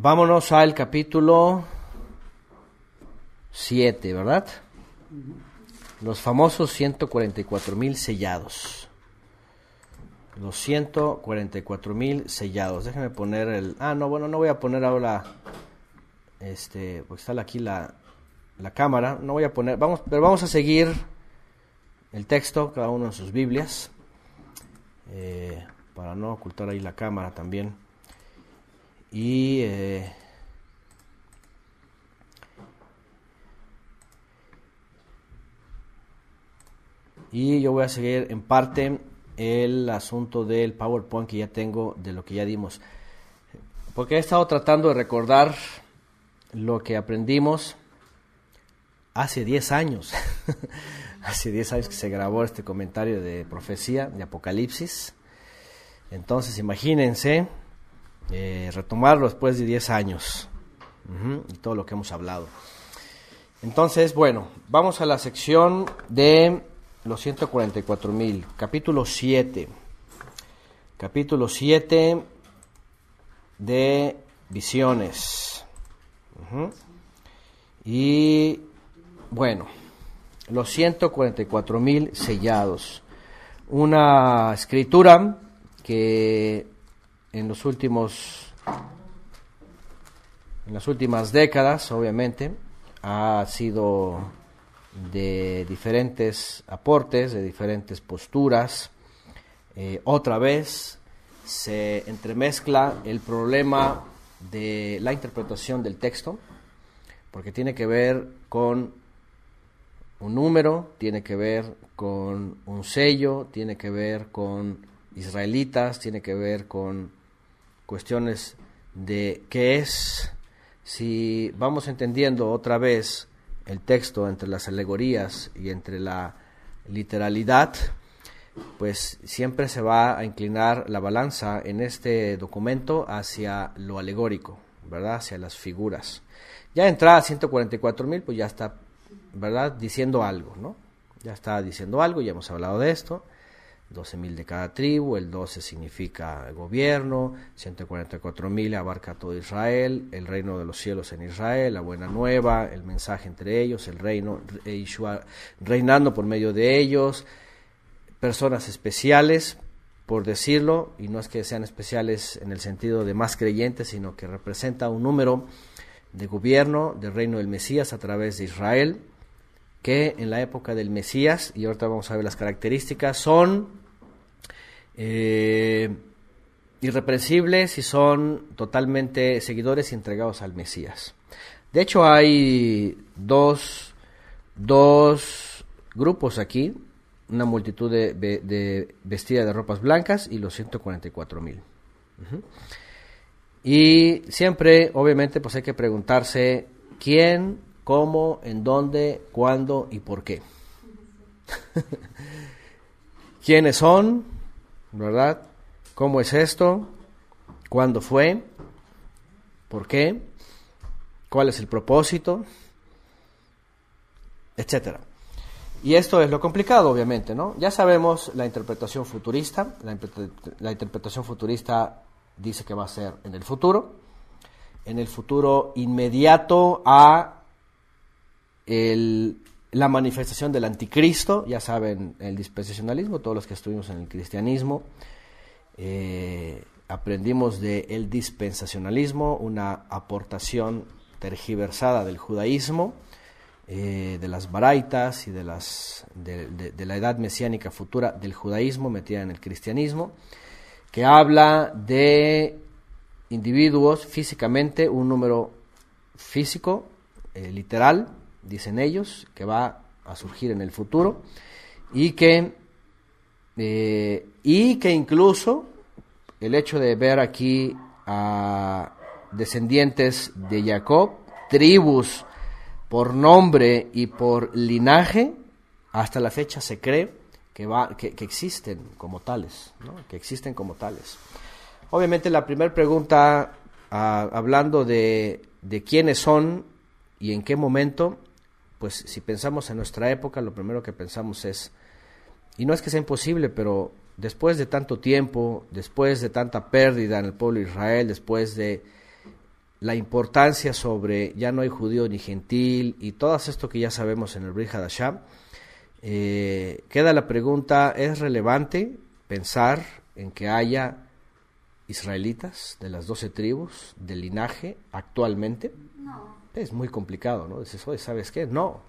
vámonos al capítulo 7, ¿verdad? Los famosos 144 mil sellados. Los 144 mil sellados. Déjenme poner el... Ah, no, bueno, no voy a poner ahora... Este, pues está aquí la, la cámara. No voy a poner... Vamos, pero vamos a seguir el texto, cada uno en sus Biblias. Eh, para no ocultar ahí la cámara también. Y... Eh, y yo voy a seguir en parte el asunto del PowerPoint que ya tengo de lo que ya dimos. Porque he estado tratando de recordar lo que aprendimos hace 10 años. hace 10 años que se grabó este comentario de profecía, de Apocalipsis. Entonces, imagínense eh, retomarlo después de 10 años y todo lo que hemos hablado. Entonces, bueno, vamos a la sección de los 144 mil, capítulo 7. Capítulo 7 de visiones. Y bueno, los 144 mil sellados. Una escritura que en los últimos en las últimas décadas, obviamente, ha sido de diferentes aportes, de diferentes posturas. Eh, otra vez se entremezcla el problema de la interpretación del texto, porque tiene que ver con un número, tiene que ver con un sello, tiene que ver con israelitas, tiene que ver con cuestiones de qué es. Si vamos entendiendo otra vez el texto entre las alegorías y entre la literalidad, pues siempre se va a inclinar la balanza en este documento hacia lo alegórico, ¿verdad? Hacia las figuras. Ya entrada a 144 mil, pues ya está, ¿verdad? Diciendo algo, ¿no? Ya está diciendo algo, ya hemos hablado de esto. 12.000 de cada tribu, el 12 significa gobierno, 144.000 abarca todo Israel, el reino de los cielos en Israel, la buena nueva, el mensaje entre ellos, el reino, Yeshua reinando por medio de ellos, personas especiales, por decirlo, y no es que sean especiales en el sentido de más creyentes, sino que representa un número de gobierno del reino del Mesías a través de Israel, que en la época del Mesías, y ahorita vamos a ver las características, son eh, irreprensibles y son totalmente seguidores y entregados al Mesías. De hecho, hay dos, dos grupos aquí, una multitud de, de, vestida de ropas blancas y los 144 mil. Y siempre, obviamente, pues hay que preguntarse quién cómo, en dónde, cuándo y por qué. ¿Quiénes son? ¿Verdad? ¿Cómo es esto? ¿Cuándo fue? ¿Por qué? ¿Cuál es el propósito? Etcétera. Y esto es lo complicado, obviamente, ¿no? Ya sabemos la interpretación futurista. La, la, interpretación futurista dice que va a ser en el futuro, en el futuro inmediato a el, la manifestación del anticristo, ya saben, el dispensacionalismo, todos los que estuvimos en el cristianismo, eh, aprendimos del el dispensacionalismo, una aportación tergiversada del judaísmo, eh, de las baraitas y de, las, de, de, la edad mesiánica futura del judaísmo metida en el cristianismo, que habla de individuos físicamente, un número físico, eh, literal, dicen ellos, que va a surgir en el futuro y que, eh, y que incluso el hecho de ver aquí a descendientes de Jacob, tribus por nombre y por linaje, hasta la fecha se cree que, va, que, existen como tales, que existen como tales. Obviamente la primera pregunta, ah, hablando de, de quiénes son y en qué momento, pues si pensamos en nuestra época, lo primero que pensamos es, y no es que sea imposible, pero después de tanto tiempo, después de tanta pérdida en el pueblo de Israel, después de la importancia sobre ya no hay judío ni gentil y todo esto que ya sabemos en el Brit Hadashah, eh, queda la pregunta, ¿es relevante pensar en que haya israelitas de las doce tribus del linaje actualmente? No. Es muy complicado, ¿no? Dices, oye, ¿sabes qué? No.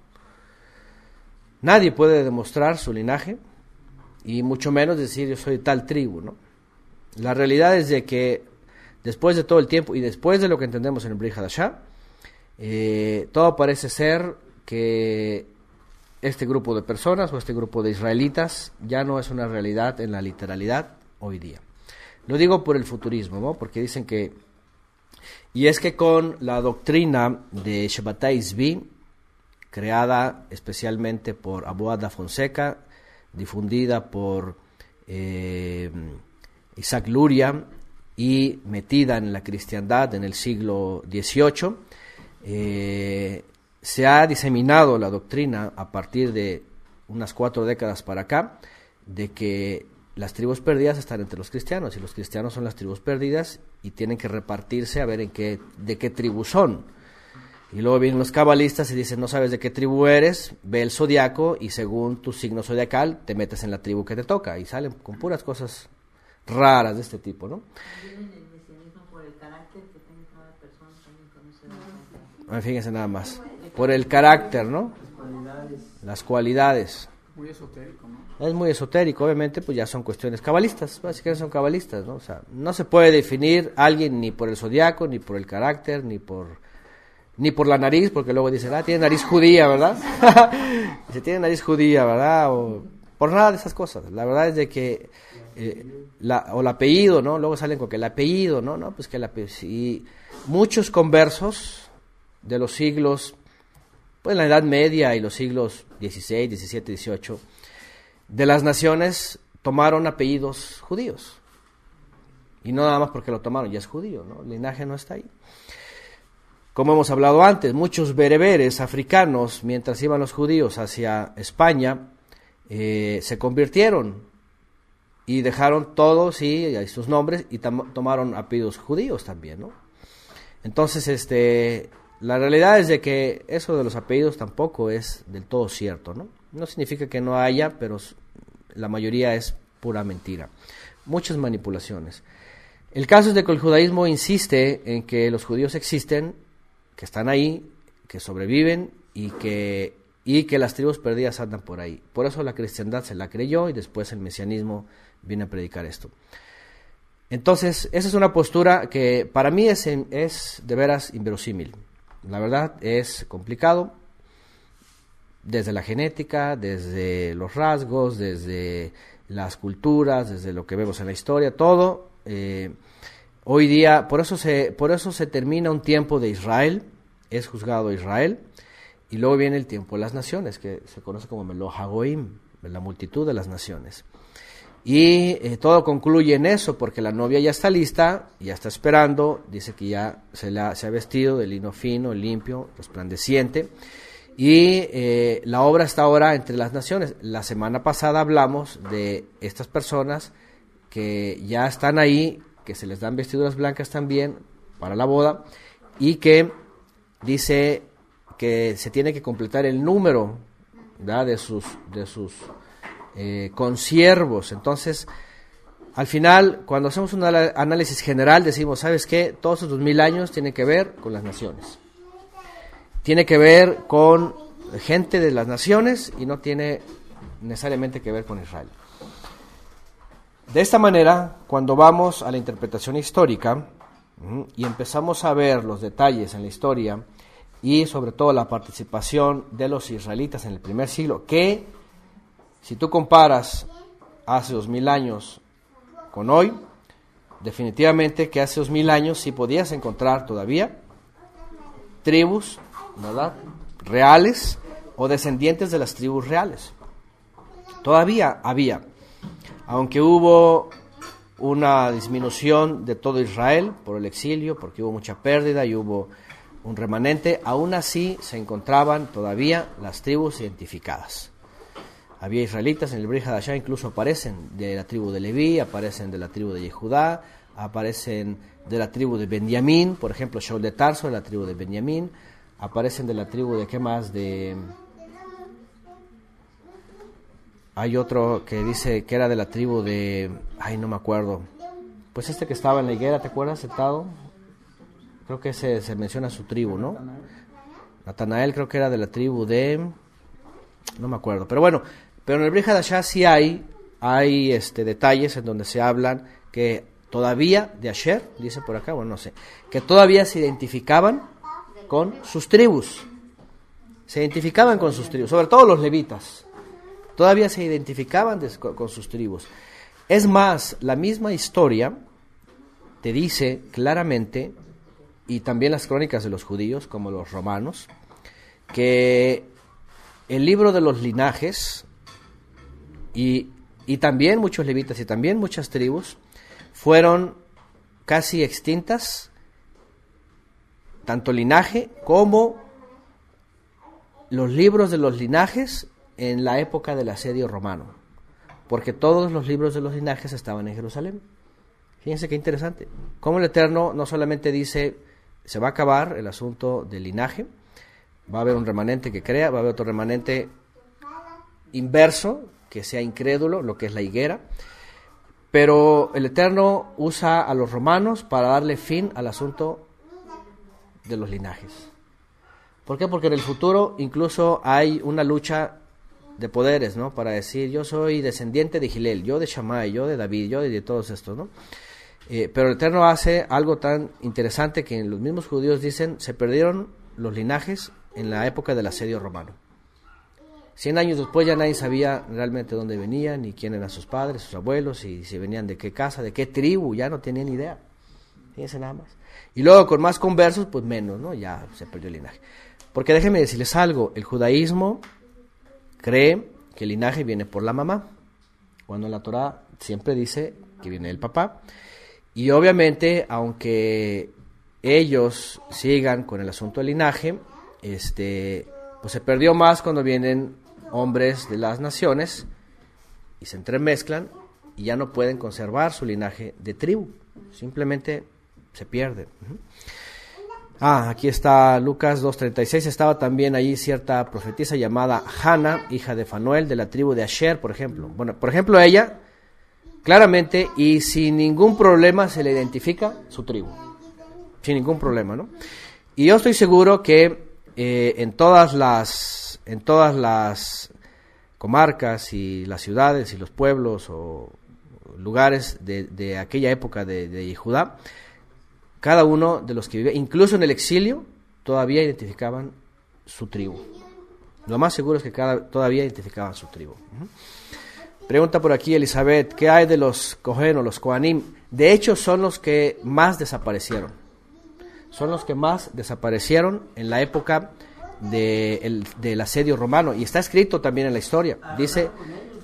Nadie puede demostrar su linaje y mucho menos decir yo soy tal tribu, ¿no? La realidad es de que después de todo el tiempo y después de lo que entendemos en el Brit Hadashah, eh, todo parece ser que este grupo de personas o este grupo de israelitas ya no es una realidad en la literalidad hoy día. Lo digo por el futurismo, ¿no? porque dicen que... Y es que con la doctrina de Shabbatai Zvi, creada especialmente por Abuada Fonseca, difundida por eh, Isaac Luria y metida en la cristiandad en el siglo XVIII, eh, se ha diseminado la doctrina a partir de unas cuatro décadas para acá, de que las tribus perdidas están entre los cristianos y los cristianos son las tribus perdidas y tienen que repartirse a ver en qué, de qué tribu son. Y luego vienen los cabalistas y dicen, no sabes de qué tribu eres, ve el zodiaco y según tu signo zodiacal te metes en la tribu que te toca. Y salen con puras cosas raras de este tipo, ¿no? Ah, fíjense nada más. Por el carácter, ¿no? Las cualidades. Muy esotérico, ¿no? Es muy esotérico, obviamente, pues ya son cuestiones cabalistas, básicamente son cabalistas, ¿no? O sea, no se puede definir a alguien ni por el zodiaco, ni por el carácter, ni por ni por la nariz, porque luego dicen, ah, tiene nariz judía, ¿verdad? se tiene nariz judía, ¿verdad? O por nada de esas cosas. La verdad es de que, eh, la, o el apellido, ¿no? Luego salen con que el apellido, ¿no? No, pues que el apellido. Y muchos conversos de los siglos, pues la Edad Media y los siglos XVI, XVII, XVIII, de las naciones tomaron apellidos judíos. Y no nada más porque lo tomaron, ya es judío, ¿no? El linaje no está ahí. Como hemos hablado antes, muchos bereberes africanos, mientras iban los judíos hacia España, eh, se convirtieron y dejaron todos y sus nombres y tomaron apellidos judíos también, ¿no? Entonces, este, la realidad es de que eso de los apellidos tampoco es del todo cierto, ¿no? No significa que no haya, pero la mayoría es pura mentira. Muchas manipulaciones. El caso es de que el judaísmo insiste en que los judíos existen que están ahí, que sobreviven y que, y que las tribus perdidas andan por ahí. Por eso la cristiandad se la creyó y después el mesianismo viene a predicar esto. Entonces, esa es una postura que para mí es, es de veras inverosímil. La verdad es complicado, desde la genética, desde los rasgos, desde las culturas, desde lo que vemos en la historia, todo. Eh, Hoy día, por eso, se, por eso se termina un tiempo de Israel, es juzgado Israel, y luego viene el tiempo de las naciones, que se conoce como Melohagoim, la multitud de las naciones. Y eh, todo concluye en eso, porque la novia ya está lista, ya está esperando, dice que ya se, la, se ha vestido de lino fino, limpio, resplandeciente, y eh, la obra está ahora entre las naciones. La semana pasada hablamos de estas personas que ya están ahí que se les dan vestiduras blancas también para la boda y que dice que se tiene que completar el número de sus, de sus eh, consiervos. Entonces, al final, cuando hacemos un análisis general, decimos, ¿sabes qué? Todos esos dos mil años tienen que ver con las naciones. Tiene que ver con gente de las naciones y no tiene necesariamente que ver con Israel. De esta manera, cuando vamos a la interpretación histórica y empezamos a ver los detalles en la historia y sobre todo la participación de los israelitas en el primer siglo, que si tú comparas hace dos mil años con hoy, definitivamente que hace dos mil años sí podías encontrar todavía tribus. Reales o descendientes de las tribus reales. Todavía había aunque hubo una disminución de todo Israel por el exilio, porque hubo mucha pérdida y hubo un remanente, aún así se encontraban todavía las tribus identificadas. Había israelitas en el Brit incluso aparecen de la tribu de Leví, aparecen de la tribu de Yehudá, aparecen de la tribu de Benjamín, por ejemplo, Shaul de Tarso de la tribu de Benjamín, aparecen de la tribu de qué más, de... Hay otro que dice que era de la tribu de... Ay, no me acuerdo. Pues este que estaba en la higuera, ¿te acuerdas? Sentado. Creo que se, se menciona su tribu, ¿no? Natanael creo que era de la tribu de... No me acuerdo. Pero bueno, pero en el Brihadashah sí hay, hay este, detalles en donde se hablan que todavía, de Asher, dice por acá, bueno, no sé, que todavía se identificaban con sus tribus. Se identificaban con sus tribus, sobre todo los levitas. Todavía se identificaban con sus tribus. Es más, la misma historia te dice claramente, y también las crónicas de los judíos, como los romanos, que el libro de los linajes, y, también muchos levitas y también muchas tribus, fueron casi extintas, tanto linaje como los libros de los linajes en la época del asedio romano, porque todos los libros de los linajes estaban en Jerusalén. Fíjense qué interesante. Como el Eterno no solamente dice, se va a acabar el asunto del linaje, va a haber un remanente que crea, va a haber otro remanente inverso, que sea incrédulo, lo que es la higuera, pero el Eterno usa a los romanos para darle fin al asunto de los linajes. ¿Por qué? Porque en el futuro incluso hay una lucha de poderes, ¿no? Para decir, yo soy descendiente de Gilel, yo de Shammai, yo de David, yo de, todos estos, ¿no? Eh, pero el Eterno hace algo tan interesante que los mismos judíos dicen, se perdieron los linajes en la época del asedio romano. Cien años después ya nadie sabía realmente dónde venían, ni quién eran sus padres, sus abuelos, y si venían de qué casa, de qué tribu, ya no tenían idea. Fíjense nada más. Y luego con más conversos, pues menos, ¿no? Ya se perdió el linaje. Porque déjenme decirles algo, el judaísmo cree que el linaje viene por la mamá, cuando la Torah siempre dice que viene del papá. Y obviamente, aunque ellos sigan con el asunto del linaje, este, pues se perdió más cuando vienen hombres de las naciones y se entremezclan y ya no pueden conservar su linaje de tribu, simplemente se pierden. Ah, aquí está Lucas 2.36, estaba también allí cierta profetisa llamada Hannah, hija de Fanuel, de la tribu de Asher, por ejemplo. Bueno, por ejemplo, ella, claramente y sin ningún problema se le identifica su tribu, sin ningún problema, ¿no? Y yo estoy seguro que eh, en todas las en todas las comarcas y las ciudades y los pueblos o lugares de, aquella época de, Judá, cada uno de los que vivía, incluso en el exilio, todavía identificaban su tribu. Lo más seguro es que cada, todavía identificaban su tribu. Pregunta por aquí Elizabeth, ¿qué hay de los Cohen o los Kohanim? De hecho, son los que más desaparecieron. Son los que más desaparecieron en la época del asedio romano y está escrito también en la historia. Dice,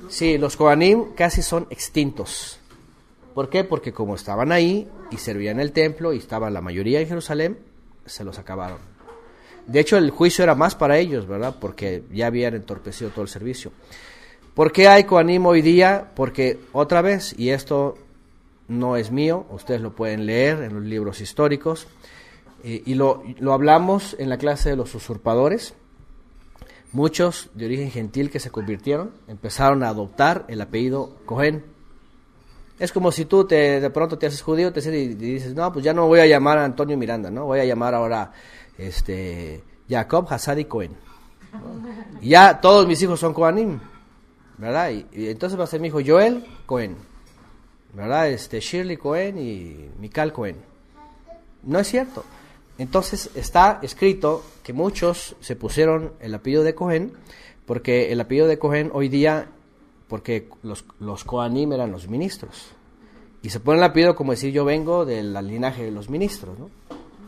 sí, los Kohanim casi son extintos. ¿Por? Porque como estaban ahí y servían el templo y estaba la mayoría en Jerusalén, se los acabaron. De hecho, el juicio era más para ellos, ¿verdad? Porque ya habían entorpecido todo el servicio. ¿Por qué hay Kohanim hoy día? Porque otra vez, y esto no es mío, ustedes lo pueden leer en los libros históricos, eh, y lo, lo, hablamos en la clase de los usurpadores. Muchos de origen gentil que se convirtieron empezaron a adoptar el apellido Cohen. Es como si tú te, de pronto te haces judío te, y, dices, no, pues ya no voy a llamar a Antonio Miranda, ¿no? Voy a llamar ahora este, Jacob Hassadi Cohen. Y ya todos mis hijos son Cohenim, ¿verdad? Y, y, entonces va a ser mi hijo Joel Cohen, ¿verdad? Este, Shirley Cohen y Mikal Cohen. No es cierto. Entonces está escrito que muchos se pusieron el apellido de Cohen, porque el apellido de Cohen hoy día, porque los, los eran los ministros. Y se pone el apellido como decir yo vengo del linaje de los ministros, ¿no?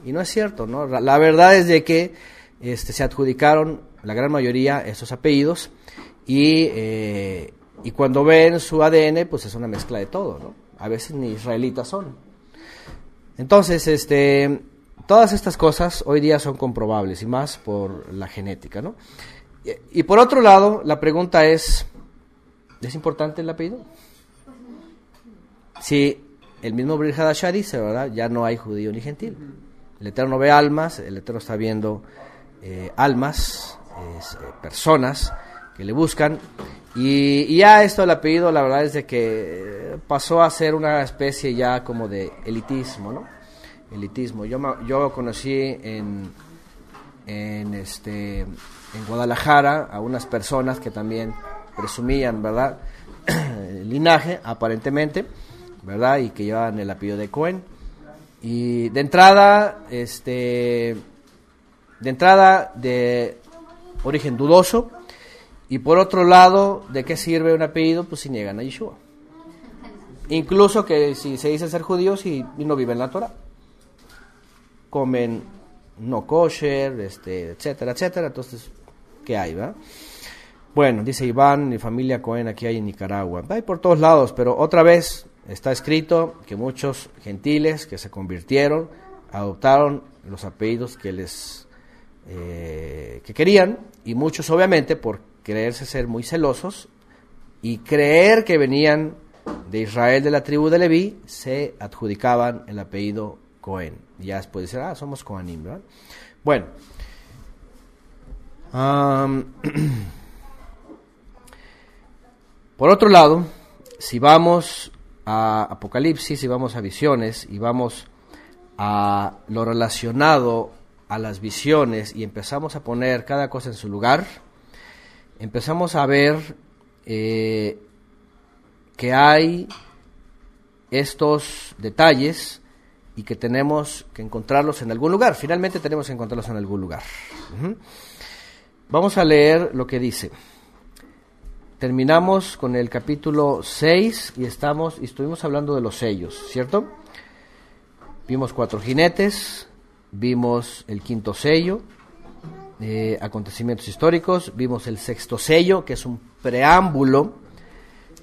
Y no es cierto, ¿no? La verdad es de que este, se adjudicaron la gran mayoría esos apellidos y, eh, y cuando ven su ADN, pues es una mezcla de todo, ¿no? A veces ni israelitas son. Entonces, este, Todas estas cosas hoy día son comprobables y más por la genética, ¿no? Y, por otro lado, la pregunta es, ¿es importante el apellido? Si el mismo Brit Hadashah dice, ¿verdad? Ya no hay judío ni gentil. El Eterno ve almas, el Eterno está viendo eh, almas, eh, personas que le buscan. Y, ya esto el apellido, la verdad es de que pasó a ser una especie ya como de elitismo, ¿no? Elitismo. Yo, yo conocí en, en, este, en Guadalajara a unas personas que también presumían, ¿verdad? linaje, aparentemente, ¿verdad? Y que llevaban el apellido de Cohen. Y de entrada, este, de entrada de origen dudoso, y por otro lado, ¿de qué sirve un apellido? Pues si niegan a Yeshua. Incluso que si se dice ser judíos y, no viven la Torah. Comen no kosher, este, etcétera, etcétera. Entonces, ¿qué hay, va? Bueno, dice Iván, mi familia Cohen aquí hay en Nicaragua. Hay por todos lados, pero otra vez está escrito que muchos gentiles que se convirtieron adoptaron los apellidos que les eh, que querían y muchos obviamente por creerse ser muy celosos y creer que venían de Israel de la tribu de Leví se adjudicaban el apellido Cohen. Ya después dicen, ah, somos Cohenim, ¿verdad? Bueno. Por otro lado, si vamos a Apocalipsis, si vamos a visiones y vamos a lo relacionado a las visiones y empezamos a poner cada cosa en su lugar, empezamos a ver eh, que hay estos detalles y que tenemos que encontrarlos en algún lugar. Finalmente tenemos que encontrarlos en algún lugar. Vamos a leer lo que dice terminamos con el capítulo 6 y estamos y estuvimos hablando de los sellos, ¿cierto? Vimos cuatro jinetes, vimos el quinto sello, eh, acontecimientos históricos, vimos el sexto sello, que es un preámbulo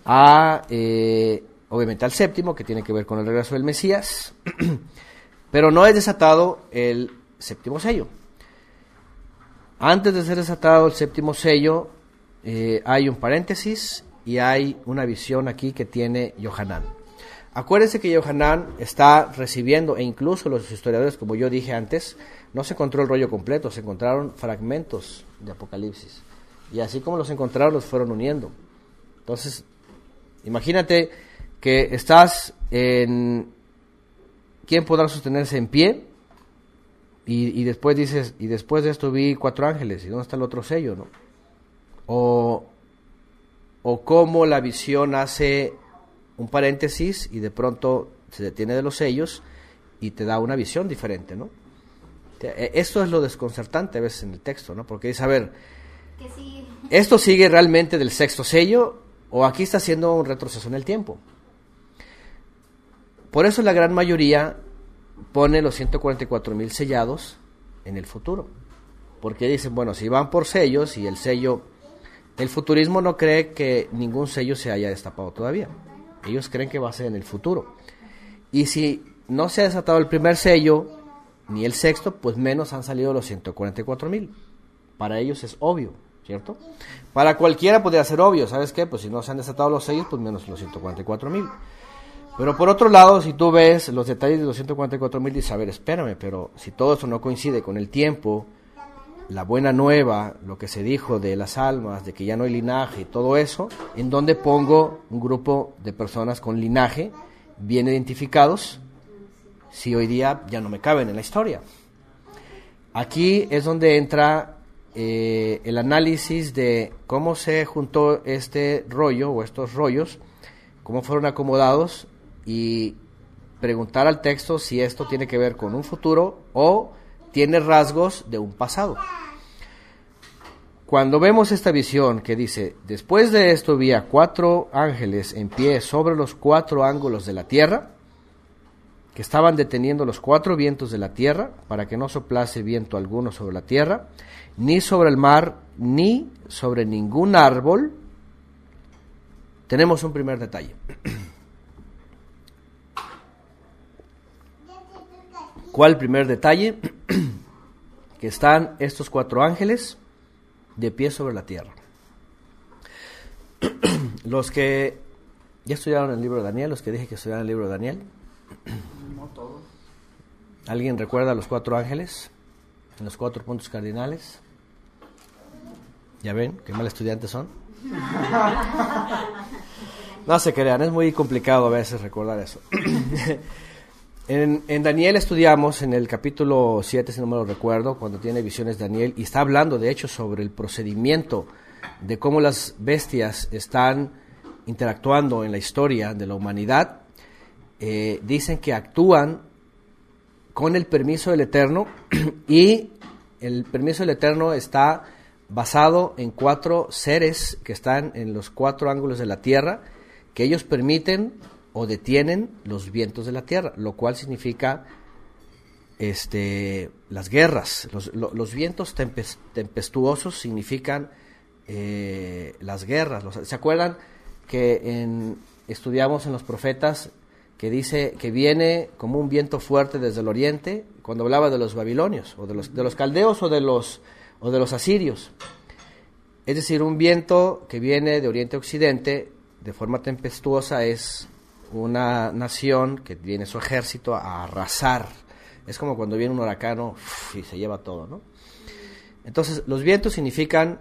a, eh, obviamente, al séptimo, que tiene que ver con el regreso del Mesías, pero no es desatado el séptimo sello. Antes de ser desatado el séptimo sello, eh, hay un paréntesis y hay una visión aquí que tiene Yohanan. Acuérdense que Yohanan está recibiendo, e incluso los historiadores, como yo dije antes, no se encontró el rollo completo, se encontraron fragmentos de Apocalipsis. Y así como los encontraron, los fueron uniendo. Entonces, imagínate que estás en... ¿Quién podrá sostenerse en pie? Y, y después dices, y después de esto vi cuatro ángeles, ¿y dónde está el otro sello? ¿no? o, o cómo la visión hace un paréntesis y de pronto se detiene de los sellos y te da una visión diferente, ¿no? E, esto es lo desconcertante a veces en el texto, ¿no? Porque dice, a ver, ¿esto sigue realmente del sexto sello o aquí está haciendo un retroceso en el tiempo? Por eso la gran mayoría pone los 144 mil sellados en el futuro. Porque dicen, bueno, si van por sellos y el sello el futurismo no cree que ningún sello se haya destapado todavía. Ellos creen que va a ser en el futuro. Y si no se ha desatado el primer sello, ni el sexto, pues menos han salido los 144 mil. Para ellos es obvio, ¿cierto? Para cualquiera podría ser obvio, ¿sabes qué? Pues si no se han desatado los sellos, pues menos los 144 mil. Pero por otro lado, si tú ves los detalles de los 144 mil, dices, a ver, espérame, pero si todo eso no coincide con el tiempo, la buena nueva, lo que se dijo de las almas, de que ya no hay linaje y todo eso, en donde pongo un grupo de personas con linaje bien identificados, si hoy día ya no me caben en la historia. Aquí es donde entra eh, el análisis de cómo se juntó este rollo o estos rollos, cómo fueron acomodados y preguntar al texto si esto tiene que ver con un futuro o tiene rasgos de un pasado. Cuando vemos esta visión que dice, después de esto vi a cuatro ángeles en pie sobre los cuatro ángulos de la tierra, que estaban deteniendo los cuatro vientos de la tierra, para que no soplase viento alguno sobre la tierra, ni sobre el mar, ni sobre ningún árbol, tenemos un primer detalle. ¿Cuál primer detalle? que están estos cuatro ángeles de pie sobre la tierra. los que ya estudiaron el libro de Daniel, los que dije que estudiaron el libro de Daniel, No todos. ¿Alguien recuerda los cuatro ángeles? En los cuatro puntos cardinales. ¿Ya ven qué mal estudiantes son? No se crean, es muy complicado a veces recordar eso. en, Daniel estudiamos en el capítulo 7, si no me lo recuerdo, cuando tiene visiones Daniel, y está hablando de hecho sobre el procedimiento de cómo las bestias están interactuando en la historia de la humanidad. Eh, dicen que actúan con el permiso del Eterno y el permiso del Eterno está basado en cuatro seres que están en los cuatro ángulos de la tierra, que ellos permiten o detienen los vientos de la tierra, lo cual significa este, las guerras. Los, vientos tempestuosos significan eh, las guerras. ¿Se acuerdan que en, estudiamos en los profetas que dice que viene como un viento fuerte desde el oriente, cuando hablaba de los babilonios, o de los, de los caldeos o de los, o de los asirios. Es decir, un viento que viene de oriente a occidente de forma tempestuosa es una nación que viene su ejército a arrasar. Es como cuando viene un huracán y se lleva todo, ¿no? Entonces, los vientos significan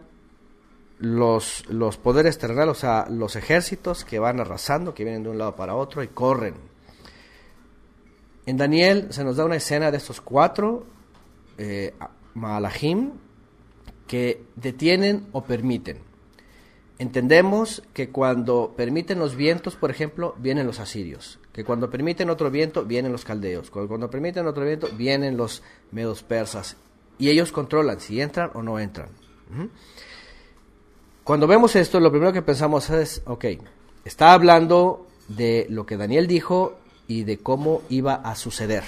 los, los poderes terrenales, o sea, los ejércitos que van arrasando, que vienen de un lado para otro y corren. En Daniel se nos da una escena de estos cuatro eh, que detienen o permiten. Entendemos que cuando permiten los vientos, por ejemplo, vienen los asirios, que cuando permiten otro viento, vienen los caldeos, cuando permiten otro viento, vienen los medos persas, y ellos controlan si entran o no entran. Cuando vemos esto, lo primero que pensamos es, ok, está hablando de lo que Daniel dijo y de cómo iba a suceder.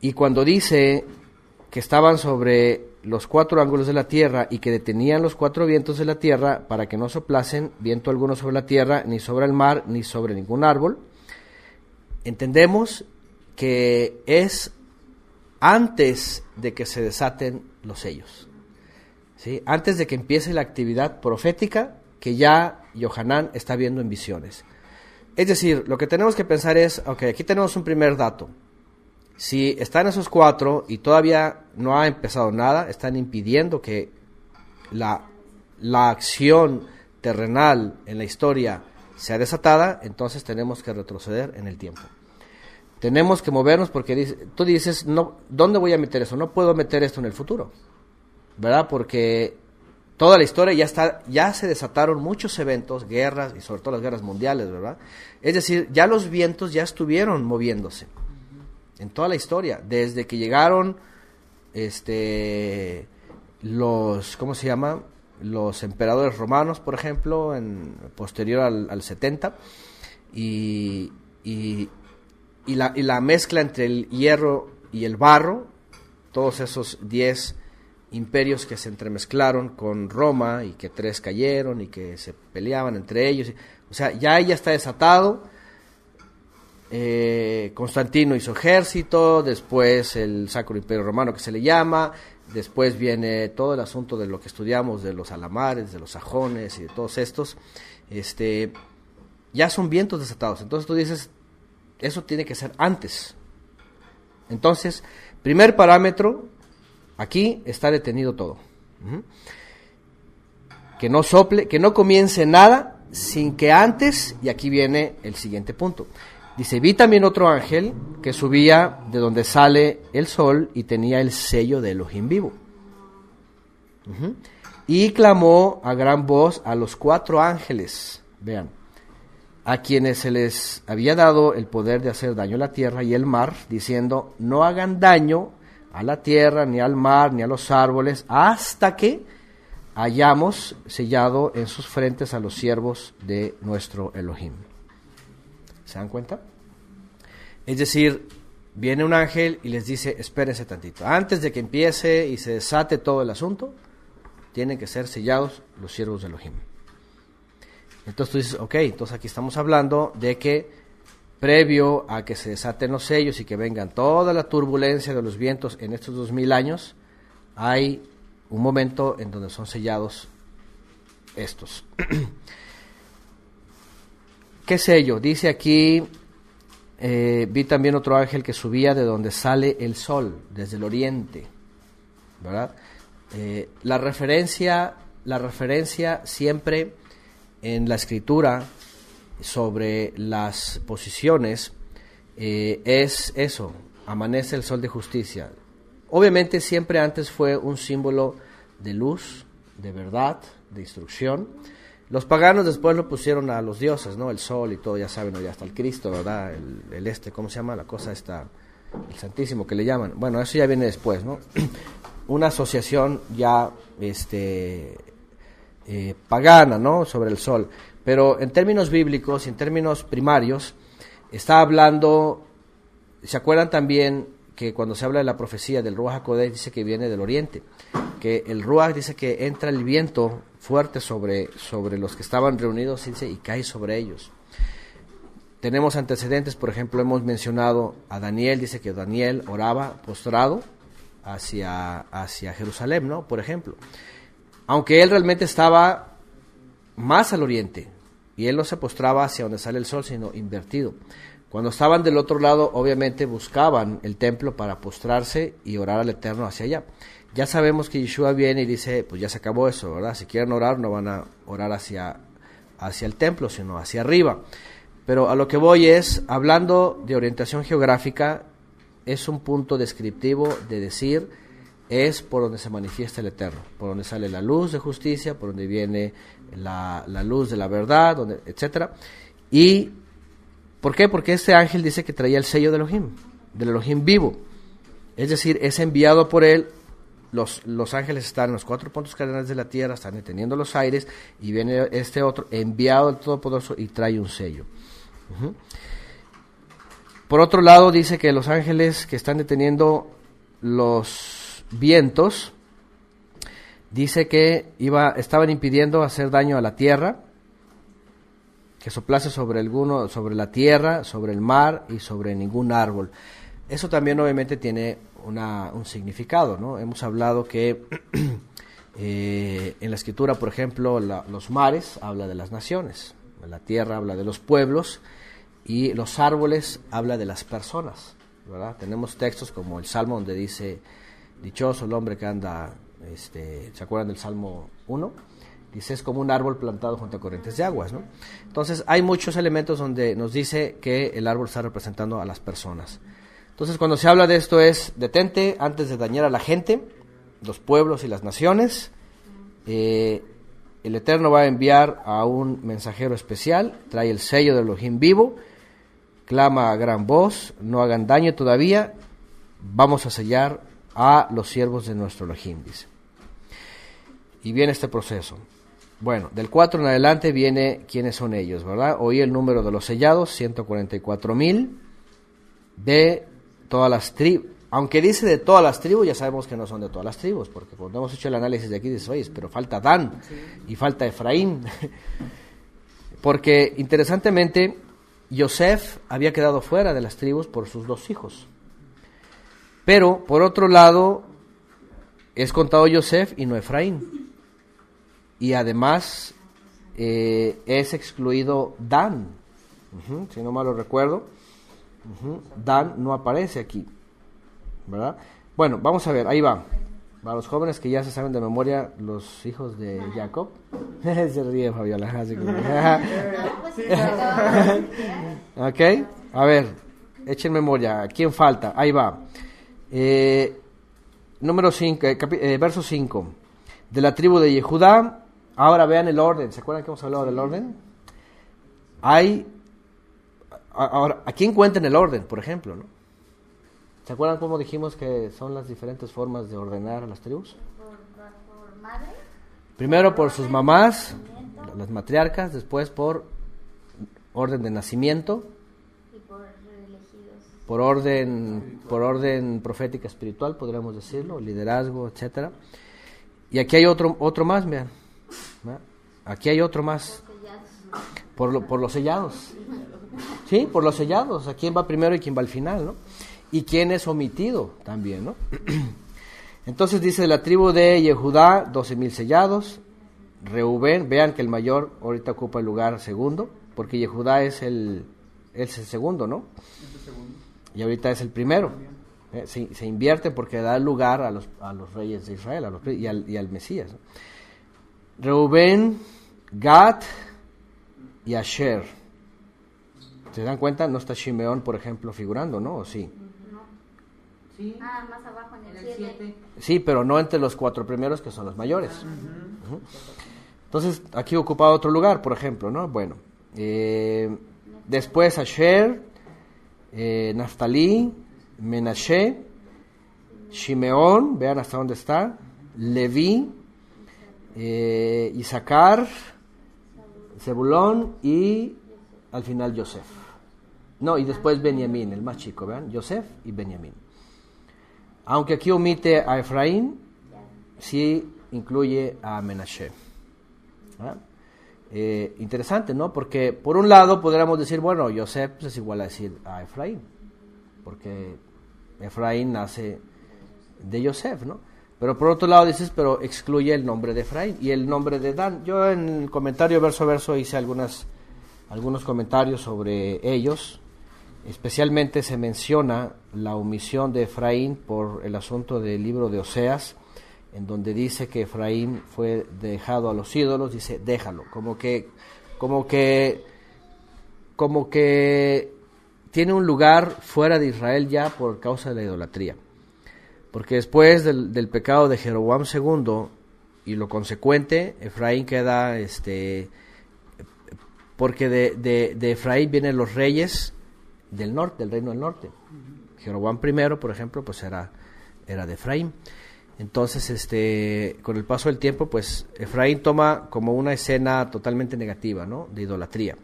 Y cuando dice que estaban sobre los cuatro ángulos de la tierra y que detenían los cuatro vientos de la tierra para que no soplasen viento alguno sobre la tierra, ni sobre el mar, ni sobre ningún árbol, entendemos que es antes de que se desaten los sellos antes de que empiece la actividad profética que ya Yohanan está viendo en visiones. Es decir, lo que tenemos que pensar es, ok, aquí tenemos un primer dato. Si están esos cuatro y todavía no ha empezado nada, están impidiendo que la, la acción terrenal en la historia sea desatada, entonces tenemos que retroceder en el tiempo. Tenemos que movernos porque tú dices, no, ¿dónde voy a meter eso? No puedo meter esto en el futuro. ¿verdad? Porque toda la historia ya está, ya se desataron muchos eventos, guerras y sobre todo las guerras mundiales, ¿verdad? Es decir, ya los vientos ya estuvieron moviéndose en toda la historia, desde que llegaron este los ¿cómo se llama? los emperadores romanos, por ejemplo, en posterior al, 70 y, y, la, y la mezcla entre el hierro y el barro, todos esos 10 imperios que se entremezclaron con Roma y que tres cayeron y que se peleaban entre ellos. O sea, ya ella está desatado. Eh, Constantino hizo ejército, después el Sacro Imperio Romano que se le llama, después viene todo el asunto de lo que estudiamos de los alamares, de los sajones y de todos estos. Este, ya son vientos desatados. Entonces tú dices, eso tiene que ser antes. Entonces, primer parámetro, Aquí está detenido todo. Que no sople, que no comience nada sin que antes, y aquí viene el siguiente punto. Dice, vi también otro ángel que subía de donde sale el sol y tenía el sello de Elohim vivo. Y clamó a gran voz a los cuatro ángeles, vean, a quienes se les había dado el poder de hacer daño a la tierra y el mar, diciendo, no hagan daño a la tierra, ni al mar, ni a los árboles, hasta que hayamos sellado en sus frentes a los siervos de nuestro Elohim. ¿Se dan cuenta? Es decir, viene un ángel y les dice, espérense tantito. Antes de que empiece y se desate todo el asunto, tienen que ser sellados los siervos de Elohim. Entonces tú dices, ok, entonces aquí estamos hablando de que previo a que se desaten los sellos y que vengan toda la turbulencia de los vientos en estos dos mil años, hay un momento en donde son sellados estos. ¿Qué sello? Dice aquí eh, vi también otro ángel que subía de donde sale el sol, desde el oriente, ¿verdad? Eh, la referencia, la referencia siempre en la escritura sobre las posiciones eh, es eso, amanece el sol de justicia. Obviamente siempre antes fue un símbolo de luz, de verdad, de instrucción. Los paganos después lo pusieron a los dioses, ¿no? El sol y todo, ya saben, ya está el Cristo, ¿verdad? El, este, ¿cómo se llama? La cosa está, el Santísimo que le llaman. Bueno, eso ya viene después, ¿no? Una asociación ya, este, eh, pagana, ¿no? Sobre el sol. Pero en términos bíblicos, en términos primarios, está hablando, ¿se acuerdan también que cuando se habla de la profecía del Ruach HaKodesh dice que viene del oriente? Que el Ruach dice que entra el viento fuerte sobre, sobre los que estaban reunidos y cae sobre ellos. Tenemos antecedentes, por ejemplo, hemos mencionado a Daniel, dice que Daniel oraba postrado hacia, hacia Jerusalén, ¿no? Por ejemplo. Aunque él realmente estaba más al oriente, y él no se postraba hacia donde sale el sol, sino invertido. Cuando estaban del otro lado, obviamente buscaban el templo para postrarse y orar al Eterno hacia allá. Ya sabemos que Yeshua viene y dice, pues ya se acabó eso, ¿verdad? Si quieren orar, no van a orar hacia, hacia el templo, sino hacia arriba. Pero a lo que voy es, hablando de orientación geográfica, es un punto descriptivo de decir, es por donde se manifiesta el Eterno, por donde sale la luz de justicia, por donde viene la, luz de la verdad, donde, etc. ¿Y por qué? Porque este ángel dice que traía el sello de Elohim, del Elohim vivo. Es decir, es enviado por él. Los, ángeles están en los cuatro puntos cardinales de la tierra, están deteniendo los aires, y viene este otro enviado del Todopoderoso y trae un sello. Por otro lado, dice que los ángeles que están deteniendo los vientos, dice que iba, estaban impidiendo hacer daño a la tierra, que soplase sobre alguno, sobre la tierra, sobre el mar y sobre ningún árbol. Eso también obviamente tiene una, un significado, ¿no? Hemos hablado que eh, en la escritura, por ejemplo, los mares habla de las naciones, la tierra habla de los pueblos y los árboles habla de las personas, ¿verdad? Tenemos textos como el Salmo donde dice, dichoso el hombre que anda este, ¿se acuerdan del Salmo 1? Dice, es como un árbol plantado junto a corrientes de aguas, ¿no? Entonces, hay muchos elementos donde nos dice que el árbol está representando a las personas. Entonces, cuando se habla de esto es, detente antes de dañar a la gente, los pueblos y las naciones. Eh, el Eterno va a enviar a un mensajero especial, trae el sello del Elohim vivo, clama a gran voz, no hagan daño todavía, vamos a sellar a los siervos de nuestro Elohim, dice. Y viene este proceso. Bueno, del 4 en adelante viene quiénes son ellos, ¿verdad? Oí el número de los sellados, 144 mil, de todas las tribus. Aunque dice de todas las tribus, ya sabemos que no son de todas las tribus, porque cuando hemos hecho el análisis de aquí, dice, oye, pero falta Dan y falta Efraín. porque interesantemente, Yosef había quedado fuera de las tribus por sus dos hijos. Pero, por otro lado, es contado Yosef y no Efraín. Y además eh, es excluido Dan. si no mal lo recuerdo, Dan no aparece aquí. ¿Verdad? Bueno, vamos a ver, ahí va. Para los jóvenes que ya se saben de memoria los hijos de Jacob. se ríe Fabiola. ok, a ver, echen memoria. ¿Quién falta? Ahí va. Eh, número 5, eh, eh, verso 5. De la tribu de Yehudá. Ahora vean el orden. ¿Se acuerdan que hemos hablado del orden? Hay. Ahora, aquí encuentren el orden, por ejemplo, ¿no? ¿Se acuerdan cómo dijimos que son las diferentes formas de ordenar a las tribus? Por. Primero por sus mamás, las matriarcas, después por orden de nacimiento, por orden, por orden profética espiritual, podríamos decirlo, liderazgo, etcétera. Y aquí hay otro, otro más, vean. Aquí hay otro más. Por, lo, por los sellados. Sí, por los sellados. A quién va primero y quién va al final, ¿no? Y quién es omitido también, ¿no? Entonces dice la tribu de Yehudá, doce mil sellados. Reubén, vean que el mayor ahorita ocupa el lugar segundo, porque Yehudá es el, es el segundo, ¿no? Y ahorita es el primero. Eh, se, invierte porque da lugar a los, a los reyes de Israel a los, y, al, y al Mesías. ¿no? Reuben, Gad y Asher. ¿Se dan cuenta? No está Shimeón, por ejemplo, figurando, ¿no? ¿O sí? Sí. Ah, más abajo en el 7. Sí, pero no entre los cuatro primeros que son los mayores. Uh -huh. Entonces, aquí ocupa otro lugar, por ejemplo, ¿no? Bueno, eh, después Asher, eh, Naftali, Menashe, Shimeón, vean hasta dónde está, Leví, eh, Isaacar, Zebulón y al final Yosef. No, y después Benjamín, el más chico, vean, Yosef y Benjamín. Aunque aquí omite a Efraín, sí incluye a Menashe. Eh, interesante, ¿no? Porque por un lado podríamos decir, bueno, Yosef pues, es igual a decir a Efraín, porque Efraín nace de Yosef, ¿no? Pero por otro lado dices, pero excluye el nombre de Efraín y el nombre de Dan. Yo en el comentario verso a verso hice algunas, algunos comentarios sobre ellos. Especialmente se menciona la omisión de Efraín por el asunto del libro de Oseas, en donde dice que Efraín fue dejado a los ídolos, dice déjalo, como que, como que, como que tiene un lugar fuera de Israel ya por causa de la idolatría. Porque después del, pecado de Jeroboam II y lo consecuente, Efraín queda, este, porque de, de, de Efraín vienen los reyes del norte, del reino del norte. Jeroboam I, por ejemplo, pues era, era de Efraín. Entonces, este, con el paso del tiempo, pues Efraín toma como una escena totalmente negativa, ¿no? De idolatría.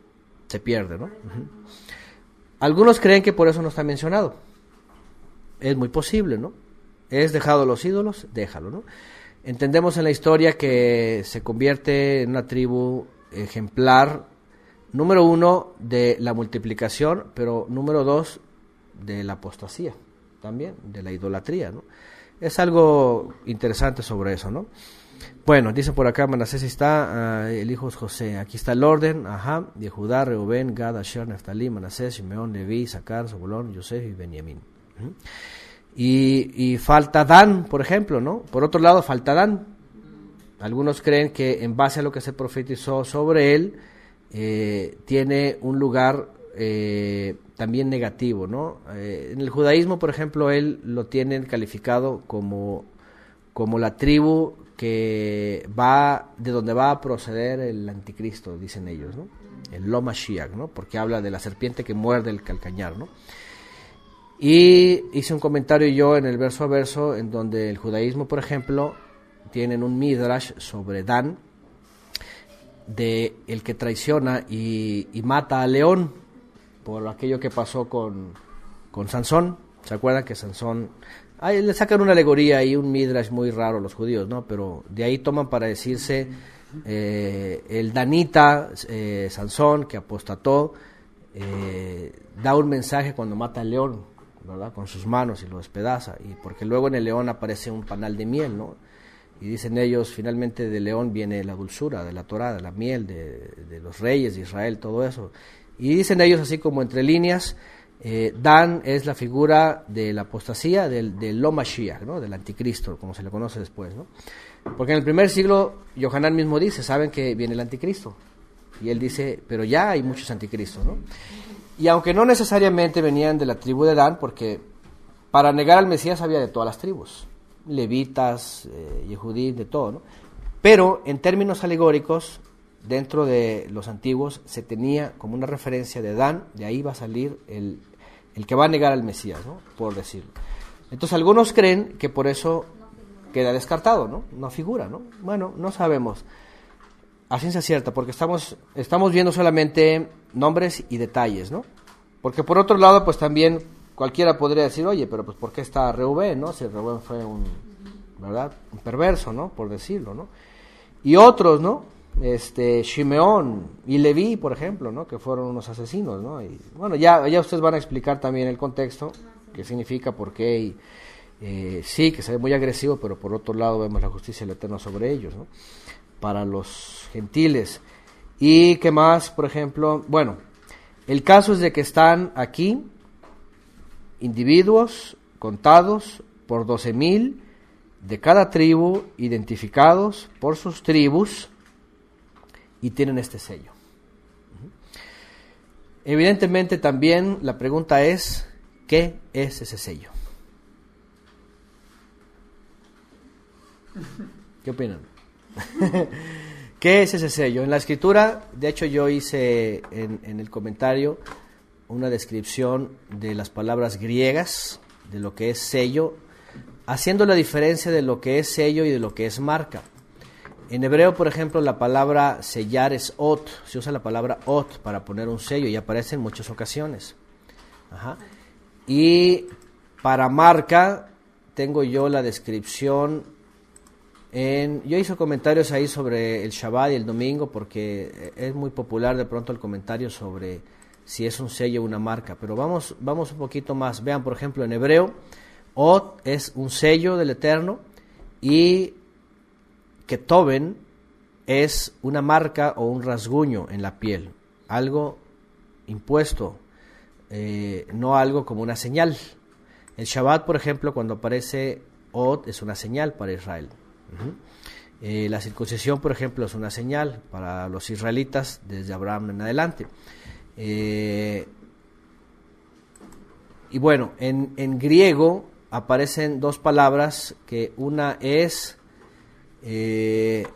Se pierde, ¿no? Algunos creen que por eso no está mencionado. Es muy posible, ¿no? Es dejado los ídolos, déjalo, ¿no? Entendemos en la historia que se convierte en una tribu ejemplar, número uno, de la multiplicación, pero número dos, de la apostasía, también, de la idolatría, ¿no? Es algo interesante sobre eso, ¿no? Bueno, dice por acá, Manasés está, uh, el hijo es José. Aquí está el orden, ajá, de Judá, Reuben, Gad, Asher, Neftalí, Manasés, Simeón, Leví, Sacar, Zabulón, Yosef y Benjamín. Y, falta Dan, por ejemplo, ¿no? Por otro lado, falta Dan. Algunos creen que en base a lo que se profetizó sobre él, eh, tiene un lugar eh, también negativo, ¿no? Eh, en el judaísmo, por ejemplo, él lo tienen calificado como, como la tribu que va, de donde va a proceder el anticristo, dicen ellos. El Loma Shiach, ¿no? Porque habla de la serpiente que muerde el calcañar, ¿no? Y hice un comentario yo en el verso a verso, en donde el judaísmo, por ejemplo, tienen un midrash sobre Dan, de el que traiciona y, mata a León, por aquello que pasó con, con Sansón. ¿Se acuerdan que Sansón... Ahí le sacan una alegoría y un midrash muy raro los judíos, ¿no? Pero de ahí toman para decirse eh, el danita eh, Sansón que apostató, eh, da un mensaje cuando mata al león, ¿verdad? Con sus manos y lo despedaza. Y porque luego en el león aparece un panal de miel, ¿no? Y dicen ellos, finalmente del león viene la dulzura de la Torah, de la miel, de, de los reyes de Israel, todo eso. Y dicen ellos así como entre líneas, eh, Dan es la figura de la apostasía del, del Lomashiach, ¿no? del anticristo, como se le conoce después. Porque en el primer siglo, Yohanan mismo dice, saben que viene el anticristo. Y él dice, pero ya hay muchos anticristos. ¿no? Y aunque no necesariamente venían de la tribu de Dan, porque para negar al Mesías había de todas las tribus, levitas, eh, yehudí, de todo. ¿no? Pero en términos alegóricos, dentro de los antiguos se tenía como una referencia de Dan, de ahí va a salir el, el que va a negar al Mesías, ¿no? por decirlo. Entonces algunos creen que por eso queda descartado, ¿no? No figura, ¿no? Bueno, no sabemos. A ciencia cierta, porque estamos, estamos viendo solamente nombres y detalles, ¿no? Porque por otro lado, pues también cualquiera podría decir, oye, pero pues ¿por qué está Reubén, no? Si Reubén fue un, ¿verdad? Un perverso, ¿no? Por decirlo, ¿no? Y otros, ¿no? este Shimeón y Leví, por ejemplo, ¿no? que fueron unos asesinos, ¿no? Y bueno, ya, ya ustedes van a explicar también el contexto, qué significa, por qué, y eh, sí, que se ve muy agresivo, pero por otro lado vemos la justicia del Eterno sobre ellos, ¿no? Para los gentiles. Y qué más, por ejemplo, bueno, El caso es de que están aquí individuos contados por doce mil de cada tribu, identificados por sus tribus y tienen este sello. Evidentemente también la pregunta es, ¿qué es ese sello? ¿Qué opinan? ¿Qué es ese sello? En la escritura, de hecho yo hice en, en, el comentario una descripción de las palabras griegas, de lo que es sello, haciendo la diferencia de lo que es sello y de lo que es marca. En hebreo, por ejemplo, la palabra sellar es ot, se usa la palabra ot para poner un sello y aparece en muchas ocasiones. Y para marca tengo yo la descripción en, yo hice comentarios ahí sobre el Shabbat y el domingo porque es muy popular de pronto el comentario sobre si es un sello o una marca, pero vamos, vamos un poquito más. Vean, por ejemplo, en hebreo, Ot es un sello del Eterno y que Toben es una marca o un rasguño en la piel, algo impuesto, eh, no algo como una señal. El Shabbat, por ejemplo, cuando aparece Ot, es una señal para Israel. Eh, la circuncisión, por ejemplo, es una señal para los israelitas desde Abraham en adelante. Eh, y bueno, en, en griego aparecen dos palabras que una es eh,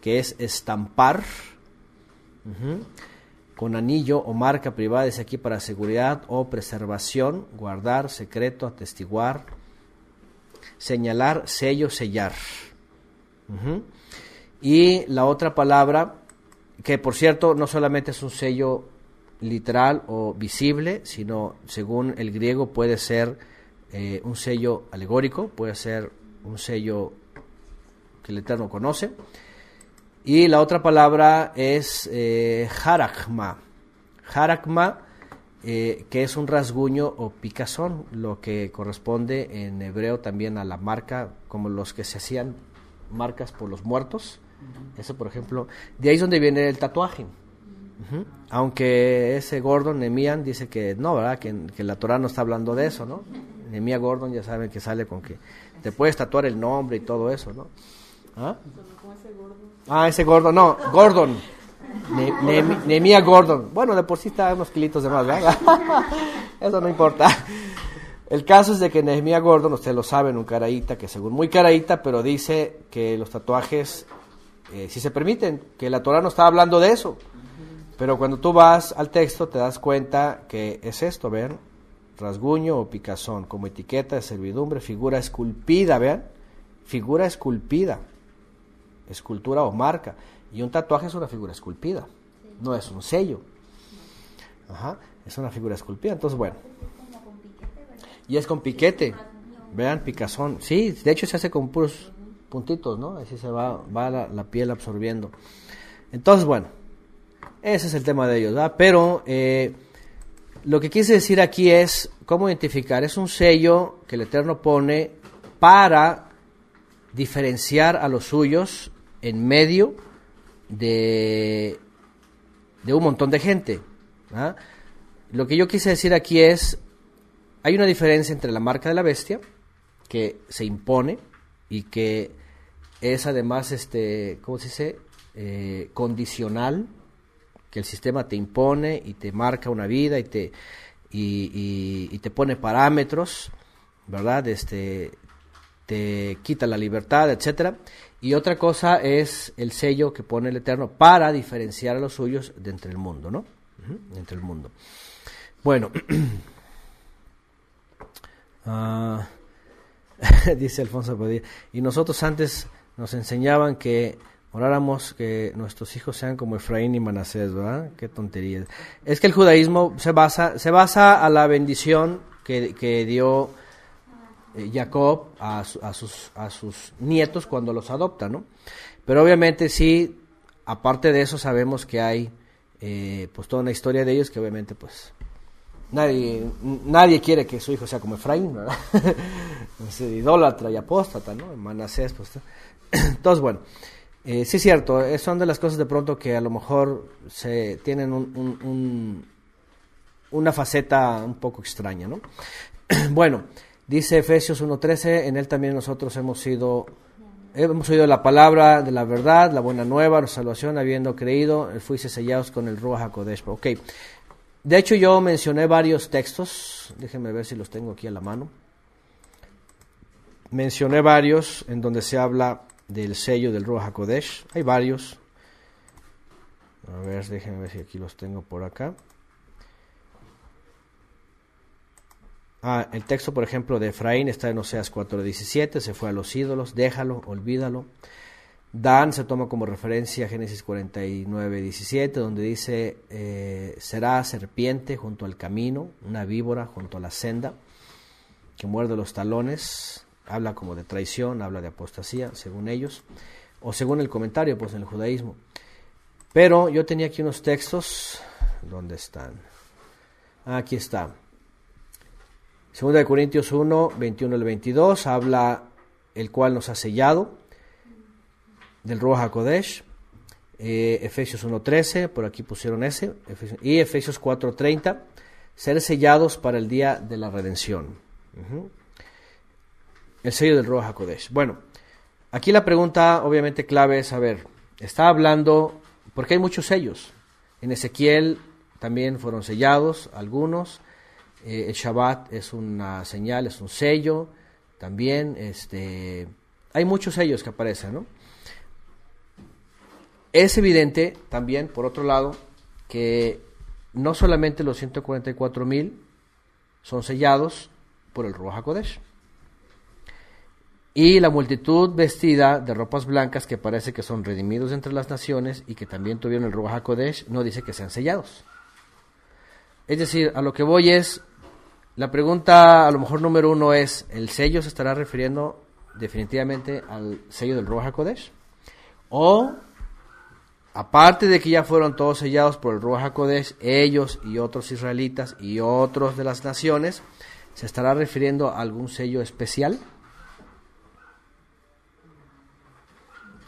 que es estampar, con anillo o marca privada, es aquí para seguridad o preservación, guardar, secreto, atestiguar, señalar, sello, sellar. Y la otra palabra, que por cierto no solamente es un sello literal o visible, sino según el griego puede ser eh, un sello alegórico, puede ser un sello que el Eterno conoce. Y la otra palabra es eh, harakma. Harakma, eh, que es un rasguño o picazón, lo que corresponde en hebreo también a la marca, como los que se hacían marcas por los muertos. Eso, por ejemplo, de ahí es donde viene el tatuaje. Aunque ese Gordon Nemian dice que no, ¿verdad? Que, la Torah no está hablando de eso, ¿no? Nemia Gordon ya saben que sale con que te puedes tatuar el nombre y todo eso, ¿no? ¿Ah? Ah, ese Gordon, no, Gordon. Nemia Gordon. Bueno, de por sí está unos kilitos de más, ¿verdad? eso no importa. El caso es de que Nehemia Gordon, usted lo sabe, un caraíta, que según muy caraíta, pero dice que los tatuajes eh, si se permiten, que la Torah no está hablando de eso. Pero cuando tú vas al texto te das cuenta que es esto, vean, rasguño o picazón, como etiqueta de servidumbre, figura esculpida, vean, figura esculpida, escultura o marca. Y un tatuaje es una figura esculpida, no es un sello. Ajá, es una figura esculpida, entonces bueno. Y es con piquete, vean, picazón. Sí, de hecho se hace con puros puntitos, ¿no? Así se va, va la, piel absorbiendo. Entonces, bueno, ese es el tema de ellos, ¿verdad? Pero eh, lo que quise decir aquí es cómo identificar. Es un sello que el Eterno pone para diferenciar a los suyos en medio de, de un montón de gente. Lo que yo quise decir aquí es, hay una diferencia entre la marca de la bestia, que se impone y que es además, este, ¿cómo se dice? Eh, condicional, que el sistema te impone y te marca una vida y te, y, te pone parámetros, ¿verdad? Este, te quita la libertad, etcétera. Y otra cosa es el sello que pone el Eterno para diferenciar a los suyos de entre el mundo, ¿no? entre el mundo. Bueno, ah, dice Alfonso Padilla, y nosotros antes nos enseñaban que oráramos que nuestros hijos sean como Efraín y Manasés, ¿verdad? Qué tontería. Es que el judaísmo se basa, se basa a la bendición que, que dio eh, Jacob a, a, sus, a sus nietos cuando los adopta, ¿no? Pero obviamente sí, aparte de eso sabemos que hay eh, pues toda una historia de ellos que obviamente pues nadie, nadie quiere que su hijo sea como Efraín, ¿verdad? es idólatra y apóstata, ¿no? Manasés, pues entonces, bueno, Eh, sí, cierto, eh, son de las cosas de pronto que a lo mejor se tienen un, una faceta un poco extraña, ¿no? bueno, dice Efesios 1.13, en él también nosotros hemos sido, hemos oído la palabra de la verdad, la buena nueva, la salvación, habiendo creído, fuiste sellados con el Ruach HaKodesh. Ok, de hecho yo mencioné varios textos, déjenme ver si los tengo aquí a la mano. Mencioné varios en donde se habla del sello del Ruach HaKodesh. Hay varios. A ver, déjenme ver si aquí los tengo por acá. Ah, el texto, por ejemplo, de Efraín está en Oseas 4.17, se fue a los ídolos, déjalo, olvídalo. Dan se toma como referencia a Génesis 49.17, donde dice, eh, será serpiente junto al camino, una víbora junto a la senda, que muerde los talones, habla como de traición, habla de apostasía, según ellos, o según el comentario, pues en el judaísmo. Pero yo tenía aquí unos textos, ¿dónde están? Aquí está. Segunda de Corintios 1, 21 al 22, habla el cual nos ha sellado, del Ruach HaKodesh. Eh, Efesios 1.13, por aquí pusieron ese, y Efesios 4.30, ser sellados para el día de la redención el sello del Ruach HaKodesh. Bueno, aquí la pregunta obviamente clave es saber, está hablando, porque hay muchos sellos. En Ezequiel también fueron sellados algunos. Eh, el Shabbat es una señal, es un sello. También este, hay muchos sellos que aparecen, ¿no? Es evidente también, por otro lado, que no solamente los 144 mil son sellados por el Ruach HaKodesh y la multitud vestida de ropas blancas que parece que son redimidos entre las naciones y que también tuvieron el Ruach HaKodesh, no dice que sean sellados. Es decir, a lo que voy es, la pregunta a lo mejor número uno es, ¿el sello se estará refiriendo definitivamente al sello del Ruach HaKodesh? O, aparte de que ya fueron todos sellados por el Ruach HaKodesh, ellos y otros israelitas y otros de las naciones, ¿se estará refiriendo a algún sello especial?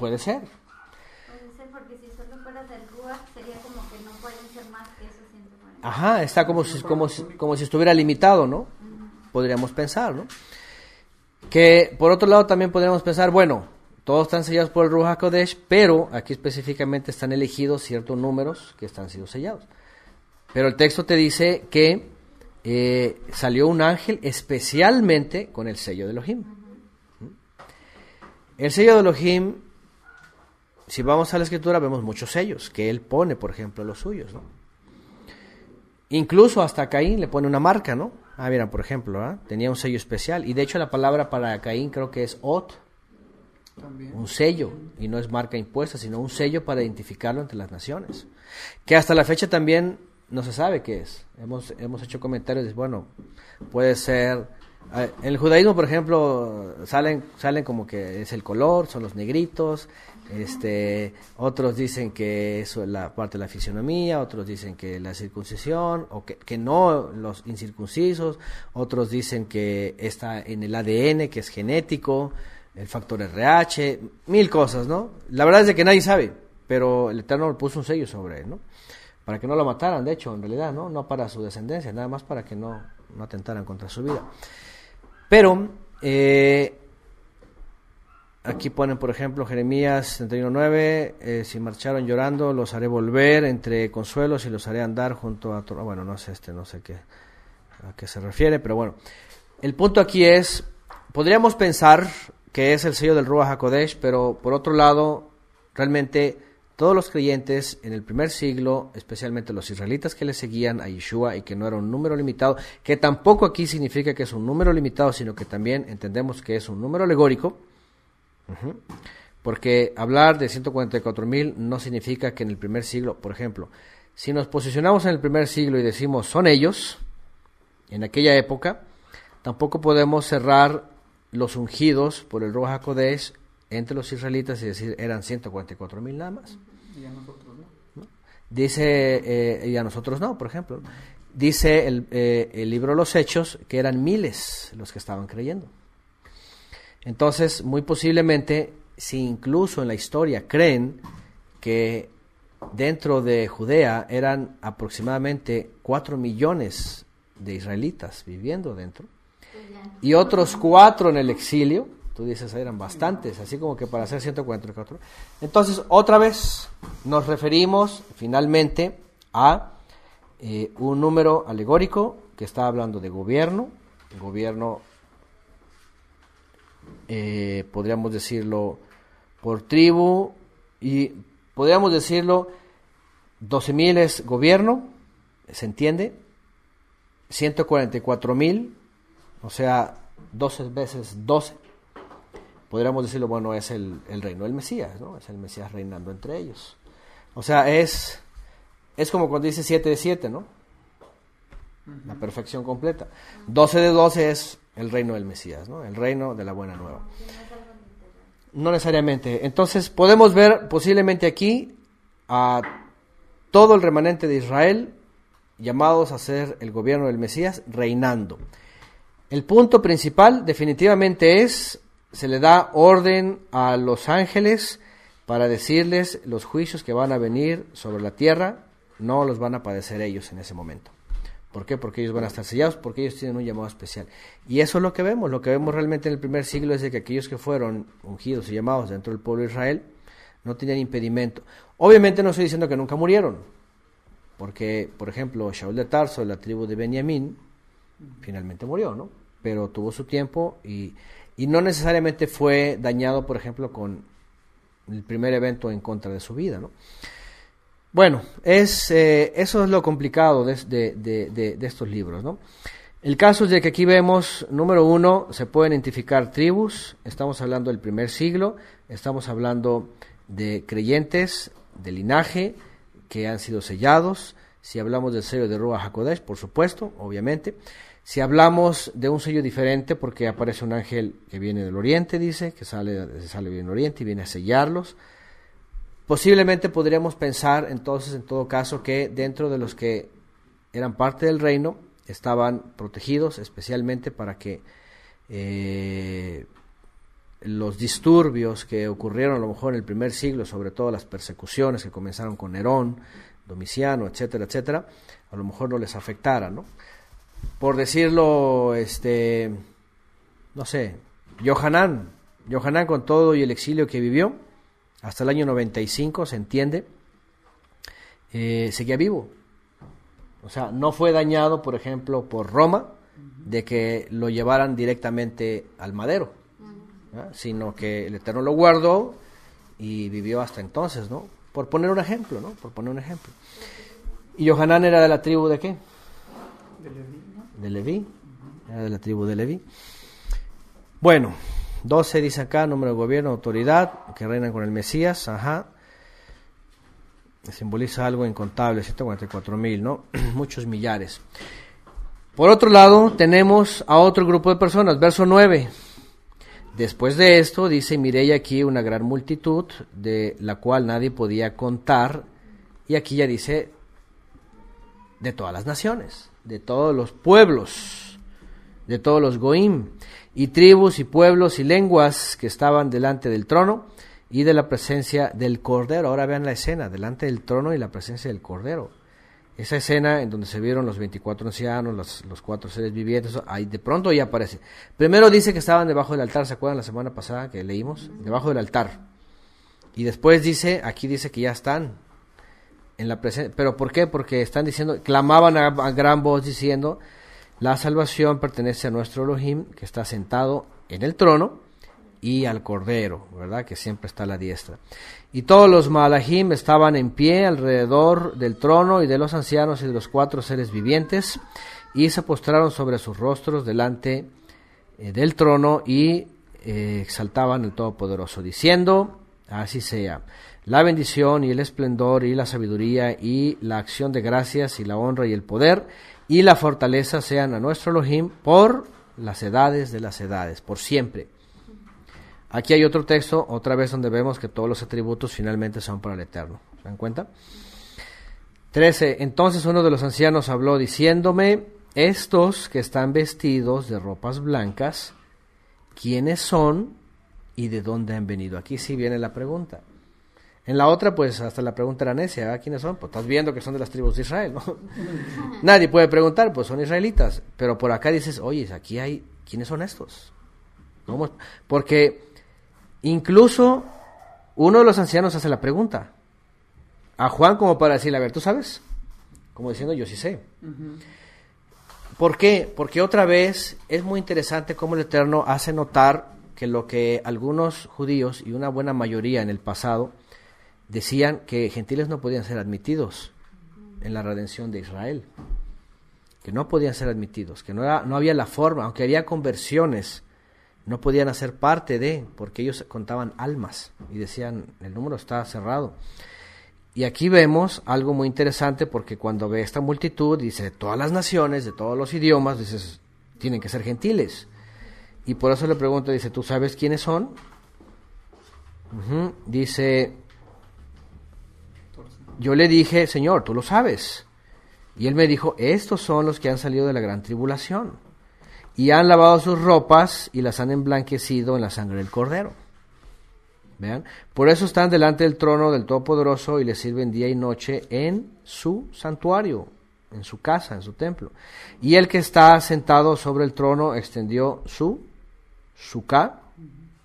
Puede ser. Puede ser porque si solo fuera del RUA sería como que no pueden ser más que esos 140. Ajá, está como si, como, como si estuviera limitado, ¿no? Podríamos pensar, ¿no? Que por otro lado también podríamos pensar, bueno, todos están sellados por el Ruach Kodesh, pero aquí específicamente están elegidos ciertos números que están siendo sellados. Pero el texto te dice que eh, salió un ángel especialmente con el sello de Elohim. El sello de Elohim si vamos a la escritura vemos muchos sellos que él pone, por ejemplo, los suyos, ¿no? Incluso hasta Caín le pone una marca, ¿no? Ah, mira, por ejemplo, ¿ah? tenía un sello especial. Y de hecho la palabra para Caín creo que es Ot, un sello, y no es marca impuesta, sino un sello para identificarlo entre las naciones. Que hasta la fecha también no se sabe qué es. Hemos, hemos hecho comentarios, de, bueno, puede ser... Ah, en el judaísmo, por ejemplo, salen, salen como que es el color, son los negritos, este, otros dicen que eso es la parte de la fisionomía, otros dicen que la circuncisión, o que, que no los incircuncisos, otros dicen que está en el ADN, que es genético, el factor RH, mil cosas, ¿no? La verdad es de que nadie sabe, pero el Eterno puso un sello sobre él, ¿no? Para que no lo mataran, de hecho, en realidad, ¿no? No para su descendencia, nada más para que no, no atentaran contra su vida. Pero, eh, Aquí ponen, por ejemplo, Jeremías 31.9, eh, si marcharon llorando, los haré volver entre consuelos y los haré andar junto a... Bueno, no sé este, no sé qué, a qué se refiere, pero bueno. El punto aquí es, podríamos pensar que es el sello del Ruach HaKodesh, pero por otro lado, realmente todos los creyentes en el primer siglo, especialmente los israelitas que le seguían a Yeshua y que no era un número limitado, que tampoco aquí significa que es un número limitado, sino que también entendemos que es un número alegórico, porque hablar de 144 mil no significa que en el primer siglo, por ejemplo, si nos posicionamos en el primer siglo y decimos son ellos, en aquella época, tampoco podemos cerrar los ungidos por el Roja Kodesh entre los israelitas y decir eran 144 mil nada más. Y a nosotros no. Dice, eh, y a nosotros no, por ejemplo. Dice el, eh, el libro Los Hechos que eran miles los que estaban creyendo. Entonces, muy posiblemente si incluso en la historia creen que dentro de Judea eran aproximadamente 4 millones de israelitas viviendo dentro y otros 4 en el exilio, tú dices, eran bastantes, así como que para hacer 144. Entonces, otra vez nos referimos finalmente a eh, un número alegórico que está hablando de gobierno, gobierno, eh, podríamos decirlo, por tribu y podríamos decirlo, 12.000 es gobierno, ¿se entiende? 144.000, o sea, 12 veces 12. Podríamos decirlo, bueno, es el, el, reino del Mesías, ¿no? Es el Mesías reinando entre ellos. O sea, es, es como cuando dice 7 de 7, ¿no? La perfección completa. 12 de 12 es el reino del Mesías, ¿no? El reino de la buena nueva. No necesariamente. Entonces podemos ver posiblemente aquí a todo el remanente de Israel llamados a ser el gobierno del Mesías reinando. El punto principal definitivamente es, se le da orden a los ángeles para decirles los juicios que van a venir sobre la tierra, no los van a padecer ellos en ese momento. ¿Por qué? Porque ellos van a estar sellados, porque ellos tienen un llamado especial. Y eso es lo que vemos. Lo que vemos realmente en el primer siglo es de que aquellos que fueron ungidos y llamados dentro del pueblo de Israel no tenían impedimento. Obviamente no estoy diciendo que nunca murieron, porque, por ejemplo, Shaul de Tarso, de la tribu de Benjamín, finalmente murió, ¿no? Pero tuvo su tiempo y, y no necesariamente fue dañado, por ejemplo, con el primer evento en contra de su vida, ¿no? Bueno, es, eh, eso es lo complicado de, estos libros. ¿no? El caso es de que aquí vemos, número uno, se pueden identificar tribus, estamos hablando del primer siglo, estamos hablando de creyentes, de linaje, que han sido sellados, si hablamos del sello de Ruach HaKodesh, por supuesto, obviamente, si hablamos de un sello diferente, porque aparece un ángel que viene del oriente, dice, que sale, sale del oriente y viene a sellarlos, Posiblemente podríamos pensar entonces, en todo caso, que dentro de los que eran parte del reino estaban protegidos especialmente para que eh, los disturbios que ocurrieron a lo mejor en el primer siglo, sobre todo las persecuciones que comenzaron con Nerón, Domiciano, etcétera, etcétera, a lo mejor no les afectara, ¿no? Por decirlo, este, no sé, Johanán, Johanán con todo y el exilio que vivió, hasta el año 95, se entiende, eh, seguía vivo. O sea, no fue dañado, por ejemplo, por Roma, de que lo llevaran directamente al madero, sino que el Eterno lo guardó y vivió hasta entonces, ¿no? Por poner un ejemplo, ¿no? Por poner un ejemplo. ¿Y Johanán era de la tribu de qué? De Leví. De Leví. Era de la tribu de Leví. Bueno, 12 dice acá, número de gobierno, autoridad, que reinan con el Mesías, ajá. Simboliza algo incontable, 144 mil, ¿no? Muchos millares. Por otro lado, tenemos a otro grupo de personas, verso 9. Después de esto, dice, miré aquí una gran multitud, de la cual nadie podía contar, y aquí ya dice, de todas las naciones, de todos los pueblos, de todos los goim y tribus y pueblos y lenguas que estaban delante del trono y de la presencia del Cordero. Ahora vean la escena, delante del trono y la presencia del Cordero. Esa escena en donde se vieron los 24 ancianos, los, cuatro seres vivientes, ahí de pronto ya aparece. Primero dice que estaban debajo del altar, ¿se acuerdan la semana pasada que leímos? Debajo del altar. Y después dice, aquí dice que ya están en la presencia. ¿Pero por qué? Porque están diciendo, clamaban a gran voz diciendo, la salvación pertenece a nuestro Elohim, que está sentado en el trono, y al Cordero, ¿verdad? Que siempre está a la diestra. Y todos los Malahim estaban en pie alrededor del trono y de los ancianos y de los cuatro seres vivientes, y se postraron sobre sus rostros delante eh, del trono y eh, exaltaban el Todopoderoso, diciendo, así sea, la bendición y el esplendor y la sabiduría y la acción de gracias y la honra y el poder y la fortaleza sean a nuestro Elohim por las edades de las edades, por siempre. Aquí hay otro texto, otra vez donde vemos que todos los atributos finalmente son para el Eterno. ¿Se dan cuenta? 13. Entonces uno de los ancianos habló diciéndome, estos que están vestidos de ropas blancas, ¿quiénes son ¿y de dónde han venido? Aquí sí viene la pregunta. En la otra, pues hasta la pregunta era necia, ¿quiénes son? Pues estás viendo que son de las tribus de Israel, ¿no? Nadie puede preguntar, pues son israelitas. Pero por acá dices, oye, aquí hay, ¿quiénes son estos? Porque incluso uno de los ancianos hace la pregunta a Juan como para decirle, a ver, ¿tú sabes? Como diciendo, yo sí sé. ¿Por qué? Porque otra vez es muy interesante cómo el Eterno hace notar que lo que algunos judíos y una buena mayoría en el pasado decían que gentiles no podían ser admitidos en la redención de Israel, que no podían ser admitidos, que no, era, no había la forma, aunque había conversiones, no podían hacer parte de, porque ellos contaban almas y decían, el número está cerrado. Y aquí vemos algo muy interesante porque cuando ve esta multitud, dice, de todas las naciones, de todos los idiomas, dices, tienen que ser gentiles. Y por eso le pregunto, dice, ¿tú sabes quiénes son? Dice, yo le dije, Señor, tú lo sabes. Y él me dijo, estos son los que han salido de la gran tribulación. Y han lavado sus ropas y las han emblanquecido en la sangre del cordero. Vean, por eso están delante del trono del Todopoderoso y le sirven día y noche en su santuario, en su casa, en su templo. Y el que está sentado sobre el trono extendió su suká,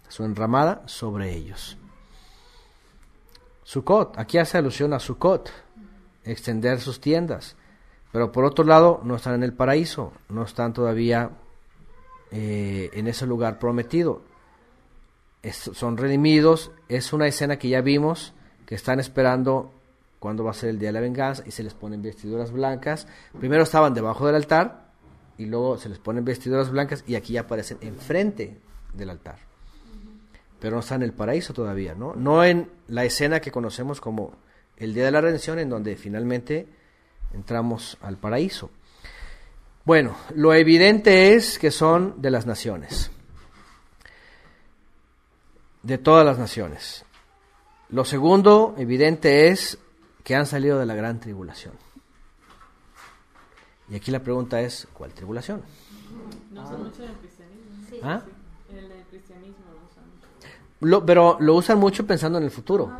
su enramada, sobre ellos. Sukkot, aquí hace alusión a Sukkot, extender sus tiendas. Pero por otro lado, no están en el paraíso, no están todavía eh, en ese lugar prometido. son redimidos, es una escena que ya vimos, que están esperando cuando va a ser el día de la venganza y se les ponen vestiduras blancas. Primero estaban debajo del altar y luego se les ponen vestiduras blancas y aquí ya aparecen enfrente del altar pero no está en el paraíso todavía, ¿no? No en la escena que conocemos como el día de la redención, en donde finalmente entramos al paraíso. Bueno, lo evidente es que son de las naciones, de todas las naciones. Lo segundo evidente es que han salido de la gran tribulación. Y aquí la pregunta es, ¿cuál tribulación? No mucho cristianismo. ¿Ah? Pero lo usan mucho pensando en el futuro.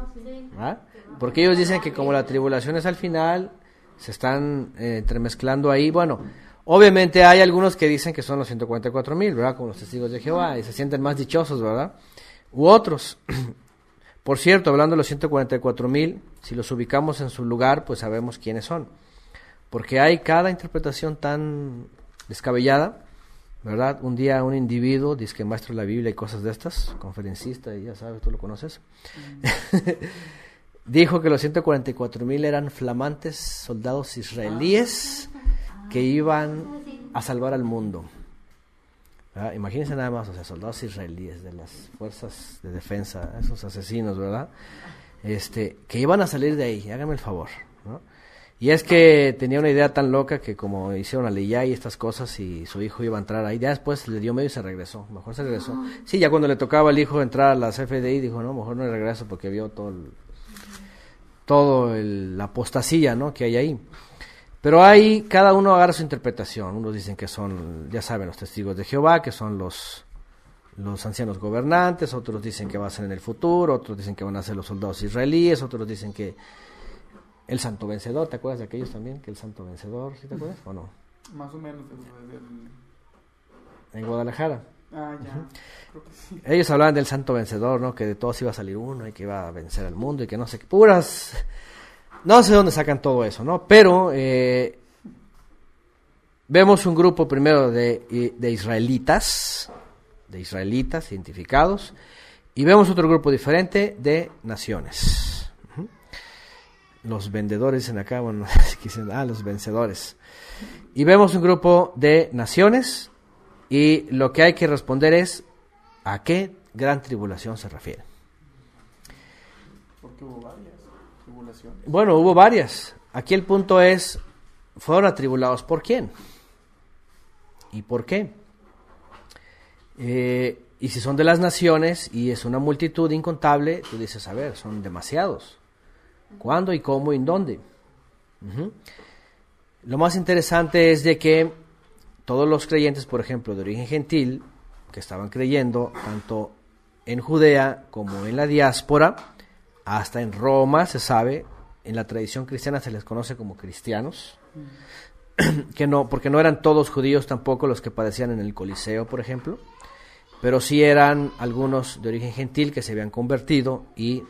Ah, Porque ellos dicen que como la tribulación es al final, se están eh, entremezclando ahí. Bueno, obviamente hay algunos que dicen que son los 144 mil, ¿verdad? Como los testigos de Jehová, y se sienten más dichosos, ¿verdad? U otros. Por cierto, hablando de los 144 mil, si los ubicamos en su lugar, pues sabemos quiénes son. Porque hay cada interpretación tan descabellada ¿verdad? Un día un individuo, dice que maestro de la Biblia y cosas de estas, conferencista, y ya sabes, tú lo conoces, dijo que los 144 mil eran flamantes soldados israelíes que iban a salvar al mundo. Imagínense nada más, o sea, soldados israelíes de las fuerzas de defensa, esos asesinos, ¿verdad? Este, que iban a salir de ahí, hágame el favor, ¿no? Y es que tenía una idea tan loca que como hicieron la ley y estas cosas y su hijo iba a entrar ahí, ya después le dio medio y se regresó, mejor se regresó. Sí, ya cuando le tocaba al hijo entrar a las FDI dijo, no, mejor no regreso porque vio todo todo la apostasía, ¿no? que hay ahí. Pero ahí cada uno agarra su interpretación. Unos dicen que son, ya saben, los testigos de Jehová, que son los los ancianos gobernantes, otros dicen que va a ser en el futuro, otros dicen que van a ser los soldados israelíes, otros dicen que el Santo Vencedor, ¿te acuerdas de aquellos también? Que el Santo Vencedor, ¿sí te acuerdas o no? Más o menos. En Guadalajara. Ah, ya. Ellos hablaban del Santo Vencedor, ¿no? Que de todos iba a salir uno y que iba a vencer al mundo y que no sé qué. Puras. No sé dónde sacan todo eso, ¿no? Pero eh, vemos un grupo primero de, de israelitas, de israelitas identificados, y vemos otro grupo diferente de naciones los vendedores en acá, bueno, ah, los vencedores. Y vemos un grupo de naciones y lo que hay que responder es a qué gran tribulación se refiere. Porque hubo varias tribulaciones. Bueno, hubo varias. Aquí el punto es, ¿fueron atribulados por quién? ¿Y por qué? Eh, y si son de las naciones y es una multitud incontable, tú dices, a ver, son demasiados. ¿Cuándo y cómo y en dónde? Lo más interesante es de que todos los creyentes, por ejemplo, de origen gentil, que estaban creyendo tanto en Judea como en la diáspora, hasta en Roma se sabe, en la tradición cristiana se les conoce como cristianos, que no, porque no eran todos judíos tampoco los que padecían en el Coliseo, por ejemplo, pero sí eran algunos de origen gentil que se habían convertido y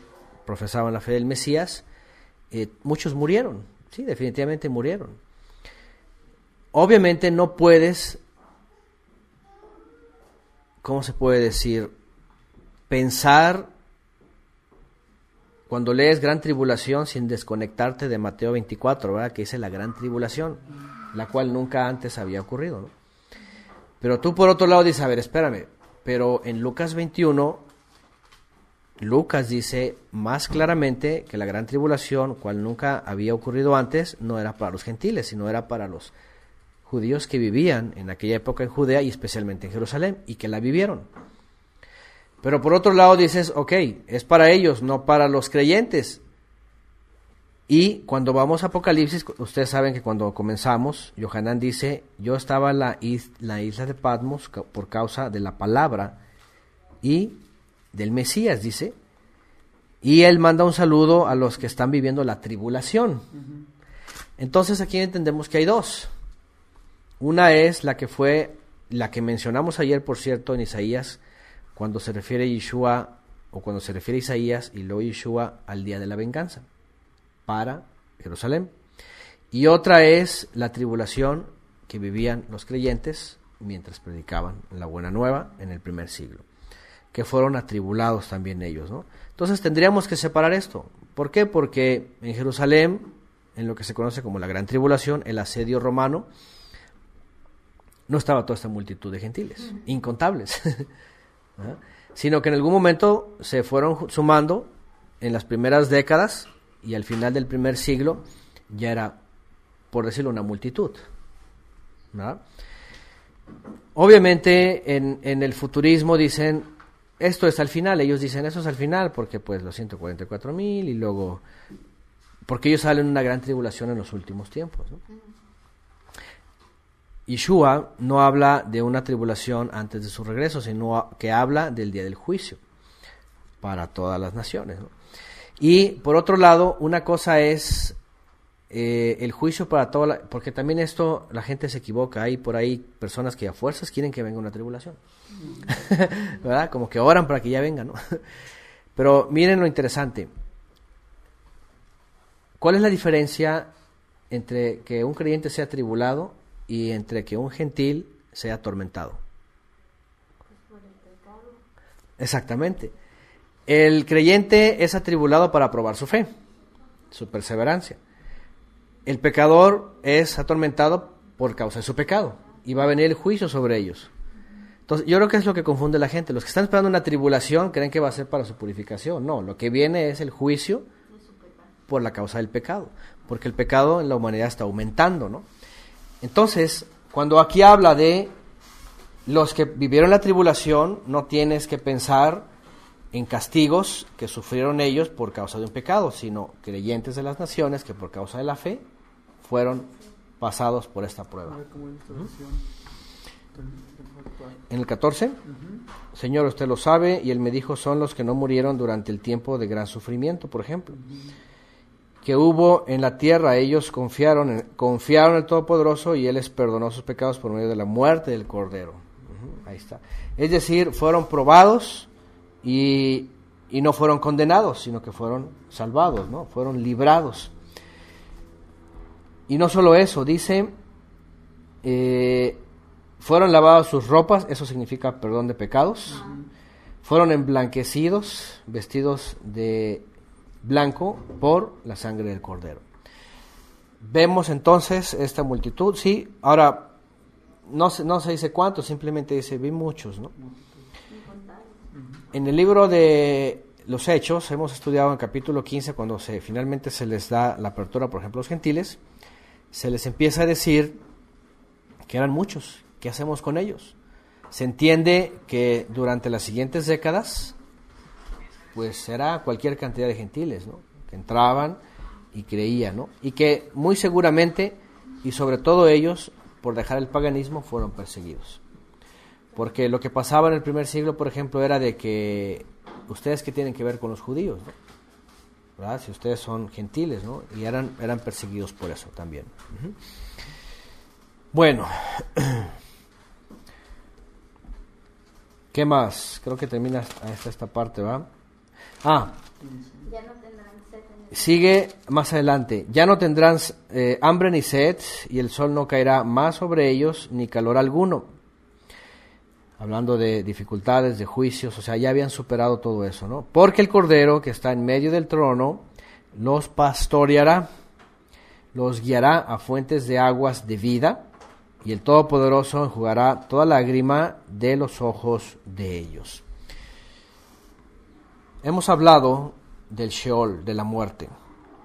profesaban la fe del Mesías. Eh, muchos murieron, sí, definitivamente murieron. Obviamente no puedes, ¿cómo se puede decir? Pensar cuando lees gran tribulación sin desconectarte de Mateo 24, ¿verdad? Que dice la gran tribulación, la cual nunca antes había ocurrido, ¿no? Pero tú por otro lado dices, a ver, espérame, pero en Lucas 21, Lucas dice más claramente que la gran tribulación, cual nunca había ocurrido antes, no era para los gentiles, sino era para los judíos que vivían en aquella época en Judea y especialmente en Jerusalén, y que la vivieron. Pero por otro lado dices, ok, es para ellos, no para los creyentes. Y cuando vamos a Apocalipsis, ustedes saben que cuando comenzamos, Yohanan dice, yo estaba en la, la isla de Patmos por causa de la palabra y del Mesías, dice. Y él manda un saludo a los que están viviendo la tribulación. Entonces aquí entendemos que hay dos. Una es la que fue, la que mencionamos ayer, por cierto, en Isaías, cuando se refiere a Yeshua, o cuando se refiere a Isaías y luego Yeshua al día de la venganza para Jerusalén. Y otra es la tribulación que vivían los creyentes mientras predicaban la buena nueva en el primer siglo, que fueron atribulados también ellos. ¿no? Entonces tendríamos que separar esto. ¿Por qué? Porque en Jerusalén, en lo que se conoce como la gran tribulación, el asedio romano, no estaba toda esta multitud de gentiles, incontables, sino que en algún momento se fueron sumando en las primeras décadas y al final del primer siglo ya era, por decirlo, una multitud. Obviamente en, en, el futurismo dicen, esto es al final, ellos dicen eso es al final porque pues los 144 mil y luego, porque ellos salen una gran tribulación en los últimos tiempos. ¿no? Yeshua no habla de una tribulación antes de su regreso, sino que habla del día del juicio para todas las naciones. ¿no? Y por otro lado, una cosa es eh, el juicio para toda la, porque también esto la gente se equivoca, hay por ahí personas que a fuerzas quieren que venga una tribulación, ¿verdad? Como que oran para que ya venga, ¿no? Pero miren lo interesante, ¿cuál es la diferencia entre que un creyente sea tribulado y entre que un gentil sea atormentado? Exactamente. El creyente es atribulado para probar su fe, su perseverancia. El pecador es atormentado por causa de su pecado y va a venir el juicio sobre ellos. Entonces, yo creo que es lo que confunde la gente. Los que están esperando una tribulación creen que va a ser para su purificación. No, lo que viene es el juicio por la causa del pecado, porque el pecado en la humanidad está aumentando, ¿no? Entonces, cuando aquí habla de los que vivieron la tribulación, no tienes que pensar en castigos que sufrieron ellos por causa de un pecado, sino creyentes de las naciones que por causa de la fe fueron pasados por esta prueba. En el 14, Señor, usted lo sabe, y él me dijo, son los que no murieron durante el tiempo de gran sufrimiento, por ejemplo, que hubo en la tierra, ellos confiaron en, confiaron en el Todopoderoso y él les perdonó sus pecados por medio de la muerte del Cordero. Ahí está. Es decir, fueron probados, y, y, no fueron condenados, sino que fueron salvados, ¿no? Fueron librados. Y no solo eso, dice, eh, fueron lavados sus ropas, eso significa perdón de pecados, fueron emblanquecidos, vestidos de blanco por la sangre del cordero. Vemos entonces esta multitud, sí, ahora no se, no se dice cuántos, simplemente dice vi muchos, ¿no? En el libro de los Hechos, hemos estudiado en capítulo 15, cuando se, finalmente se les da la apertura, por ejemplo, a los gentiles, se les empieza a decir que eran muchos, ¿qué hacemos con ellos? Se entiende que durante las siguientes décadas, pues era cualquier cantidad de gentiles, ¿no? Que entraban y creían, ¿no? Y que muy seguramente, y sobre todo ellos, por dejar el paganismo, fueron perseguidos. Porque lo que pasaba en el primer siglo, por ejemplo, era de que ustedes que tienen que ver con los judíos, ¿no? ¿Verdad? Si ustedes son gentiles, ¿no? Y eran, eran perseguidos por eso también. Bueno, ¿qué más? Creo que termina esta, esta parte, ¿va? Ah, Ya no tendrán sed en el Sigue más adelante. Ya no tendrán eh, hambre ni sed, y el sol no caerá más sobre ellos, ni calor alguno. Hablando de dificultades, de juicios, o sea, ya habían superado todo eso, ¿no? Porque el cordero que está en medio del trono los pastoreará, los guiará a fuentes de aguas de vida, y el Todopoderoso enjugará toda lágrima de los ojos de ellos. Hemos hablado del Sheol, de la muerte.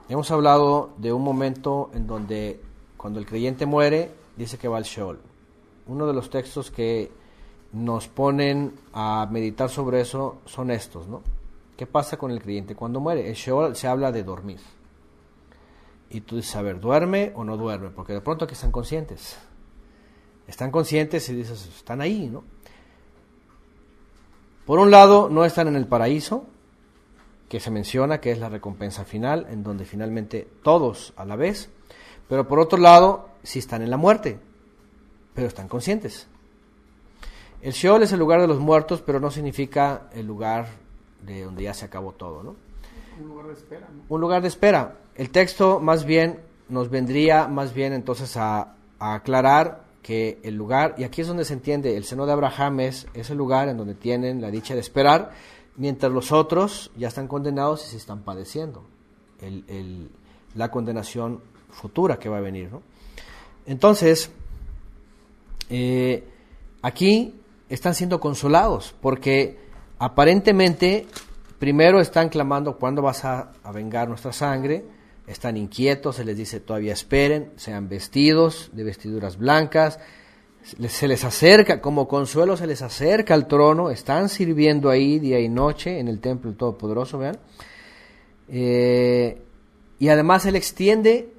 Hemos hablado de un momento en donde cuando el creyente muere, dice que va al Sheol. Uno de los textos que nos ponen a meditar sobre eso son estos, ¿no? ¿Qué pasa con el creyente cuando muere? El Sheol se habla de dormir. Y tú dices, a ver, ¿duerme o no duerme? Porque de pronto que están conscientes. Están conscientes y dices, están ahí, ¿no? Por un lado, no están en el paraíso, que se menciona que es la recompensa final, en donde finalmente todos a la vez, pero por otro lado, sí están en la muerte, pero están conscientes. El Sheol es el lugar de los muertos, pero no significa el lugar de donde ya se acabó todo, ¿no? Un lugar de espera, ¿no? Un lugar de espera. El texto más bien nos vendría más bien entonces a, a aclarar que el lugar, y aquí es donde se entiende, el seno de Abraham es ese lugar en donde tienen la dicha de esperar, mientras los otros ya están condenados y se están padeciendo el, el- la condenación futura que va a venir. ¿no? Entonces, eh, aquí están siendo consolados porque aparentemente primero están clamando cuándo vas a, vengar nuestra sangre, están inquietos, se les dice todavía esperen, sean vestidos de vestiduras blancas, se les- acerca, como consuelo se les acerca al trono, están sirviendo ahí día y noche en el templo del Todopoderoso, vean. Eh, y además él extiende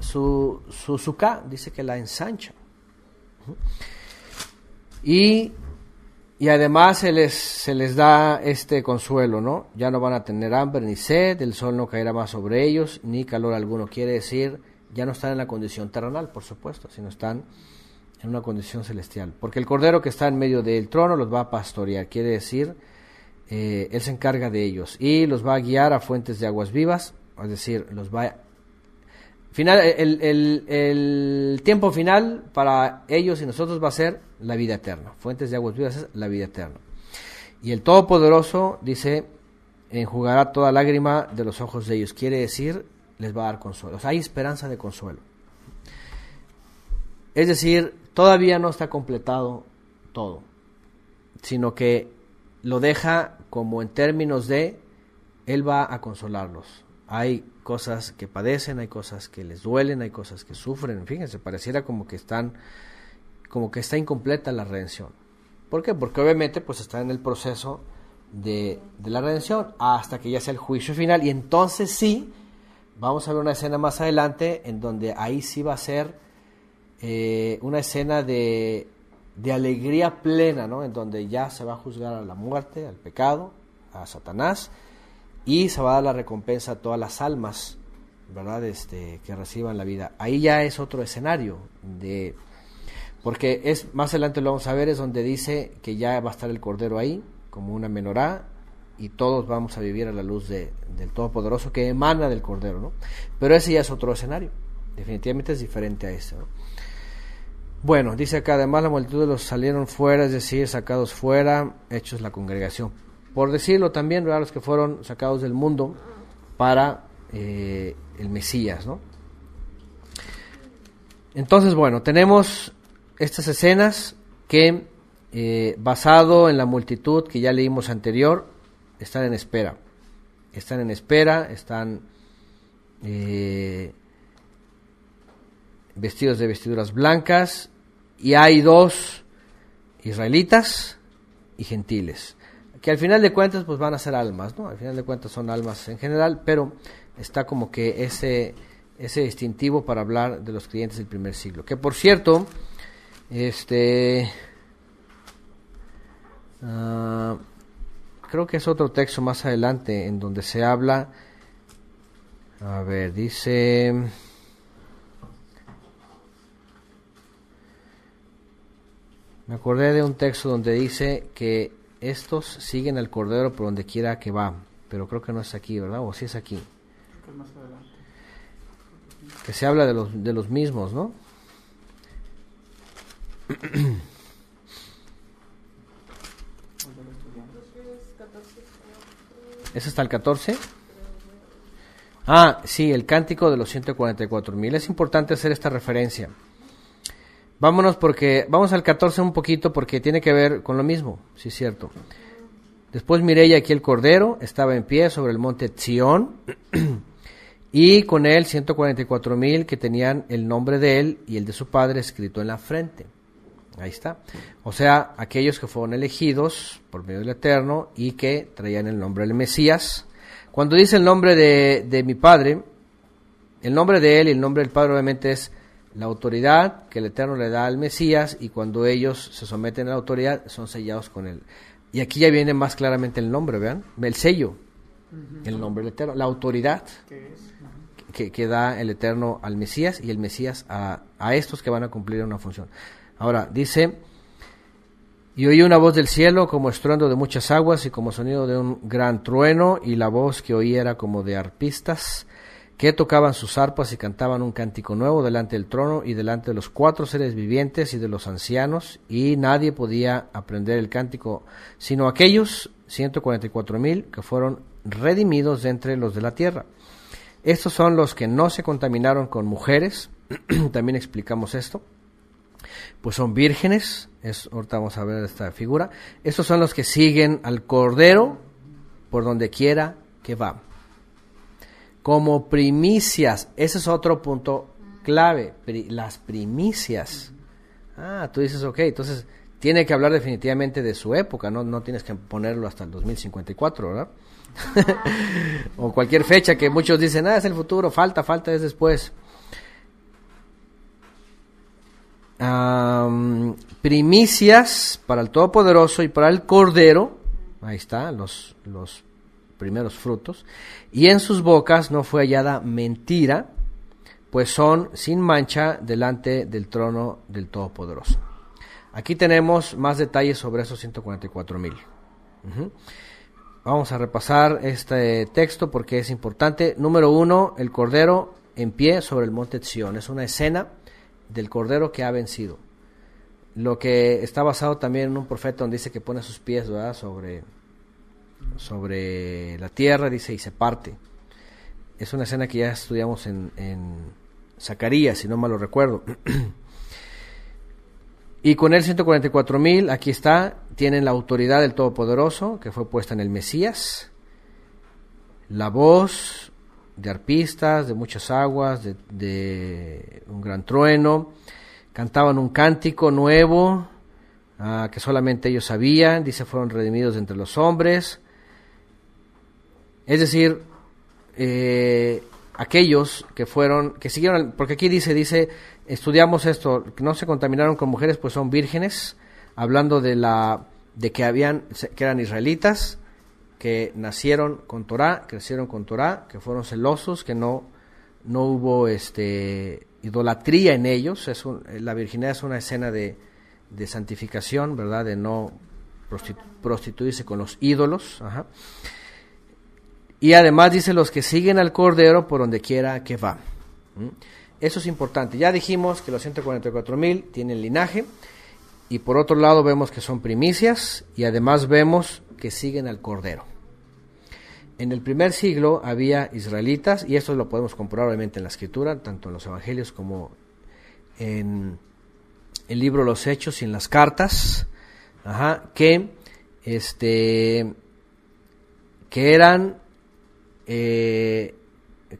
su, su dice que la ensancha. Y, y además se les, se les da este consuelo, ¿no? Ya no van a tener hambre ni sed, el sol no caerá más sobre ellos, ni calor alguno. Quiere decir, ya no están en la condición terrenal, por supuesto, sino están en una condición celestial. Porque el cordero que está en medio del trono los va a pastorear, quiere decir, eh, él se encarga de ellos y los va a guiar a fuentes de aguas vivas, es decir, los va Final, el, el- tiempo final para ellos y nosotros va a ser la vida eterna. Fuentes de aguas vivas es la vida eterna. Y el Todopoderoso dice, enjugará toda lágrima de los ojos de ellos. Quiere decir, les va a dar consuelo. O sea, hay esperanza de consuelo. Es decir, todavía no está completado todo, sino que lo deja como en términos de, Él va a consolarlos. Hay cosas que padecen, hay cosas que les duelen, hay cosas que sufren. Fíjense, pareciera como que están, como que está incompleta la redención. ¿Por qué? Porque obviamente pues está en el proceso de, la redención hasta que ya sea el juicio final y entonces sí, vamos a ver una escena más adelante en donde ahí sí va a ser eh, una escena de, de alegría plena, ¿no? En donde ya se va a juzgar a la muerte, al pecado, a Satanás, y se va a dar la recompensa a todas las almas, ¿verdad? Este, que reciban la vida. Ahí ya es otro escenario de porque es más adelante lo vamos a ver es donde dice que ya va a estar el cordero ahí como una menorá y todos vamos a vivir a la luz de, del todopoderoso que emana del cordero no pero ese ya es otro escenario definitivamente es diferente a ese ¿no? bueno dice acá además la multitud de los salieron fuera es decir sacados fuera hechos la congregación por decirlo también ¿verdad? los que fueron sacados del mundo para eh, el Mesías no entonces, bueno, tenemos estas escenas que, eh, basado en la multitud que ya leímos anterior, están en espera. Están en espera, están eh, vestidos de vestiduras blancas y hay dos israelitas y gentiles que al final de cuentas pues van a ser almas, ¿no? Al final de cuentas son almas en general, pero está como que ese ese distintivo para hablar de los creyentes del primer siglo. Que por cierto, este Ah, creo que es otro texto más adelante en donde se habla, a ver, dice... Me acordé de un texto donde dice que estos siguen al Cordero por donde quiera que va, pero creo que no es aquí, ¿verdad? O sí es aquí. Que más adelante. Que se habla de los, de los mismos, ¿no? ¿Es hasta el 14? Ah, sí, el cántico de los 144 mil. Es importante hacer esta referencia. Vámonos porque, vamos al 14 un poquito porque tiene que ver con lo mismo, sí es cierto. Después miré y aquí el cordero estaba en pie sobre el monte Sión y con él 144 mil que tenían el nombre de él y el de su padre escrito en la frente. Ahí está. O sea, aquellos que fueron elegidos por medio del Eterno y que traían el nombre del Mesías. Cuando dice el nombre de, de mi padre, el nombre de él y el nombre del padre obviamente es la autoridad que el Eterno le da al Mesías y cuando ellos se someten a la autoridad son sellados con él. Y aquí ya viene más claramente el nombre, vean, el sello, el nombre del Eterno, la autoridad que, que da el Eterno al Mesías y el Mesías a, a estos que van a cumplir una función. Ahora, dice, y oí una voz del cielo como estruendo de muchas aguas y como sonido de un gran trueno, y la voz que oí era como de arpistas, que tocaban sus arpas y cantaban un cántico nuevo delante del trono y delante de los cuatro seres vivientes y de los ancianos, y nadie podía aprender el cántico, sino aquellos 144 mil que fueron redimidos de entre los de la tierra. Estos son los que no se contaminaron con mujeres, también explicamos esto, pues son vírgenes, es, ahorita vamos a ver esta figura, estos son los que siguen al Cordero por donde quiera que va. Como primicias, ese es otro punto clave, las primicias. Ah, tú dices, ok, entonces tiene que hablar definitivamente de su época, no, no tienes que ponerlo hasta el 2054, ¿verdad? o cualquier fecha que muchos dicen, ah, es el futuro, falta, falta, es después. Primicias para el Todopoderoso y para el Cordero, ahí está, los, los primeros frutos, y en sus bocas no fue hallada mentira, pues son sin mancha delante del trono del Todopoderoso. Aquí tenemos más detalles sobre esos 144 mil. Ujú. Vamos a repasar este texto porque es importante. Número uno, el Cordero en pie sobre el monte Sión. Es una escena del Cordero que ha vencido. Lo que está basado también en un profeta donde dice que pone sus pies sobre sobre la tierra, dice, y se parte. Es una escena que ya estudiamos en, en Zacarías, si no mal lo recuerdo. y con él 144 mil, aquí está, tienen la autoridad del Todopoderoso, que fue puesta en el Mesías, la voz de arpistas, de muchas aguas, de, un gran trueno, cantaban un cántico nuevo, ah, que solamente ellos sabían, dice, fueron redimidos entre los hombres, es decir, eh, aquellos que fueron, que siguieron, porque aquí dice, dice, estudiamos esto, no se contaminaron con mujeres, pues son vírgenes, hablando de la, de que habían, que eran israelitas, que nacieron con Torah, crecieron con Torah, que fueron celosos, que no, no hubo este idolatría en ellos, es un- la virginidad es una escena de, de santificación, ¿verdad? De no prostitu- prostituirse con los ídolos, ajá. Y además dice los que siguen al Cordero por donde quiera que va. ¿Mm? Eso es importante. Ya dijimos que los 144 mil tienen linaje. Y por otro lado vemos que son primicias y además vemos que siguen al Cordero. En el primer siglo había israelitas, y esto lo podemos comprobar obviamente en la escritura, tanto en los evangelios como en el libro de los Hechos y en las cartas, ajá, que este que eran eh,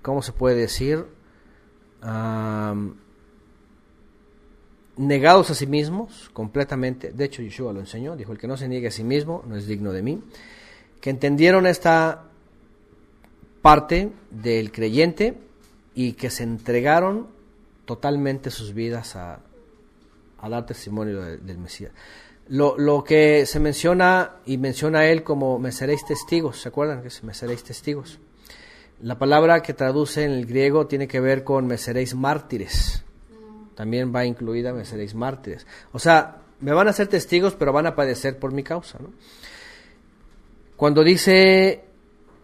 ¿cómo se puede decir? Negados a sí mismos completamente. De hecho, Yeshua lo enseñó, dijo, el que no se niegue a sí mismo no es digno de mí. Que entendieron esta parte del creyente y que se entregaron totalmente sus vidas a, dar testimonio de- del Mesías. Lo, lo que se menciona y menciona él como me seréis testigos, ¿se acuerdan que es me seréis testigos? La palabra que traduce en el griego tiene que ver con me seréis mártires. También va incluida me seréis mártires. O sea, me van a ser testigos, pero van a padecer por mi causa. Cuando dice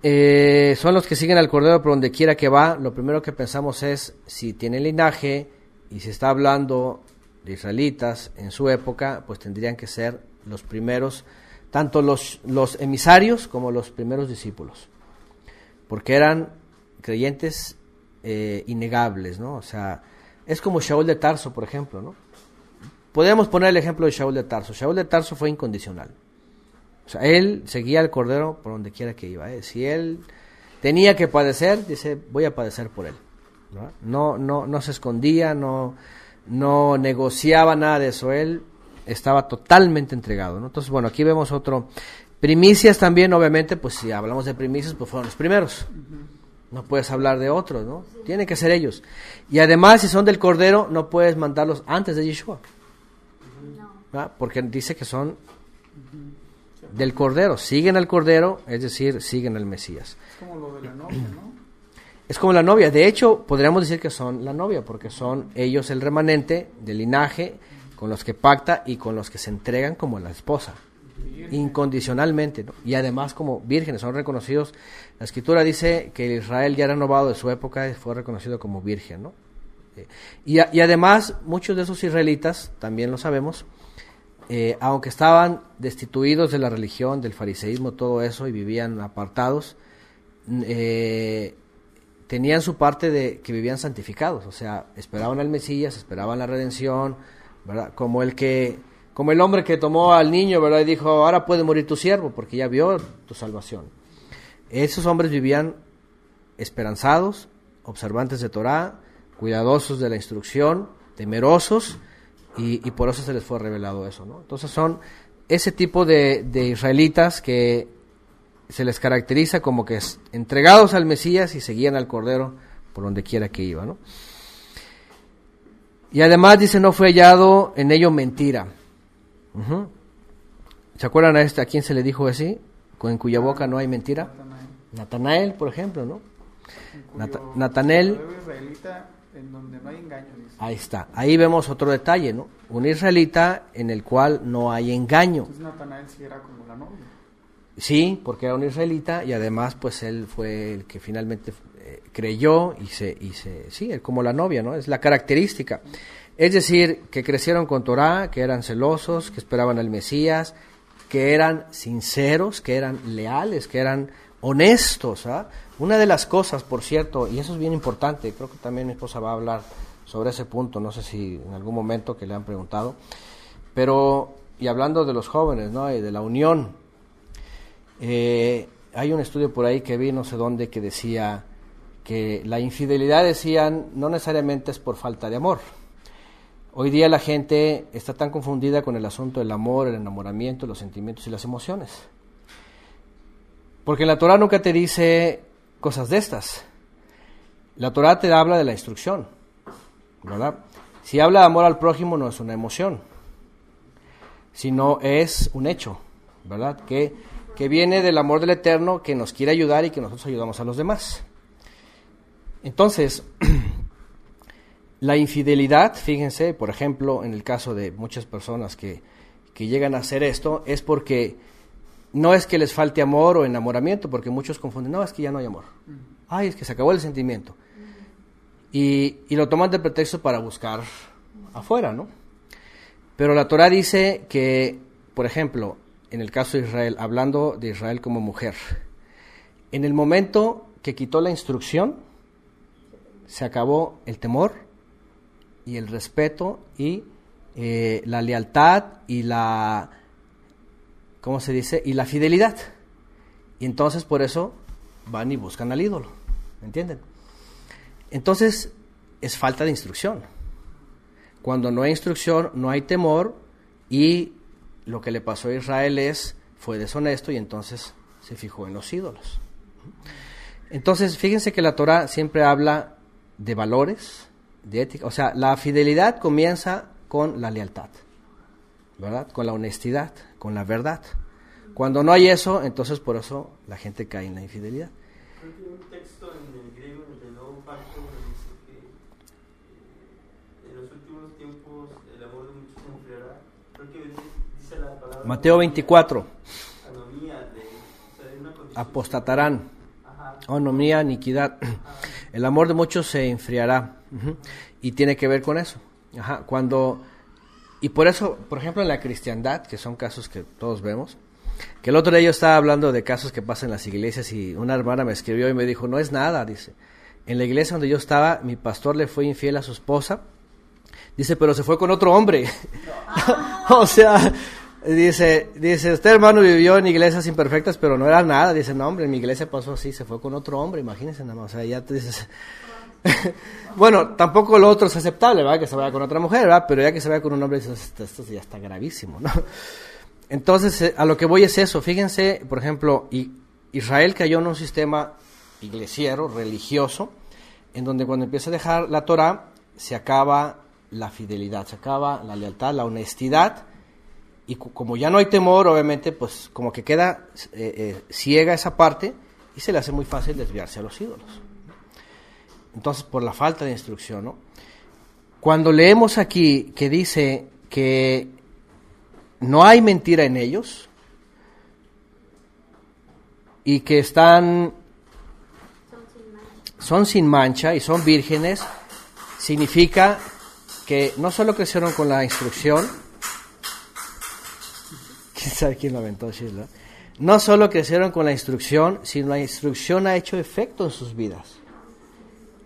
eh, son los que siguen al Cordero por donde quiera que va, lo primero que pensamos es si tiene linaje y se está hablando de israelitas en su época, pues tendrían que ser los primeros, tanto los, los emisarios como los primeros discípulos, porque eran creyentes eh, innegables, ¿no? O sea, es como Shaul de Tarso, por ejemplo, ¿no? Podemos poner el ejemplo de Shaul de Tarso. Shaul de Tarso fue incondicional. O sea, él seguía al Cordero por donde quiera que iba. ¿eh? Si él tenía que padecer, dice, voy a padecer por él. ¿no? No, no, se escondía, no, no negociaba nada de eso. Él estaba totalmente entregado. ¿no? Entonces, bueno, aquí vemos otro. Primicias también, obviamente, pues si hablamos de primicias, pues fueron los primeros. No puedes hablar de otros, ¿no? Tienen que ser ellos. Y además, si son del Cordero, no puedes mandarlos antes de Yeshua. ¿verdad? Porque dice que son del Cordero. Siguen al Cordero, es decir, siguen al Mesías. Es como lo de la novia, ¿no? Es como la novia. De hecho, podríamos decir que son la novia, porque son ellos el remanente del linaje con los que pacta y con los que se entregan como la esposa, incondicionalmente. Y además como vírgenes, son reconocidos. La escritura dice que Israel ya renovado de su época fue reconocido como virgen. Eh, Y, además, muchos de esos israelitas, también lo sabemos, eh, aunque estaban destituidos de la religión, del fariseísmo, todo eso, y vivían apartados, eh, tenían su parte de que vivían santificados, o sea, esperaban al Mesías, esperaban la redención. Como el que, como el hombre que tomó al niño, ¿verdad? Y dijo, ahora puede morir tu siervo, porque ya vio tu salvación. Esos hombres vivían esperanzados, observantes de Torah, cuidadosos de la instrucción, temerosos, y, por eso se les fue revelado eso, ¿no? Entonces son ese tipo de, de israelitas que se les caracteriza como que es entregados al Mesías y seguían al Cordero por donde quiera que iba. Y además dice, no fue hallado en ello mentira. Ujú. ¿Se acuerdan a este, a quién se le dijo así? En cuya boca no hay mentira. Natanael. Natanael, por ejemplo, ¿no? En cuyo Nata- Natanel- correo israelita en donde no hay engaño, dice. Ahí está. Ahí vemos otro detalle, ¿no? Un israelita en el cual no hay engaño. Entonces Natanael sí era como la novia. Sí, porque era un israelita y además pues él fue el que finalmente eh, creyó y se, y se, sí, él como la novia, ¿no? Es la característica. Es decir, que crecieron con Torah, que eran celosos, que esperaban al Mesías, que eran sinceros, que eran leales, que eran honestos. ¿ah? Una de las cosas, por cierto, y eso es bien importante, creo que también mi esposa va a hablar sobre ese punto, no sé si en algún momento que le han preguntado, pero, y hablando de los jóvenes, ¿no? Y de la unión, eh, hay un estudio por ahí que vi, no sé dónde, que decía que la infidelidad, decían, no necesariamente es por falta de amor. Hoy día la gente está tan confundida con el asunto del amor, el enamoramiento, los sentimientos y las emociones. Porque la Torah nunca te dice cosas de estas. La Torah te habla de la instrucción, ¿verdad? Si habla de amor al prójimo no es una emoción, sino es un hecho, ¿verdad? Que, que viene del amor del Eterno que nos quiere ayudar y que nosotros ayudamos a los demás. Entonces, la infidelidad, fíjense, por ejemplo, en el caso de muchas personas que, que llegan a hacer esto, es porque no es que les falte amor o enamoramiento, porque muchos confunden, no, es que ya no hay amor. Ay, es que se acabó el sentimiento. Y, y lo toman de pretexto para buscar afuera, ¿no? Pero la Torah dice que, por ejemplo, en el caso de Israel, hablando de Israel como mujer, en el momento que quitó la instrucción, se acabó el temor y el respeto y eh, la lealtad y la, ¿cómo se dice? Y la fidelidad. Y entonces por eso van y buscan al ídolo, ¿me entienden? Entonces es falta de instrucción. Cuando no hay instrucción, no hay temor y lo que le pasó a Israel es, fue deshonesto y entonces se fijó en los ídolos. Entonces, fíjense que la Torah siempre habla de valores, de ética. O sea, la fidelidad comienza con la lealtad. ¿verdad? Con la honestidad, con la verdad. Cuando no hay eso, entonces por eso la gente cae en la infidelidad. Un texto en el griego, en el nuevo pacto, dice que eh, en los últimos tiempos el amor de muchos se enfriará. Creo que dice la palabra. Mateo 24, Anomía, de, o sea, una apostatarán, Ajá. anomía, iniquidad. El amor de muchos se enfriará. Y tiene que ver con eso. Ajá. Cuando, y por eso, por ejemplo, en la cristiandad, que son casos que todos vemos, que el otro día yo estaba hablando de casos que pasan en las iglesias y una hermana me escribió y me dijo, no es nada, dice. En la iglesia donde yo estaba, mi pastor le fue infiel a su esposa. Dice, pero se fue con otro hombre. o sea, dice, dice, usted hermano vivió en iglesias imperfectas, pero no era nada. Dice, no hombre, en mi iglesia pasó así, se fue con otro hombre, imagínense nada más. O sea, ya te dices... bueno, tampoco lo otro es aceptable, ¿verdad? Que se vaya con otra mujer, ¿verdad? Pero ya que se vaya con un hombre, esto, esto ya está gravísimo, ¿no? Entonces, eh, a lo que voy es eso. Fíjense, por ejemplo, Israel cayó en un sistema iglesiero, religioso, en donde cuando empieza a dejar la Torah, se acaba la fidelidad, se acaba la lealtad, la honestidad, y como ya no hay temor, obviamente, pues como que queda eh, eh, ciega esa parte y se le hace muy fácil desviarse a los ídolos. Entonces, por la falta de instrucción, ¿no? Cuando leemos aquí que dice que no hay mentira en ellos y que están Son sin mancha. son sin mancha y son vírgenes, significa que no solo crecieron con la instrucción, quién sabe quién lo aventó, no solo crecieron con la instrucción, sino la instrucción ha hecho efecto en sus vidas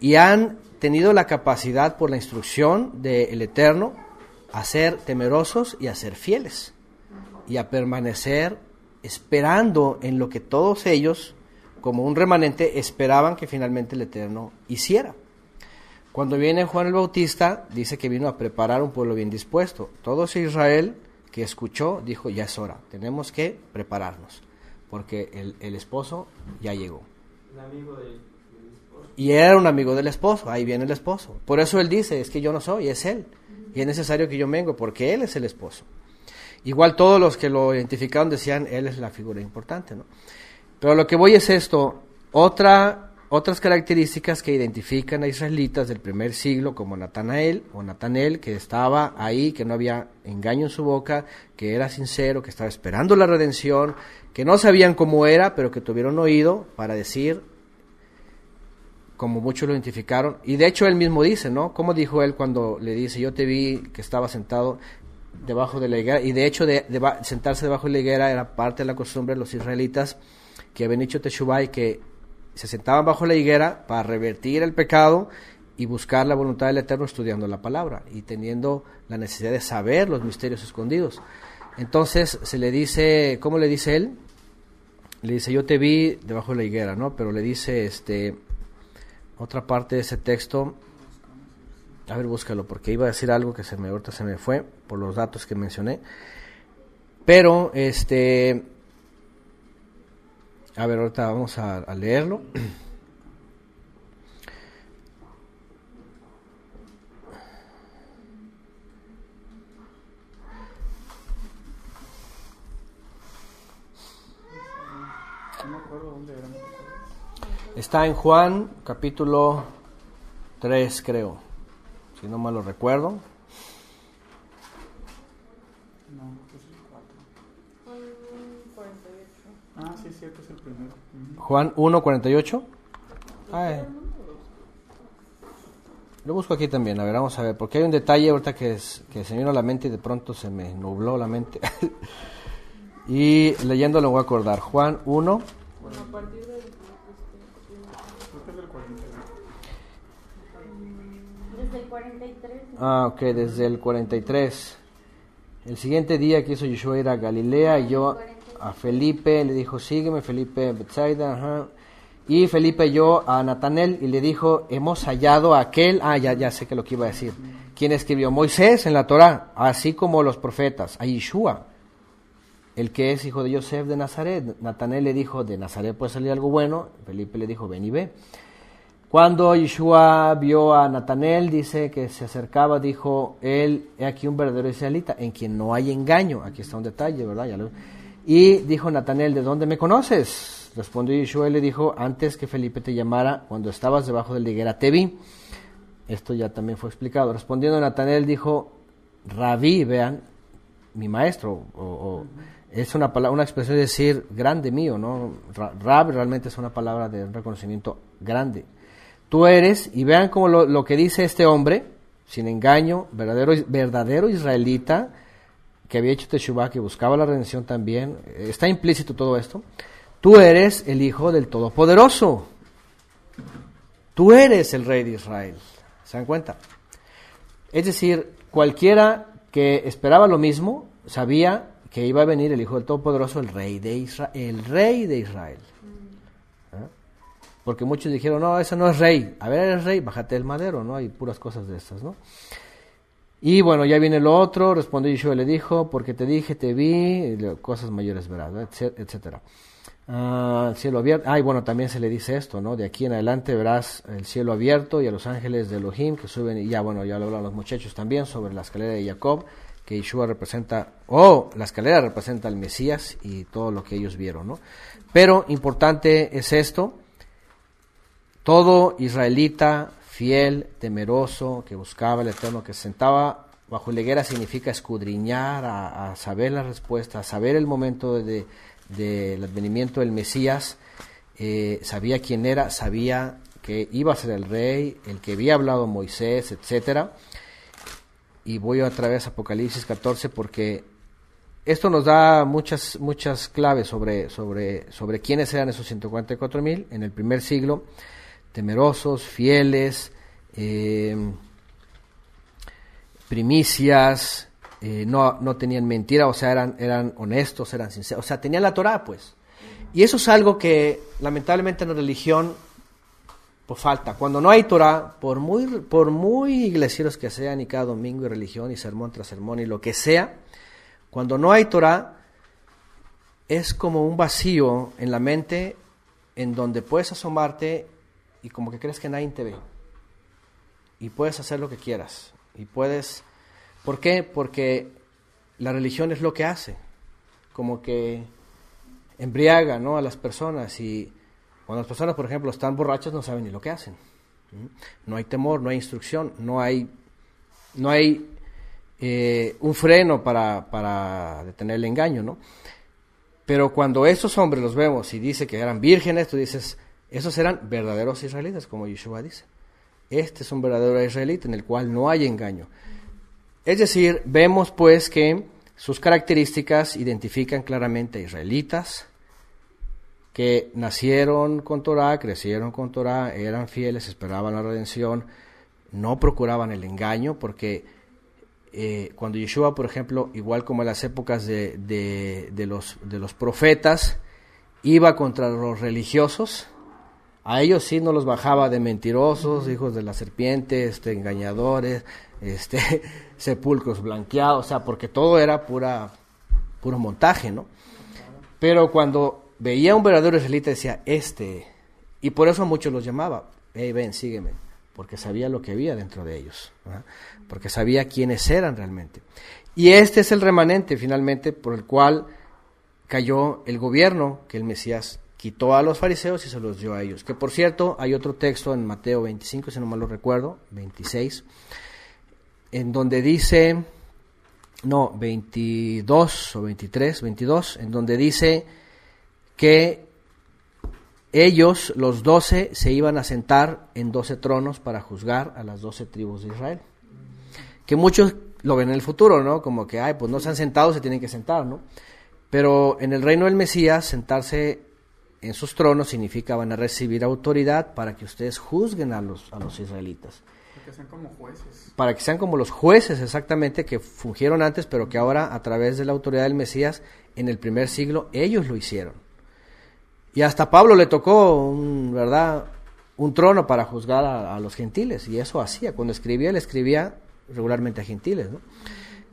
y han tenido la capacidad por la instrucción del Eterno a ser temerosos y a ser fieles y a permanecer esperando en lo que todos ellos, como un remanente, esperaban que finalmente el Eterno hiciera. Cuando viene Juan el Bautista, dice que vino a preparar un pueblo bien dispuesto. Todo ese Israel que escuchó dijo, ya es hora, tenemos que prepararnos, porque el, el esposo ya llegó. Un amigo esposo. Y era un amigo del esposo, ahí viene el esposo. Por eso él dice, es que yo no soy, es él. Y es necesario que yo vengo, porque él es el esposo. Igual todos los que lo identificaron decían, él es la figura importante, ¿no? Pero lo que voy es esto, otra, otras características que identifican a israelitas del primer siglo, como Natanael o Natanel, que estaba ahí, que no había engaño en su boca, que era sincero, que estaba esperando la redención, que no sabían cómo era, pero que tuvieron oído para decir, como muchos lo identificaron, y de hecho él mismo dice, ¿no? ¿Cómo dijo él cuando le dice, yo te vi que estaba sentado debajo de la higuera? Y de hecho de, sentarse debajo de la higuera era parte de la costumbre de los israelitas que habían hecho Teshuvah que se sentaban bajo la higuera para revertir el pecado y buscar la voluntad del Eterno estudiando la palabra y teniendo la necesidad de saber los misterios escondidos. Entonces se le dice, ¿cómo le dice él? Le dice, yo te vi debajo de la higuera, ¿no? Pero le dice, este, otra parte de ese texto, a ver, búscalo, porque iba a decir algo que se me, ahorita se me fue por los datos que mencioné. Pero, este, a ver, ahorita vamos a, a leerlo. No me acuerdo dónde era. Está en Juan, capítulo 3, creo, si no mal lo recuerdo. No, pues es el 4. Ah, sí, cierto, es el primero. Juan 1, 48. Ay. Lo busco aquí también, a ver, vamos a ver, porque hay un detalle ahorita que, es, que se me vino a la mente y de pronto se me nubló la mente. y leyendo lo voy a acordar. Juan 1, Creo que es del 42. Desde el 43. ¿no? Ah, ok, desde el 43. El siguiente día que hizo Yeshua ir a Galilea y yo a Felipe le dijo, sígueme, Felipe Bethsaida, ajá. Y Felipe yo a Natanel y le dijo, hemos hallado a aquel, ah, ya, ya sé que lo que iba a decir, quien escribió Moisés en la Torah, así como los profetas, a Yeshua, el que es hijo de Yosef de Nazaret. Natanel le dijo, de Nazaret puede salir algo bueno, Felipe le dijo, ven y ve. Cuando Yeshua vio a Natanel, dice que se acercaba, dijo, él, he aquí un verdadero israelita, en quien no hay engaño. Aquí está un detalle, ¿verdad? Y dijo Natanel, ¿de dónde me conoces? Respondió Yeshua y le dijo, antes que Felipe te llamara, cuando estabas debajo de la higuera, te vi. Esto ya también fue explicado. Respondiendo Natanel dijo, Rabí, vean, mi maestro, o, es una, palabra, una expresión de decir grande mío, ¿no? Rab realmente es una palabra de reconocimiento grande. Tú eres, y vean como lo, que dice este hombre, sin engaño, verdadero, verdadero israelita, que había hecho Teshuvah, que buscaba la redención también, está implícito todo esto. Tú eres el Hijo del Todopoderoso. Tú eres el Rey de Israel. ¿Se dan cuenta? Es decir, cualquiera que esperaba lo mismo sabía que iba a venir el Hijo del Todopoderoso, el Rey de Israel. El Rey de Israel. Porque muchos dijeron, no, ese no es rey. A ver, eres rey, bájate del madero, ¿no? Hay puras cosas de estas, ¿no? Y bueno, ya viene lo otro, respondió Yeshua y le dijo, porque te dije, te vi, cosas mayores verás, etcétera. Ah, el cielo abierto, ah, y bueno, también se le dice esto, ¿no? De aquí en adelante verás el cielo abierto y a los ángeles de Elohim que suben, y ya bueno, ya lo hablan los muchachos también sobre la escalera de Jacob, que Yeshua representa, o la escalera representa al Mesías y todo lo que ellos vieron, ¿no? Pero importante es esto, todo israelita fiel, temeroso, que buscaba el Eterno, que se sentaba bajo la higuera significa escudriñar, a, saber la respuesta, a saber el momento del advenimiento del Mesías, eh, sabía quién era, sabía que iba a ser el rey, el que había hablado Moisés, etcétera. Y voy otra vez a Apocalipsis 14 porque esto nos da muchas, muchas claves sobre, sobre, sobre quiénes eran esos 144 mil en el primer siglo temerosos, fieles, eh, primicias, eh, no, no, tenían mentira, o sea, eran, eran honestos, eran sinceros, o sea, tenían la Torah, pues. Y eso es algo que lamentablemente en la religión pues falta. Cuando no hay Torah, por muy, por muy que sean, y cada domingo y religión, y sermón tras sermón, y lo que sea, cuando no hay Torah, es como un vacío en la mente en donde puedes asomarte y como que crees que nadie te ve. Y puedes hacer lo que quieras. Y puedes... ¿Por qué? Porque la religión es lo que hace. Como que embriaga ¿no? a las personas y cuando las personas, por ejemplo, están borrachas no saben ni lo que hacen. No hay temor, no hay instrucción, no hay, no hay eh, un freno para, para detener el engaño, ¿no? Pero cuando esos hombres los vemos y dice que eran vírgenes, tú dices, esos eran verdaderos israelitas, como Yeshua dice. Este es un verdadero israelita en el cual no hay engaño. Es decir, vemos pues que sus características identifican claramente a israelitas que nacieron con Torah, crecieron con Torah, eran fieles, esperaban la redención, no procuraban el engaño, porque eh, cuando Yeshua, por ejemplo, igual como en las épocas de, de, los, de los profetas, iba contra los religiosos, a ellos sí no los bajaba de mentirosos, hijos de la serpiente, este, engañadores, este, sepulcros blanqueados, o sea, porque todo era pura, puro montaje, ¿no? Pero cuando veía un verdadero israelita decía, este, y por eso muchos los llamaba, hey, ven, sígueme, porque sabía lo que había dentro de ellos, porque sabía quiénes eran realmente. Y este es el remanente finalmente por el cual cayó el gobierno que el Mesías quitó a los fariseos y se los dio a ellos. Que por cierto, hay otro texto en Mateo 25, si no mal lo recuerdo, 26, en donde dice, no, 22 o 23, 22, en donde dice que ellos, los doce, se iban a sentar en doce tronos para juzgar a las doce tribus de Israel. Que muchos lo ven en el futuro, ¿no? Como que, ay, pues no se han sentado, se tienen que sentar, ¿no? Pero en el reino del Mesías, sentarse en sus tronos significa van a recibir autoridad para que ustedes juzguen a los, a los israelitas. Para que sean como jueces. Para que sean como los jueces exactamente que fungieron antes, pero que ahora a través de la autoridad del Mesías en el primer siglo ellos lo hicieron. Y hasta Pablo le tocó, un, ¿verdad? Un trono para juzgar a, los gentiles y eso hacía. Cuando escribía, le escribía regularmente a gentiles.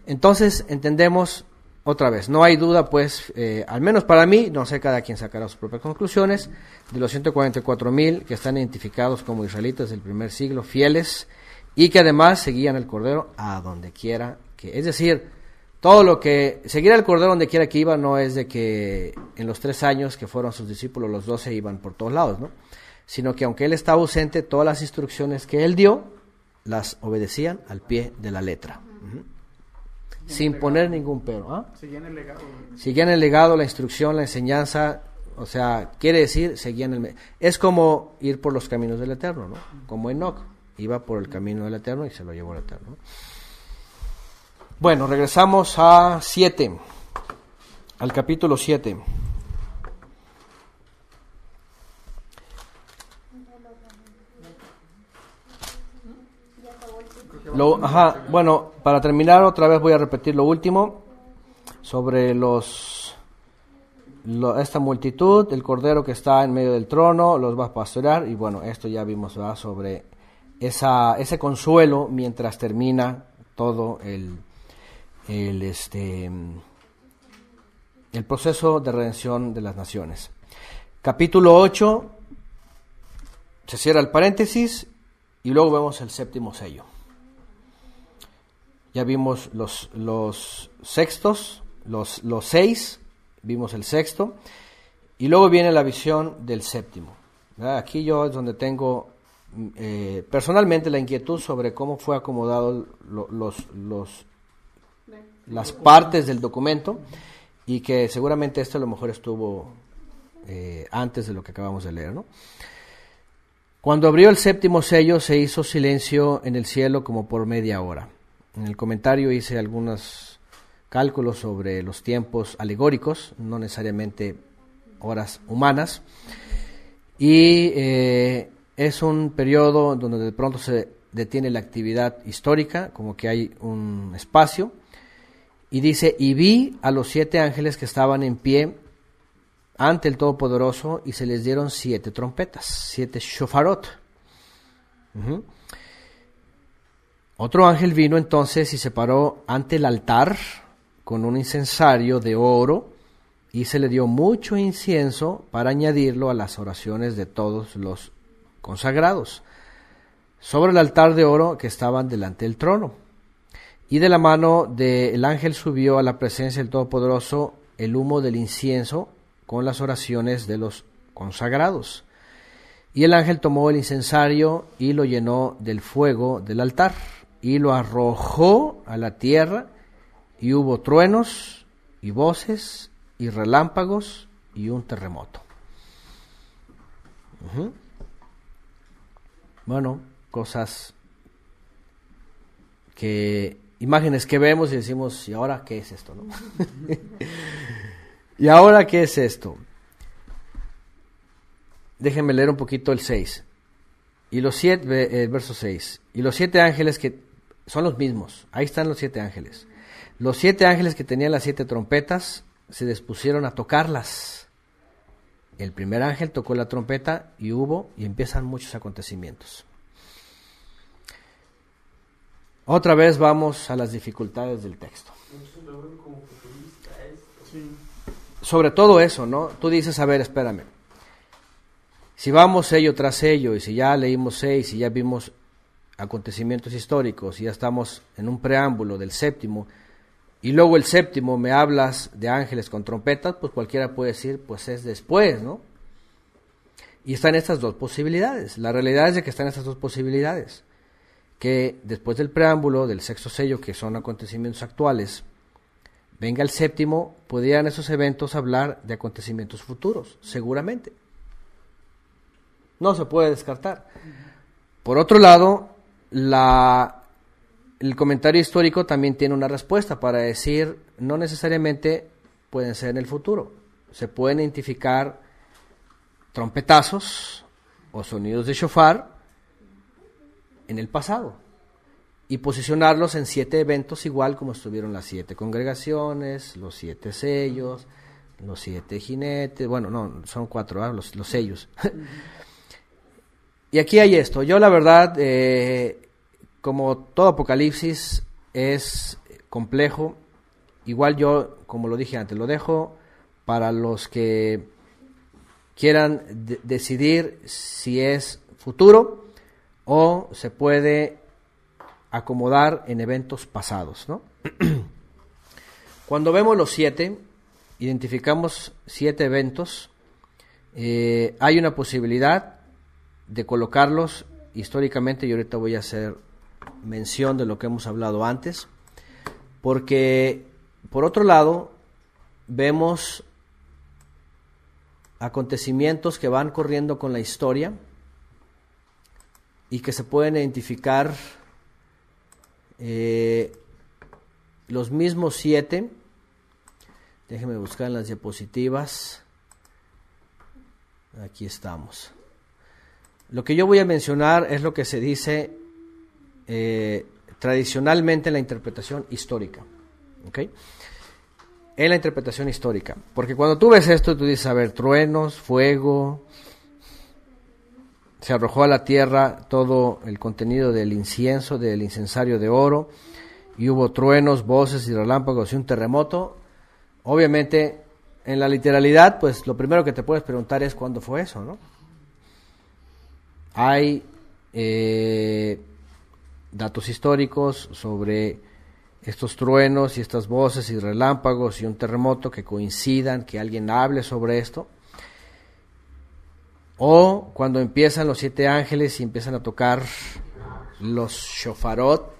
Entonces entendemos otra vez, no hay duda, pues, eh, al menos para mí, no sé, cada quien sacará sus propias conclusiones, de los 144 mil que están identificados como israelitas del primer siglo, fieles, y que además seguían el Cordero a donde quiera que, es decir, todo lo que, seguir al Cordero donde quiera que iba, no es de que en los tres años que fueron sus discípulos, los doce iban por todos lados, ¿no? Sino que aunque él estaba ausente, todas las instrucciones que él dio, las obedecían al pie de la letra sin poner ningún pero. ¿ah? Seguían el legado. Seguían el legado, la instrucción, la enseñanza, o sea, quiere decir, seguían el... Es como ir por los caminos del Eterno, ¿no? Como Enoch, iba por el camino del Eterno y se lo llevó el Eterno. Bueno, regresamos a 7, al capítulo 7. Ajá, bueno, para terminar otra vez voy a repetir lo último sobre los esta multitud, el cordero que está en medio del trono, los va a pastorear y bueno, esto ya vimos ¿verdad? sobre esa, ese consuelo mientras termina todo el, el, este, el proceso de redención de las naciones. Capítulo 8, se cierra el paréntesis y luego vemos el séptimo sello. Ya vimos los, los sextos, los, los seis, vimos el sexto, y luego viene la visión del séptimo. Aquí yo es donde tengo eh, personalmente la inquietud sobre cómo fue acomodado los, los, las partes del documento y que seguramente esto a lo mejor estuvo eh, antes de lo que acabamos de leer. ¿no? Cuando abrió el séptimo sello se hizo silencio en el cielo como por media hora. En el comentario hice algunos cálculos sobre los tiempos alegóricos, no necesariamente horas humanas, y eh, es un periodo donde de pronto se detiene la actividad histórica, como que hay un espacio, y dice, y vi a los siete ángeles que estaban en pie ante el Todopoderoso y se les dieron siete trompetas, siete shofarot. Otro ángel vino entonces y se paró ante el altar con un incensario de oro y se le dio mucho incienso para añadirlo a las oraciones de todos los consagrados sobre el altar de oro que estaban delante del trono. Y de la mano del ángel subió a la presencia del Todopoderoso el humo del incienso con las oraciones de los consagrados. Y el ángel tomó el incensario y lo llenó del fuego del altar y lo arrojó a la tierra y hubo truenos y voces y relámpagos y un terremoto. Bueno, cosas que, imágenes que vemos y decimos, ¿y ahora qué es esto? ¿Y ahora qué es esto? Déjenme leer un poquito el 6. Y los siete, el verso 6. Y los siete ángeles que son los mismos. Ahí están los siete ángeles. Los siete ángeles que tenían las siete trompetas se dispusieron a tocarlas. El primer ángel tocó la trompeta y hubo y empiezan muchos acontecimientos. Otra vez vamos a las dificultades del texto. Sobre todo eso, ¿no? Tú dices, a ver, espérame. Si vamos sello tras sello y si ya leímos seis y ya vimos acontecimientos históricos y ya estamos en un preámbulo del séptimo, y luego el séptimo me hablas de ángeles con trompetas, pues cualquiera puede decir, pues es después, ¿no? Y están estas dos posibilidades. La realidad es de que están estas dos posibilidades. Que después del preámbulo, del sexto sello, que son acontecimientos actuales, venga el séptimo, podrían esos eventos hablar de acontecimientos futuros, seguramente. No se puede descartar. Por otro lado, la, el comentario histórico también tiene una respuesta para decir, no necesariamente pueden ser en el futuro. Se pueden identificar trompetazos o sonidos de shofar en el pasado y posicionarlos en siete eventos igual como estuvieron las siete congregaciones, los siete sellos, los siete jinetes, bueno, no, son cuatro, los, los sellos. Y aquí hay esto. Yo la verdad, eh, como todo Apocalipsis es complejo igual yo, como lo dije antes, lo dejo para los que quieran decidir si es futuro o se puede acomodar en eventos pasados. Cuando vemos los siete, identificamos siete eventos, eh, hay una posibilidad de colocarlos históricamente, y ahorita voy a hacer mención de lo que hemos hablado antes, porque por otro lado vemos acontecimientos que van corriendo con la historia y que se pueden identificar eh, los mismos siete. Déjenme buscar en las diapositivas. Aquí estamos. Lo que yo voy a mencionar es lo que se dice eh, tradicionalmente en la interpretación histórica. ¿okay? En la interpretación histórica. Porque cuando tú ves esto, tú dices, a ver, truenos, fuego, se arrojó a la tierra todo el contenido del incienso, del incensario de oro, y hubo truenos, voces y relámpagos y un terremoto. Obviamente, en la literalidad, pues lo primero que te puedes preguntar es cuándo fue eso, ¿no? Hay eh, datos históricos sobre estos truenos y estas voces y relámpagos y un terremoto que coincidan, que alguien hable sobre esto. O cuando empiezan los siete ángeles y empiezan a tocar los shofarot,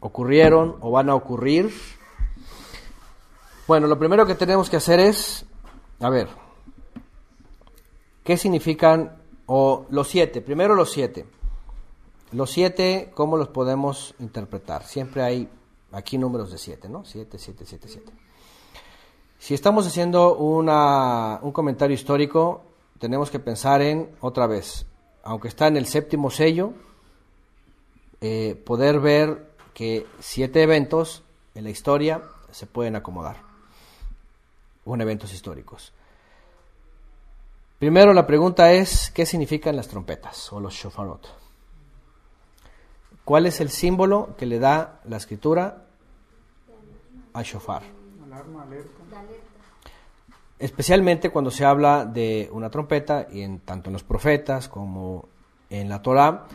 ocurrieron o van a ocurrir. Bueno, lo primero que tenemos que hacer es, a ver, ¿qué significan o los siete? Primero los siete. Los siete, ¿cómo los podemos interpretar? Siempre hay aquí números de siete, ¿no? Siete, siete, siete, siete. Si estamos haciendo una, un comentario histórico, tenemos que pensar en, otra vez, aunque está en el séptimo sello, eh, poder ver que siete eventos en la historia se pueden acomodar, o en eventos históricos. Primero la pregunta es, ¿qué significan las trompetas o los shofarot? ¿Cuál es el símbolo que le da la escritura a shofar? Especialmente cuando se habla de una trompeta, y en, tanto en los profetas como en la Torah,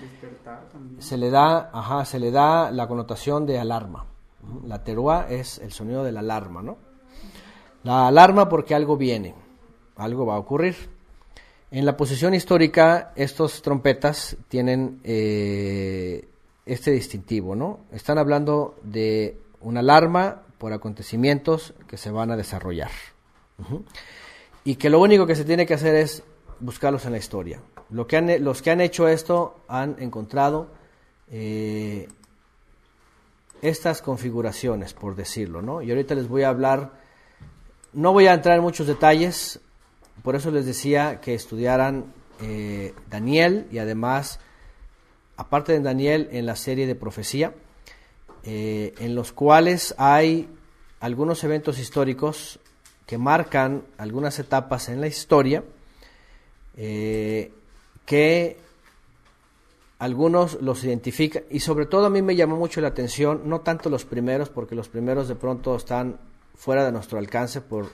se le da, ajá, se le da la connotación de alarma. La teruá es el sonido de la alarma, ¿no? La alarma porque algo viene, algo va a ocurrir. En la posición histórica, estos trompetas tienen eh, este distintivo, ¿no? Están hablando de una alarma por acontecimientos que se van a desarrollar. Y que lo único que se tiene que hacer es buscarlos en la historia. Lo que han, los que han hecho esto han encontrado eh, estas configuraciones, por decirlo, ¿no? Y ahorita les voy a hablar, no voy a entrar en muchos detalles, por eso les decía que estudiaran eh, Daniel y además aparte de Daniel, en la serie de profecía, eh, en los cuales hay algunos eventos históricos que marcan algunas etapas en la historia, eh, que algunos los identifican, y sobre todo a mí me llamó mucho la atención, no tanto los primeros, porque los primeros de pronto están fuera de nuestro alcance por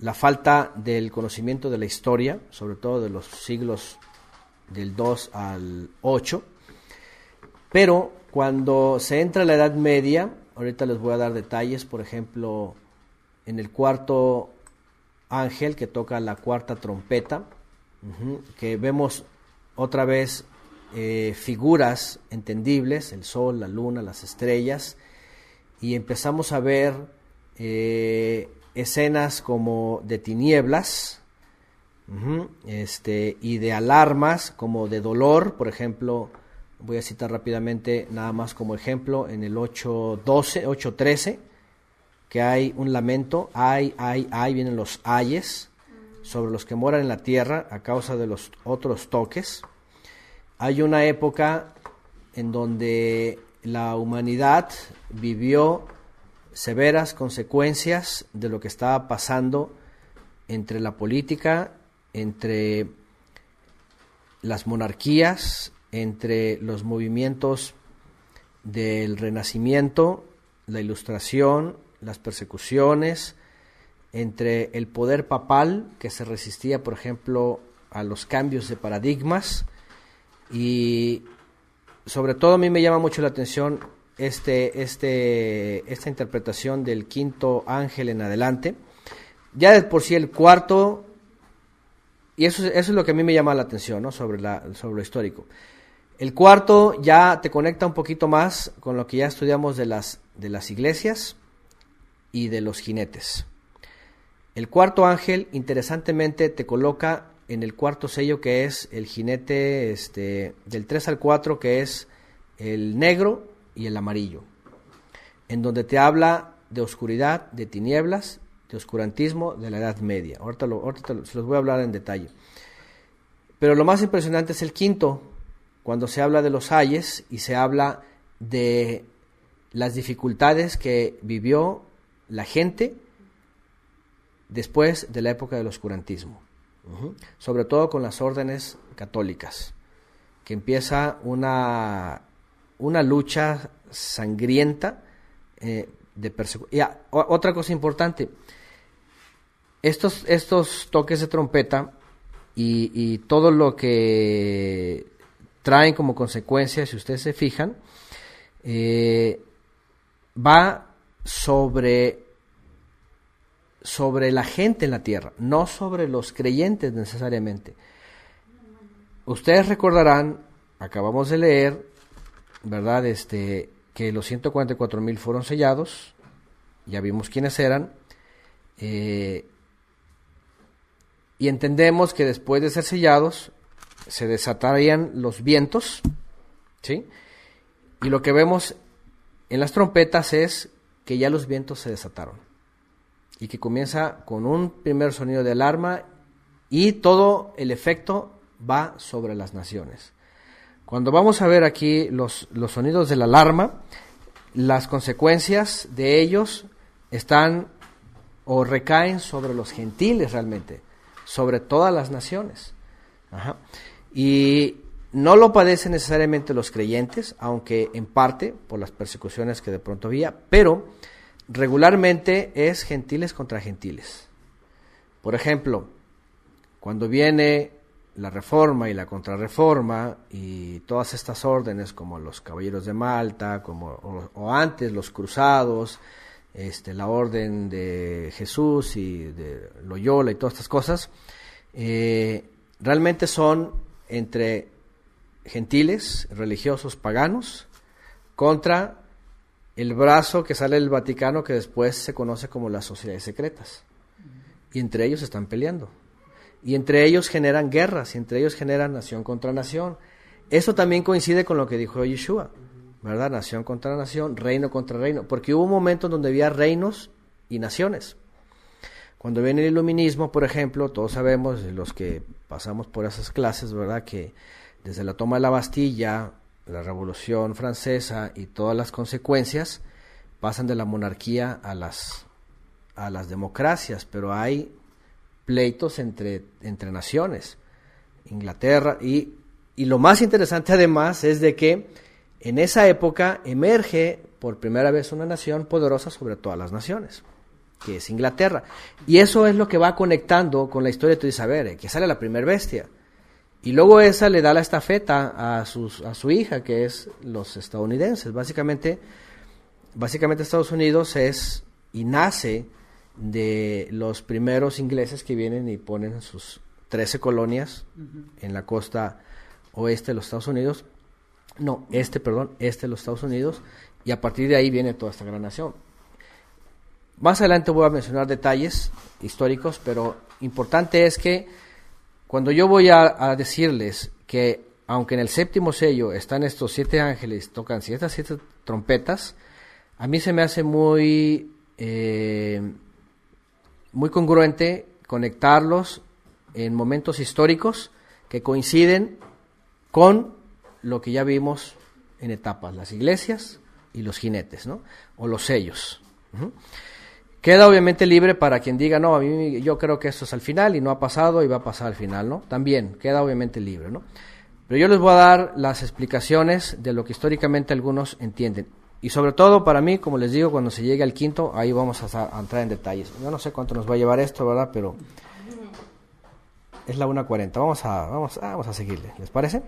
la falta del conocimiento de la historia, sobre todo de los siglos del 2 al 8, pero cuando se entra a la Edad Media, ahorita les voy a dar detalles, por ejemplo, en el cuarto ángel que toca la cuarta trompeta, que vemos otra vez eh, figuras entendibles, el sol, la luna, las estrellas, y empezamos a ver eh, escenas como de tinieblas, este, y de alarmas, como de dolor, por ejemplo, Voy a citar rápidamente nada más como ejemplo en el 8.12, 8.13, que hay un lamento, hay, hay, hay, vienen los ayes sobre los que moran en la tierra a causa de los otros toques. Hay una época en donde la humanidad vivió severas consecuencias de lo que estaba pasando entre la política, entre las monarquías, entre los movimientos del Renacimiento, la Ilustración, las persecuciones, entre el poder papal, que se resistía, por ejemplo, a los cambios de paradigmas, y sobre todo a mí me llama mucho la atención este, este, esta interpretación del quinto ángel en adelante. Ya de por sí el cuarto, y eso, eso es lo que a mí me llama la atención ¿no? sobre, la, sobre lo histórico. El cuarto ya te conecta un poquito más con lo que ya estudiamos de las, de las iglesias y de los jinetes. El cuarto ángel, interesantemente, te coloca en el cuarto sello que es el jinete este, del 3 al 4, que es el negro y el amarillo, en donde te habla de oscuridad, de tinieblas, de oscurantismo de la Edad Media. Ahorita, se los voy a hablar en detalle. Pero lo más impresionante es el quinto, cuando se habla de los ayes y se habla de las dificultades que vivió la gente después de la época del oscurantismo, sobre todo con las órdenes católicas, que empieza una, una lucha sangrienta eh, de persecución. Otra cosa importante, estos, estos toques de trompeta y, y todo lo que traen como consecuencia, si ustedes se fijan, eh, va sobre, sobre la gente en la tierra, no sobre los creyentes necesariamente. Ustedes recordarán, acabamos de leer, ¿verdad? Este, que los 144 mil fueron sellados, ya vimos quiénes eran, eh, y entendemos que después de ser sellados, se desatarían los vientos, ¿sí? Y lo que vemos en las trompetas es que ya los vientos se desataron y que comienza con un primer sonido de alarma y todo el efecto va sobre las naciones. Cuando vamos a ver aquí los, los sonidos de la alarma, las consecuencias de ellos están o recaen sobre los gentiles realmente, sobre todas las naciones. Y no lo padecen necesariamente los creyentes, aunque en parte por las persecuciones que de pronto había, pero regularmente es gentiles contra gentiles. Por ejemplo, cuando viene la reforma y la contrarreforma y todas estas órdenes como los caballeros de Malta, como, o, antes los cruzados, este, la orden de Jesús y de Loyola y todas estas cosas, eh, realmente son entre gentiles, religiosos, paganos, contra el brazo que sale del Vaticano que después se conoce como las sociedades secretas. Y entre ellos están peleando. Y entre ellos generan guerras, y entre ellos generan nación contra nación. Eso también coincide con lo que dijo Yeshua, ¿verdad? Nación contra nación, reino contra reino, porque hubo un momento donde había reinos y naciones. Cuando viene el iluminismo, por ejemplo, todos sabemos, los que pasamos por esas clases, ¿verdad? Que desde la toma de la Bastilla, la Revolución Francesa y todas las consecuencias pasan de la monarquía a las, a las democracias, pero hay pleitos entre, entre naciones. Inglaterra y, y lo más interesante además es de que en esa época emerge por primera vez una nación poderosa sobre todas las naciones que es Inglaterra. Y eso es lo que va conectando con la historia de Isabel, que sale la primer bestia. Y luego esa le da la estafeta a, sus, a su hija, que es los estadounidenses. Básicamente, básicamente Estados Unidos es y nace de los primeros ingleses que vienen y ponen sus 13 colonias en la costa oeste de los Estados Unidos. No, este, perdón, este de los Estados Unidos. Y a partir de ahí viene toda esta gran nación. Más adelante voy a mencionar detalles históricos, pero importante es que cuando yo voy a, decirles que aunque en el séptimo sello están estos siete ángeles, tocan estas siete trompetas, a mí se me hace muy, eh, muy congruente conectarlos en momentos históricos que coinciden con lo que ya vimos en etapas, las iglesias y los jinetes, ¿no? O los sellos. Queda obviamente libre para quien diga, no, a mí yo creo que esto es al final y no ha pasado y va a pasar al final, ¿no? También queda obviamente libre, ¿no? Pero yo les voy a dar las explicaciones de lo que históricamente algunos entienden. Y sobre todo para mí, como les digo, cuando se llegue al quinto, ahí vamos a, a entrar en detalles. Yo no sé cuánto nos va a llevar esto, ¿verdad? Pero es la 1.40. Vamos a, vamos, vamos a seguirle. ¿Les parece?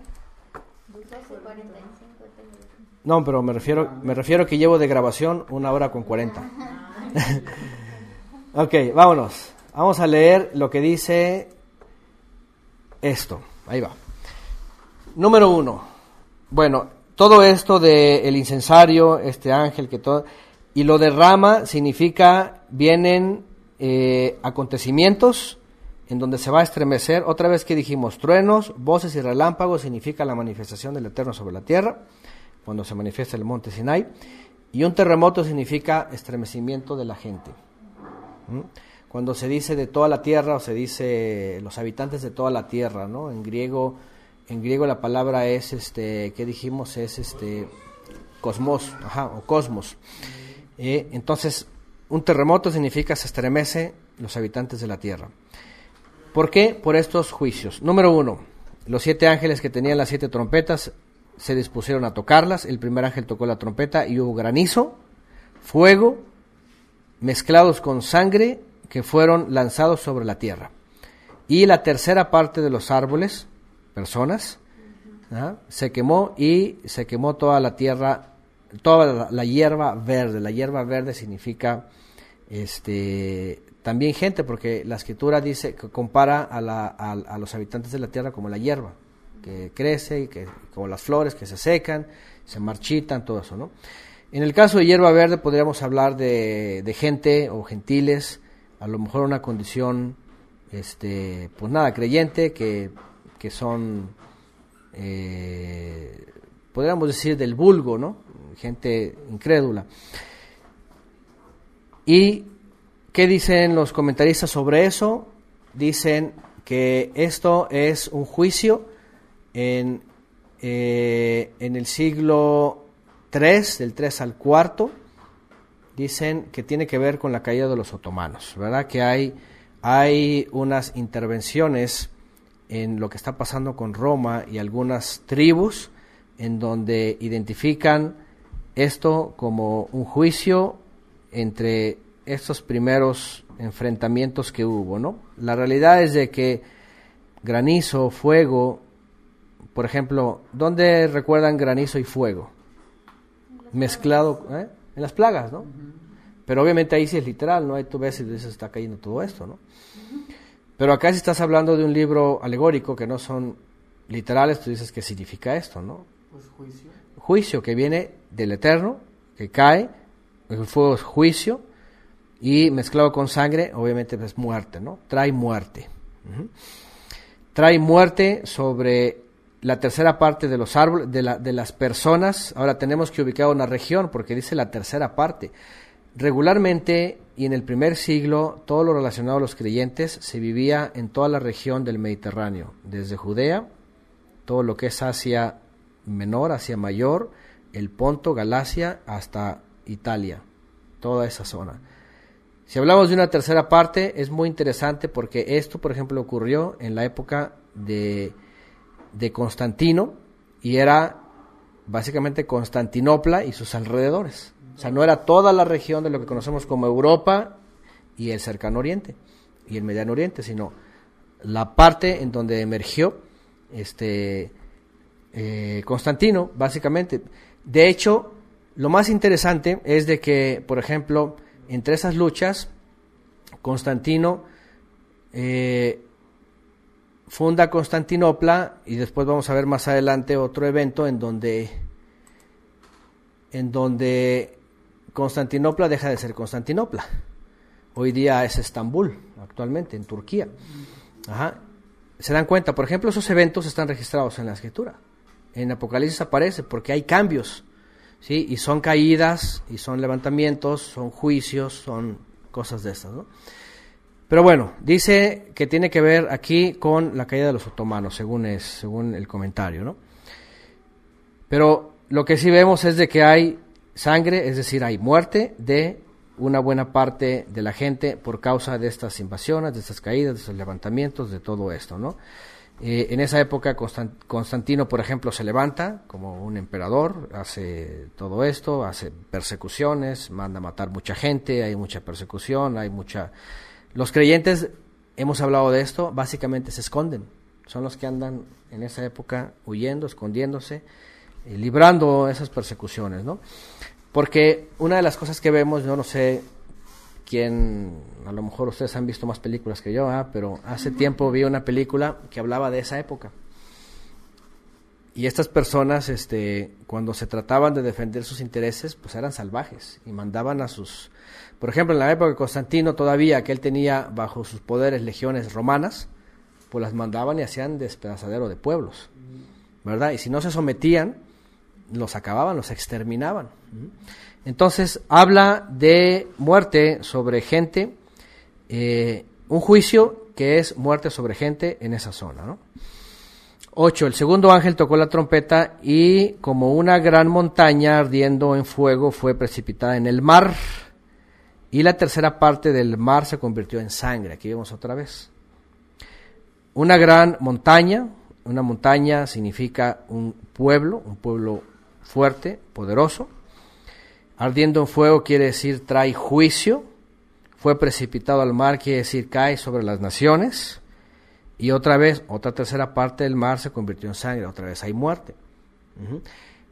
No, pero me refiero, me refiero que llevo de grabación una hora con 40. ok, vámonos. Vamos a leer lo que dice esto. Ahí va. Número uno. Bueno, todo esto del el incensario, este ángel que todo, y lo derrama significa, vienen eh, acontecimientos en donde se va a estremecer, otra vez que dijimos, truenos, voces y relámpagos significa la manifestación del Eterno sobre la tierra, cuando se manifiesta el monte Sinai, y un terremoto significa estremecimiento de la gente. Cuando se dice de toda la tierra o se dice los habitantes de toda la tierra, ¿no? En griego, en griego la palabra es, este, ¿qué dijimos? Es este, cosmos, o cosmos. Eh, entonces, un terremoto significa se estremece los habitantes de la tierra. ¿Por qué? Por estos juicios. Número uno, los siete ángeles que tenían las siete trompetas se dispusieron a tocarlas. El primer ángel tocó la trompeta y hubo granizo, fuego, mezclados con sangre que fueron lanzados sobre la tierra. Y la tercera parte de los árboles, personas, ¿ah? se quemó y se quemó toda la tierra, toda la, hierba verde. La hierba verde significa este también gente, porque la escritura dice que compara a, la, a, los habitantes de la tierra como la hierba, que crece y que como las flores que se secan, se marchitan, todo eso, ¿no? En el caso de hierba verde podríamos hablar de, de gente o gentiles, a lo mejor una condición, este, pues nada, creyente, que, que son, eh, podríamos decir, del vulgo, ¿no? Gente incrédula. Y ¿Qué dicen los comentaristas sobre eso? Dicen que esto es un juicio en, eh, en el siglo III, del 3 al 4. Dicen que tiene que ver con la caída de los otomanos, ¿verdad? Que hay, hay unas intervenciones en lo que está pasando con Roma y algunas tribus en donde identifican esto como un juicio entre estos primeros enfrentamientos que hubo, ¿no? La realidad es de que granizo, fuego, por ejemplo, ¿dónde recuerdan granizo y fuego? Mezclado ¿eh? en las plagas, ¿no? Pero obviamente ahí sí es literal, ¿no? Ahí tú ves y dices, está cayendo todo esto, ¿no? Pero acá si estás hablando de un libro alegórico que no son literales, tú dices, ¿qué significa esto, no? Pues juicio. Juicio que viene del Eterno, que cae, el fuego es juicio, y mezclado con sangre, obviamente es pues, muerte, ¿no? Trae muerte. Trae muerte sobre la tercera parte de los árboles, de, la, de las personas. Ahora tenemos que ubicar una región porque dice la tercera parte. Regularmente y en el primer siglo todo lo relacionado a los creyentes se vivía en toda la región del Mediterráneo, desde Judea, todo lo que es Asia Menor, Asia Mayor, el Ponto, Galacia, hasta Italia, toda esa zona. Si hablamos de una tercera parte, es muy interesante porque esto, por ejemplo, ocurrió en la época de, de Constantino y era básicamente Constantinopla y sus alrededores. O sea, no era toda la región de lo que conocemos como Europa y el cercano oriente y el mediano oriente, sino la parte en donde emergió este eh, Constantino, básicamente. De hecho, lo más interesante es de que, por ejemplo, entre esas luchas, Constantino eh, funda Constantinopla y después vamos a ver más adelante otro evento en donde en donde Constantinopla deja de ser Constantinopla. Hoy día es Estambul, actualmente, en Turquía. Se dan cuenta, por ejemplo, esos eventos están registrados en la escritura. En Apocalipsis aparece porque hay cambios ¿sí? Y son caídas, y son levantamientos, son juicios, son cosas de estas, ¿no? Pero bueno, dice que tiene que ver aquí con la caída de los otomanos, según es, según el comentario, ¿no? Pero lo que sí vemos es de que hay sangre, es decir, hay muerte de una buena parte de la gente por causa de estas invasiones, de estas caídas, de estos levantamientos, de todo esto, ¿no? Eh, en esa época Constantino, por ejemplo, se levanta como un emperador, hace todo esto, hace persecuciones, manda a matar mucha gente, hay mucha persecución, hay mucha... Los creyentes, hemos hablado de esto, básicamente se esconden, son los que andan en esa época huyendo, escondiéndose, eh, librando esas persecuciones, ¿no? Porque una de las cosas que vemos, yo no sé quién, a lo mejor ustedes han visto más películas que yo, ¿ah? pero hace tiempo vi una película que hablaba de esa época. Y estas personas, este, cuando se trataban de defender sus intereses, pues eran salvajes y mandaban a sus, por ejemplo, en la época de Constantino todavía, que él tenía bajo sus poderes legiones romanas, pues las mandaban y hacían despedazadero de pueblos, ¿verdad? Y si no se sometían, los acababan, los exterminaban. Entonces habla de muerte sobre gente, eh, un juicio que es muerte sobre gente en esa zona. ¿no? 8. El segundo ángel tocó la trompeta y como una gran montaña ardiendo en fuego fue precipitada en el mar y la tercera parte del mar se convirtió en sangre. Aquí vemos otra vez. Una gran montaña, una montaña significa un pueblo, un pueblo fuerte, poderoso. Ardiendo en fuego quiere decir trae juicio. Fue precipitado al mar quiere decir cae sobre las naciones. Y otra vez, otra tercera parte del mar se convirtió en sangre. Otra vez hay muerte.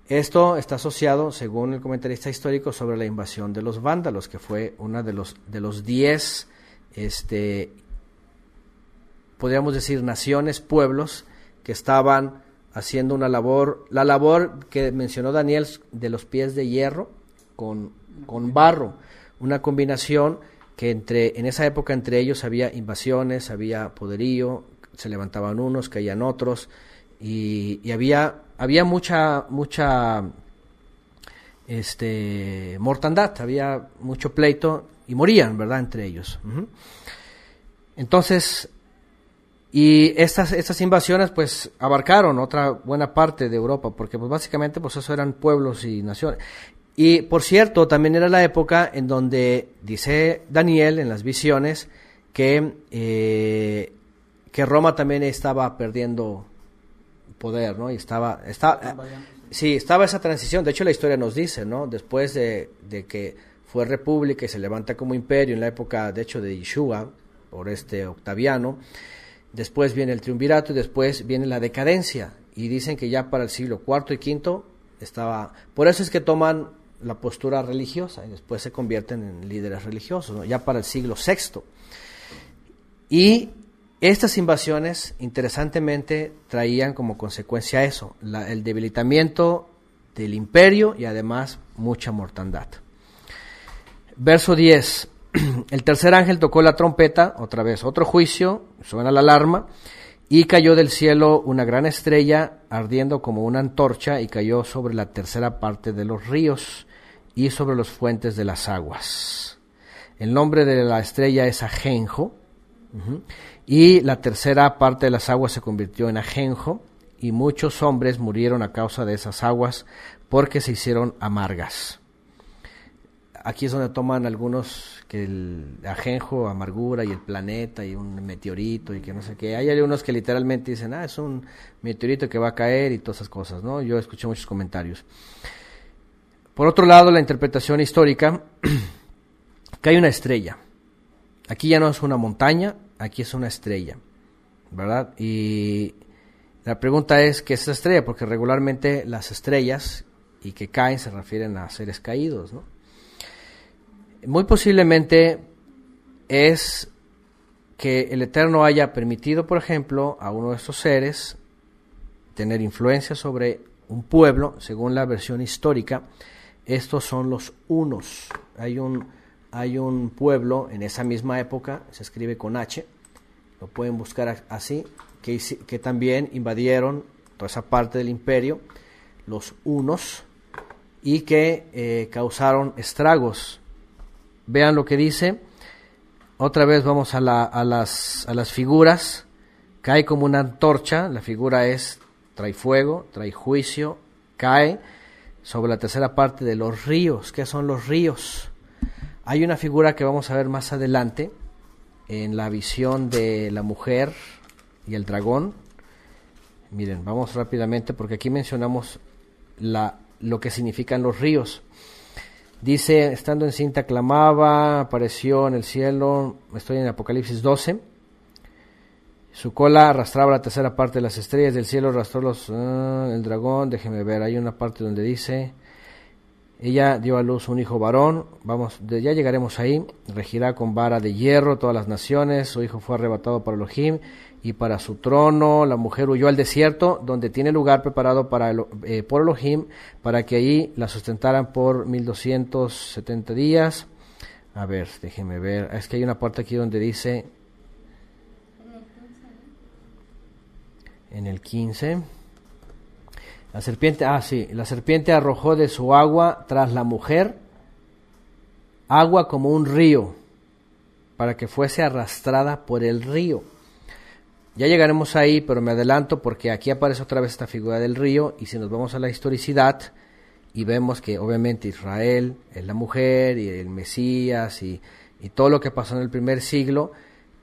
Esto está asociado, según el comentarista histórico, sobre la invasión de los vándalos, que fue una de los, de los diez, este, podríamos decir, naciones, pueblos que estaban haciendo una labor, la labor que mencionó Daniel de los pies de hierro con, con barro, una combinación que entre, en esa época entre ellos había invasiones, había poderío, se levantaban unos, caían otros, y, y había, había mucha, mucha este, mortandad, había mucho pleito y morían, ¿verdad?, entre ellos. Entonces, y estas, estas invasiones pues abarcaron otra buena parte de Europa, porque pues básicamente pues eso eran pueblos y naciones. Y por cierto, también era la época en donde dice Daniel en las visiones que, eh, que Roma también estaba perdiendo poder, ¿no? Y estaba, estaba, sí, estaba esa transición. De hecho, la historia nos dice, ¿no? Después de, de que fue república y se levanta como imperio en la época, de hecho, de Yeshua, por este Octaviano, después viene el triunvirato y después viene la decadencia. Y dicen que ya para el siglo IV y V estaba... Por eso es que toman la postura religiosa y después se convierten en líderes religiosos, ya para el siglo VI. Y estas invasiones, interesantemente, traían como consecuencia eso, el debilitamiento del imperio y además mucha mortandad. Verso 10. El tercer ángel tocó la trompeta, otra vez otro juicio, suena la alarma, y cayó del cielo una gran estrella ardiendo como una antorcha y cayó sobre la tercera parte de los ríos y sobre los fuentes de las aguas. El nombre de la estrella es Ajenjo, y la tercera parte de las aguas se convirtió en Ajenjo, y muchos hombres murieron a causa de esas aguas porque se hicieron amargas. Aquí es donde toman algunos que el ajenjo, amargura y el planeta y un meteorito y que no sé qué. Hay algunos que literalmente dicen, ah, es un meteorito que va a caer y todas esas cosas, ¿no? Yo escuché muchos comentarios. Por otro lado, la interpretación histórica, que hay una estrella. Aquí ya no es una montaña, aquí es una estrella, ¿verdad? Y la pregunta es, ¿qué es esa estrella? Porque regularmente las estrellas y que caen se refieren a seres caídos, ¿no? Muy posiblemente es que el Eterno haya permitido, por ejemplo, a uno de estos seres tener influencia sobre un pueblo, según la versión histórica, estos son los unos. Hay un, hay un pueblo en esa misma época, se escribe con H, lo pueden buscar así, que, que también invadieron toda esa parte del imperio, los unos, y que eh, causaron estragos. Vean lo que dice. Otra vez vamos a, la, a, las, las figuras. Cae como una antorcha, la figura es, trae fuego, trae juicio, cae sobre la tercera parte de los ríos. ¿Qué son los ríos? Hay una figura que vamos a ver más adelante en la visión de la mujer y el dragón, Miren, vamos rápidamente porque aquí mencionamos la, lo que significan los ríos. Dice, estando en cinta clamaba, apareció en el cielo, estoy en Apocalipsis 12. Su cola arrastraba la tercera parte de las estrellas del cielo, arrastró los, ah, el dragón, déjeme ver, hay una parte donde dice, ella dio a luz un hijo varón, vamos, ya llegaremos ahí, regirá con vara de hierro todas las naciones, su hijo fue arrebatado para Elohim y para su trono, la mujer huyó al desierto, donde tiene lugar preparado para eh, por Elohim, para que ahí la sustentaran por 1270 días. A ver, déjeme ver, es que hay una parte aquí donde dice, en el 15, la serpiente, ah, sí, la serpiente arrojó de su agua tras la mujer agua como un río, para que fuese arrastrada por el río. Ya llegaremos ahí, pero me adelanto porque aquí aparece otra vez esta figura del río y si nos vamos a la historicidad y vemos que obviamente Israel es la mujer y el Mesías y, todo lo que pasó en el primer siglo,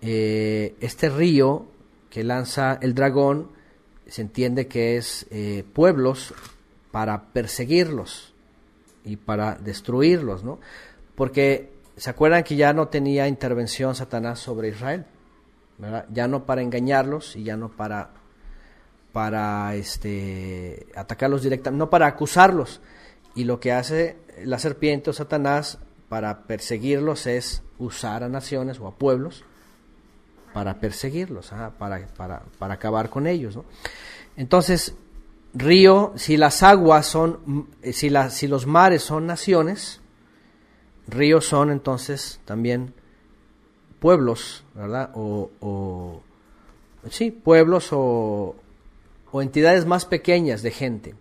eh, este río que lanza el dragón se entiende que es eh, pueblos para perseguirlos y para destruirlos, ¿no? Porque se acuerdan que ya no tenía intervención Satanás sobre Israel, Ya no para engañarlos y ya no para para este atacarlos directamente, no para acusarlos. Y lo que hace la serpiente o Satanás para perseguirlos es usar a naciones o a pueblos para perseguirlos, para, para, para, acabar con ellos. Entonces, río, si las aguas son, si, la, si los mares son naciones, ríos son entonces también pueblos, ¿verdad? O, sí, pueblos o, o, entidades más pequeñas de gente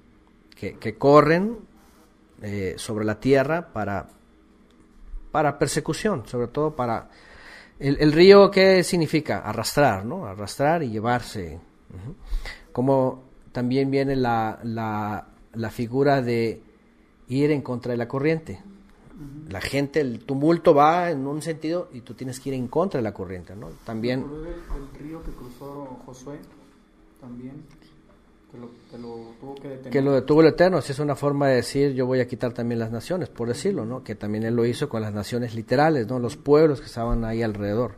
que, que corren eh, sobre la tierra para, para persecución, sobre todo para el, río, ¿qué significa? Arrastrar, ¿no? Arrastrar y llevarse. Como también viene la, la, figura de ir en contra de la corriente. La gente, el tumulto va en un sentido y tú tienes que ir en contra de la corriente, ¿no? También... El, río que cruzó Josué, también que lo, detuvo el Eterno, si es una forma de decir yo voy a quitar también las naciones, por decirlo, ¿no? Que también él lo hizo con las naciones literales, ¿no? Los pueblos que estaban ahí alrededor.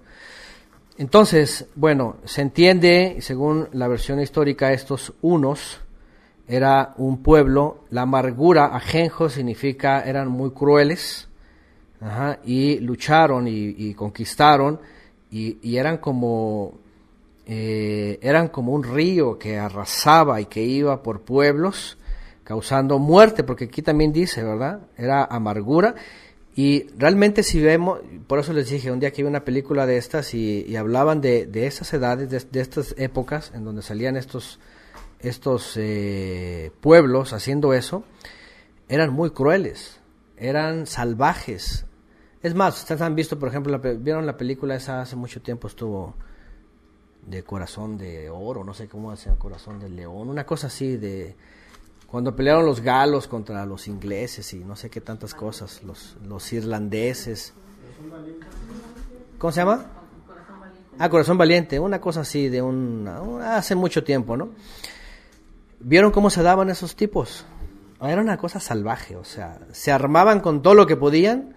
Entonces, bueno, se entiende, según la versión histórica, estos unos era un pueblo, la amargura, ajenjo significa eran muy crueles, y lucharon y, conquistaron, y eran como eh, eran como un río que arrasaba y que iba por pueblos, causando muerte, porque aquí también dice, ¿verdad? Era amargura. Y realmente si vemos, por eso les dije, un día que vi una película de estas y, hablaban de, de esas edades, de, estas épocas en donde salían estos, estos eh, pueblos haciendo eso, eran muy crueles, eran salvajes. Es más, ustedes han visto, por ejemplo, vieron la película esa hace mucho tiempo, estuvo de corazón de oro, no sé cómo decía, corazón de león, una cosa así de cuando pelearon los galos contra los ingleses y no sé qué tantas cosas, los, los irlandeses. ¿Cómo se llama? Ah, Corazón Valiente, una cosa así de un hace mucho tiempo, ¿no? ¿Vieron cómo se daban esos tipos? Era una cosa salvaje, o sea, se armaban con todo lo que podían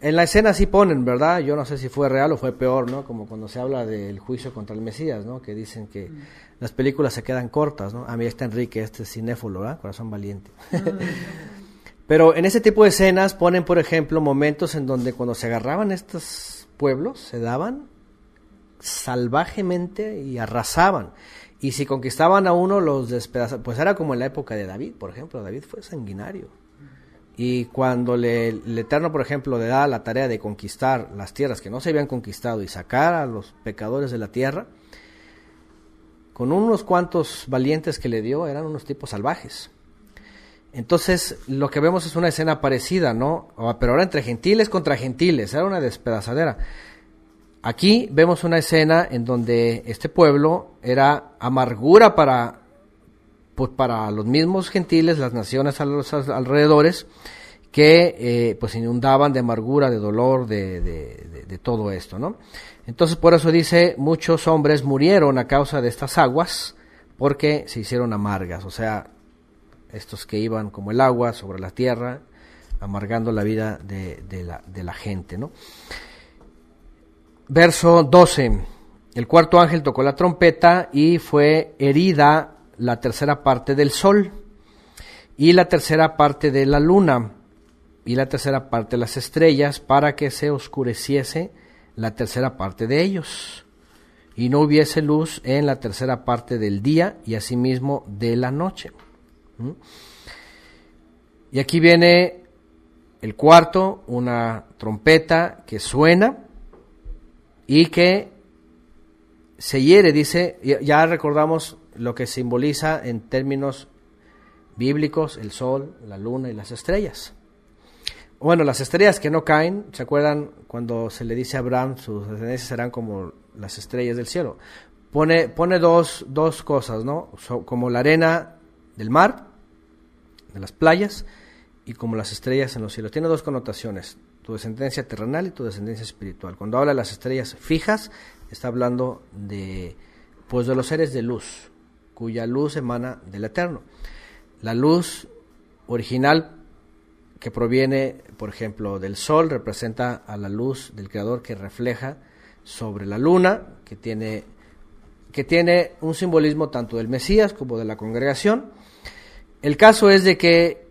en la escena sí ponen, ¿verdad? Yo no sé si fue real o fue peor, ¿no? Como cuando se habla del juicio contra el Mesías, ¿no? Que dicen que mm. las películas se quedan cortas, ¿no? A mí está Enrique, este es cinéfilo, ¿verdad? Corazón valiente. Ah, Pero en ese tipo de escenas ponen, por ejemplo, momentos en donde cuando se agarraban estos pueblos, se daban salvajemente y arrasaban. Y si conquistaban a uno, los despedazaban. Pues era como en la época de David, por ejemplo. David fue sanguinario. Y cuando le, el Eterno, por ejemplo, le da la tarea de conquistar las tierras que no se habían conquistado y sacar a los pecadores de la tierra, con unos cuantos valientes que le dio, eran unos tipos salvajes. Entonces, lo que vemos es una escena parecida, ¿no? Pero ahora entre gentiles contra gentiles, era una despedazadera. Aquí vemos una escena en donde este pueblo era amargura para pues para los mismos gentiles, las naciones a los alrededores, que eh, pues inundaban de amargura, de dolor, de, todo esto, ¿no? Entonces por eso dice, muchos hombres murieron a causa de estas aguas, porque se hicieron amargas, o sea, estos que iban como el agua sobre la tierra, amargando la vida de, la, la, gente. ¿no? Verso 12. El cuarto ángel tocó la trompeta y fue herida la tercera parte del sol y la tercera parte de la luna y la tercera parte de las estrellas para que se oscureciese la tercera parte de ellos y no hubiese luz en la tercera parte del día y asimismo de la noche. ¿Mm? Y aquí viene el cuarto, una trompeta que suena y que se hiere, dice, ya recordamos lo que simboliza en términos bíblicos el sol, la luna y las estrellas. Bueno, las estrellas que no caen, ¿se acuerdan cuando se le dice a Abraham, sus descendencias serán como las estrellas del cielo? Pone, pone dos, dos cosas, ¿no? como la arena del mar, de las playas, y como las estrellas en los cielos. Tiene dos connotaciones, tu descendencia terrenal y tu descendencia espiritual. Cuando habla de las estrellas fijas, está hablando de, pues de los seres de luz, cuya luz emana del Eterno. La luz original que proviene, por ejemplo, del sol, representa a la luz del Creador que refleja sobre la luna, que tiene, que tiene un simbolismo tanto del Mesías como de la congregación. El caso es de que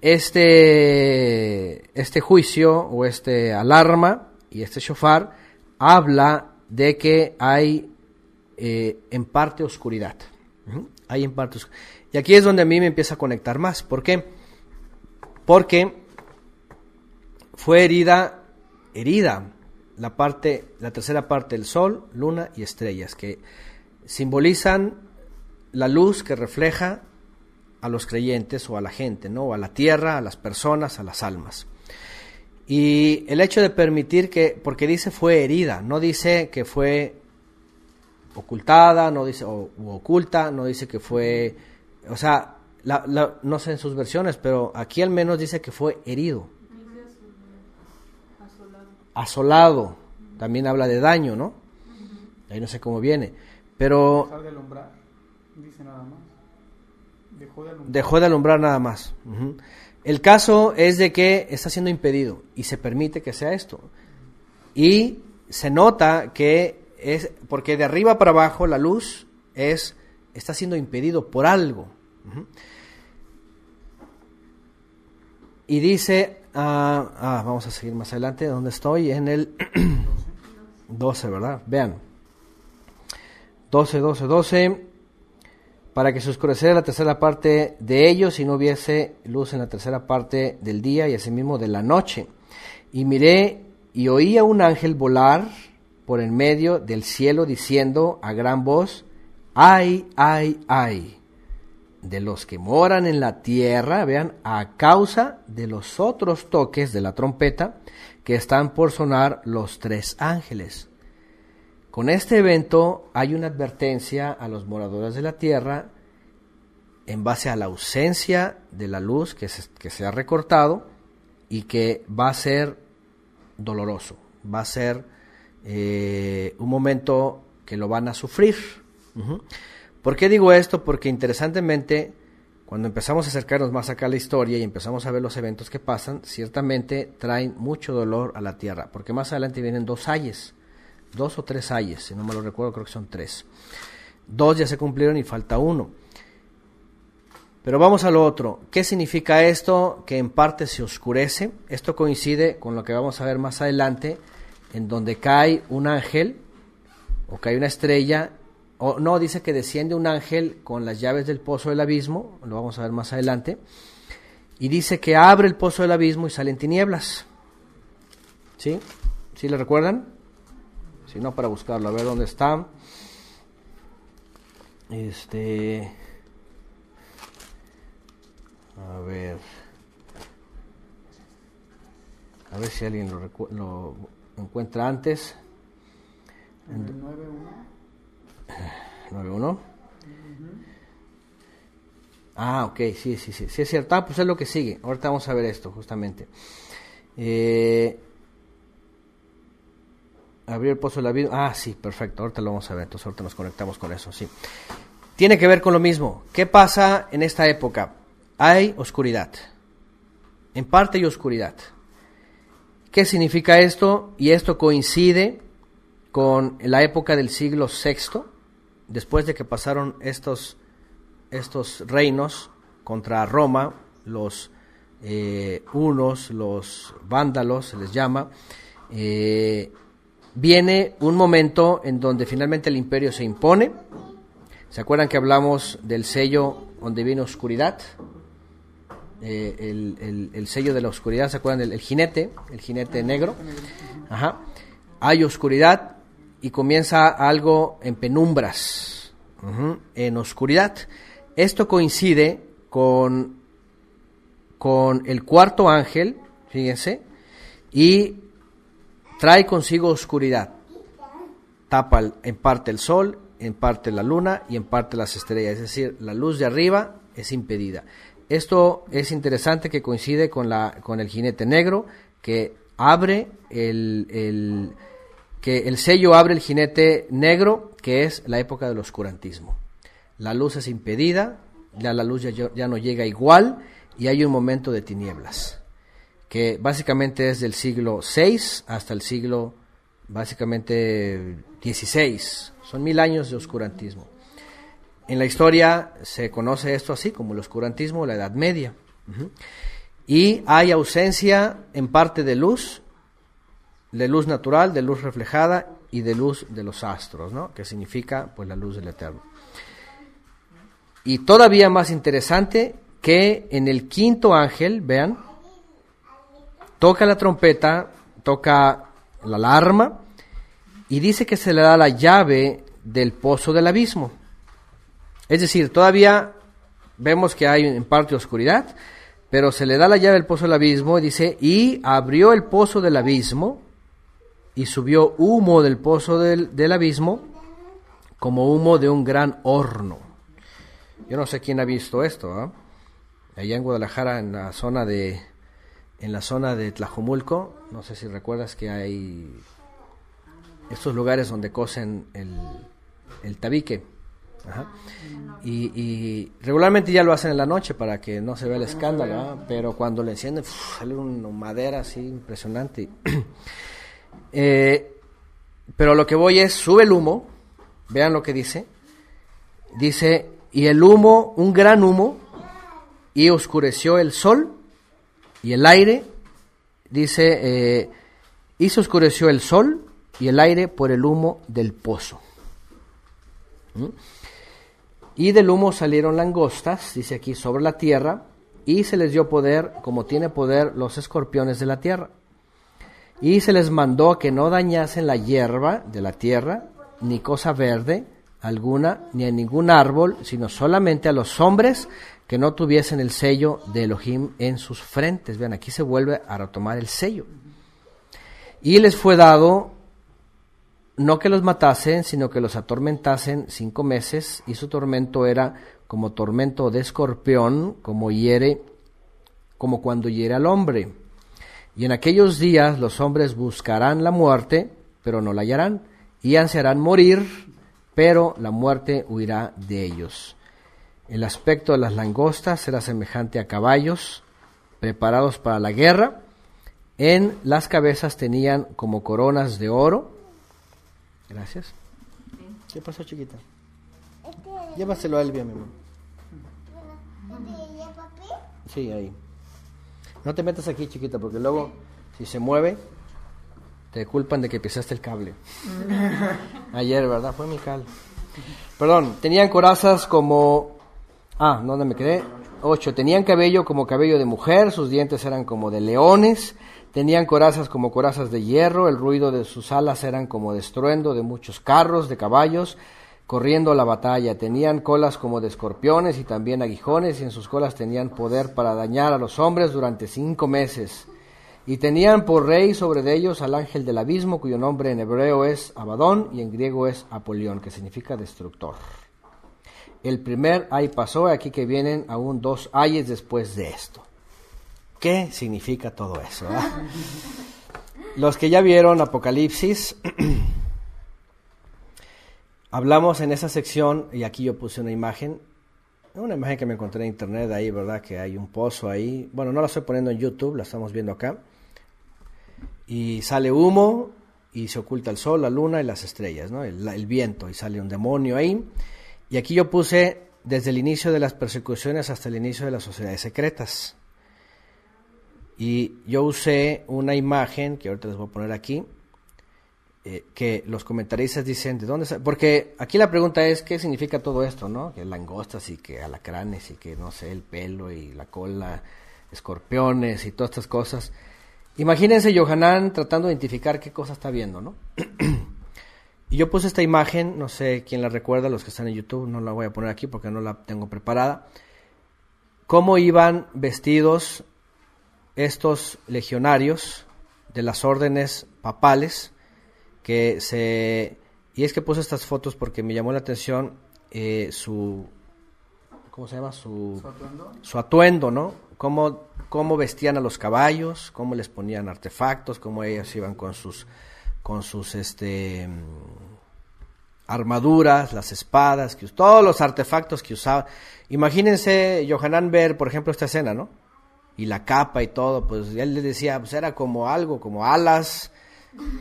este, este juicio o este alarma y este shofar habla de que hay eh, en parte oscuridad. Hay en parte Y aquí es donde a mí me empieza a conectar más. ¿Por qué? Porque fue herida, herida la parte, la tercera parte del sol, luna y estrellas, que simbolizan la luz que refleja a los creyentes o a la gente, ¿no? a la tierra, a las personas, a las almas. Y el hecho de permitir que, porque dice fue herida, no dice que fue ocultada, no dice o, oculta, no dice que fue, o sea, no sé en sus versiones, pero aquí al menos dice que fue herido. Asolado. También habla de daño, ¿no? Ahí no sé cómo viene. Pero... Dice nada más. Dejó de alumbrar. nada más. El caso es de que está siendo impedido y se permite que sea esto. Y se nota que es porque de arriba para abajo la luz es está siendo impedido por algo. Y dice, ah, ah, vamos a seguir más adelante, donde estoy? En el 12, ¿verdad? Vean. 12, 12, 12 para que se oscureciera la tercera parte de ellos y no hubiese luz en la tercera parte del día y asimismo de la noche. Y miré y oí a un ángel volar por en medio del cielo diciendo a gran voz, ay, ay, ay, de los que moran en la tierra, vean, a causa de los otros toques de la trompeta que están por sonar los tres ángeles. Con este evento hay una advertencia a los moradores de la tierra en base a la ausencia de la luz que se, ha recortado y que va a ser doloroso, va a ser eh, un momento que lo van a sufrir. ¿Por qué digo esto? Porque interesantemente, cuando empezamos a acercarnos más acá a la historia y empezamos a ver los eventos que pasan, ciertamente traen mucho dolor a la tierra, porque más adelante vienen dos ayes dos o tres ayes, si no me lo recuerdo, creo que son tres. Dos ya se cumplieron y falta uno. Pero vamos a lo otro. ¿Qué significa esto? Que en parte se oscurece. Esto coincide con lo que vamos a ver más adelante, en donde cae un ángel o cae una estrella. O no, dice que desciende un ángel con las llaves del pozo del abismo. Lo vamos a ver más adelante. Y dice que abre el pozo del abismo y salen tinieblas. ¿Sí? ¿Sí le recuerdan? Si no, para buscarlo, a ver dónde está. Este. A ver. A ver si alguien lo, lo encuentra antes. 9-1. Ah, ok, sí, sí, sí. Sí es cierto. Ah, pues es lo que sigue. Ahorita vamos a ver esto, justamente. Eh, Abrir el pozo de la vida. Ah, sí, perfecto. Ahorita lo vamos a ver. Entonces ahorita nos conectamos con eso, sí. tiene que ver con lo mismo. ¿Qué pasa en esta época? Hay oscuridad. En parte hay oscuridad. ¿Qué significa esto? Y esto coincide con la época del siglo VI, después de que pasaron estos, estos reinos contra Roma, los eh, unos, los vándalos, se les llama, eh, viene un momento en donde finalmente el imperio se impone. ¿Se acuerdan que hablamos del sello donde viene oscuridad? Eh, el, sello de la oscuridad, ¿se acuerdan? El, jinete, el jinete negro. Ajá. Hay oscuridad y comienza algo en penumbras, en oscuridad. Esto coincide con, con el cuarto ángel, fíjense, y trae consigo oscuridad. Tapa en parte el sol, en parte la luna y en parte las estrellas. Es decir, la luz de arriba es impedida. Esto es interesante que coincide con, la, con el jinete negro que abre el, que el sello abre el jinete negro que es la época del oscurantismo. La luz es impedida, ya la luz ya, ya no llega igual y hay un momento de tinieblas que básicamente es del siglo VI hasta el siglo básicamente XVI. Son mil años de oscurantismo. En la historia se conoce esto así como el oscurantismo, la Edad Media. Y hay ausencia en parte de luz, de luz natural, de luz reflejada y de luz de los astros, ¿no? que significa pues la luz del Eterno. Y todavía más interesante que en el quinto ángel, vean, toca la trompeta, toca la alarma y dice que se le da la llave del pozo del abismo. Es decir, todavía vemos que hay en parte oscuridad, pero se le da la llave del pozo del abismo y dice, y abrió el pozo del abismo y subió humo del pozo del, abismo como humo de un gran horno. Yo no sé quién ha visto esto, ¿ah? allá en Guadalajara, en la zona de en la zona de Tlajumulco, no sé si recuerdas que hay estos lugares donde cosen el, tabique. Y, regularmente ya lo hacen en la noche para que no se vea el escándalo, pero cuando le encienden sale una madera así impresionante. Eh, pero lo que voy es, sube el humo, vean lo que dice, dice, y el humo, un gran humo, y oscureció el sol y el aire, dice, eh, y se oscureció el sol y el aire por el humo del pozo. ¿Mm? Y del humo salieron langostas, dice aquí, sobre la tierra, y se les dio poder, como tiene poder los escorpiones de la tierra. Y se les mandó que no dañasen la hierba de la tierra, ni cosa verde alguna, ni a ningún árbol, sino solamente a los hombres que no tuviesen el sello de Elohim en sus frentes. Vean, aquí se vuelve a retomar el sello. Y les fue dado no que los matasen, sino que los atormentasen cinco meses, y su tormento era como tormento de escorpión, como hiere, como cuando hiere al hombre. Y en aquellos días los hombres buscarán la muerte, pero no la hallarán, y ansiarán morir, pero la muerte huirá de ellos. El aspecto de las langostas era semejante a caballos preparados para la guerra. En las cabezas tenían como coronas de oro. Gracias. ¿Qué pasó, chiquita? Llévaselo a Elvia, mi amor. Sí, ahí. No te metas aquí, chiquita, porque luego, si se mueve, te culpan de que pisaste el cable. Ayer, ¿verdad? Fue mi cal. Perdón, tenían corazas como Ah, ¿dónde me quedé? Ocho. Tenían cabello como cabello de mujer, sus dientes eran como de leones, tenían corazas como corazas de hierro, el ruido de sus alas eran como de estruendo de muchos carros, de caballos, corriendo la batalla. Tenían colas como de escorpiones y también aguijones, y en sus colas tenían poder para dañar a los hombres durante cinco meses. Y tenían por rey sobre ellos al ángel del abismo, cuyo nombre en hebreo es Abadón y en griego es Apolión, que significa destructor. El primer ay pasó, aquí que vienen aún dos ayes después de esto. ¿Qué significa todo eso? Los que ya vieron Apocalipsis, hablamos en esa sección, y aquí yo puse una imagen, una imagen que me encontré en internet ahí, ¿verdad? Que hay un pozo ahí. Bueno, no la estoy poniendo en YouTube, la estamos viendo acá. Y sale humo y se oculta el sol, la luna y las estrellas, ¿no? El, el viento y sale un demonio ahí. Y aquí yo puse desde el inicio de las persecuciones hasta el inicio de las sociedades secretas. Y yo usé una imagen que ahorita les voy a poner aquí, eh, que los comentaristas dicen, ¿de dónde? Porque aquí la pregunta es, ¿qué significa todo esto, no? Que langostas y que alacranes y que, no sé, el pelo y la cola, escorpiones y todas estas cosas. Imagínense Johanan tratando de identificar qué cosa está viendo, ¿no? y yo puse esta imagen, no sé quién la recuerda, los que están en YouTube, no la voy a poner aquí porque no la tengo preparada. Cómo iban vestidos estos legionarios de las órdenes papales que se... Y es que puse estas fotos porque me llamó la atención eh, su... ¿Cómo se llama? Su, ¿Su atuendo? ¿no? Cómo, cómo vestían a los caballos, cómo les ponían artefactos, cómo ellos iban con sus, con sus este, armaduras, las espadas, que, todos los artefactos que usaban. Imagínense, Johanan, ver, por ejemplo, esta escena, ¿no? y la capa y todo, pues él le decía, pues era como algo, como alas,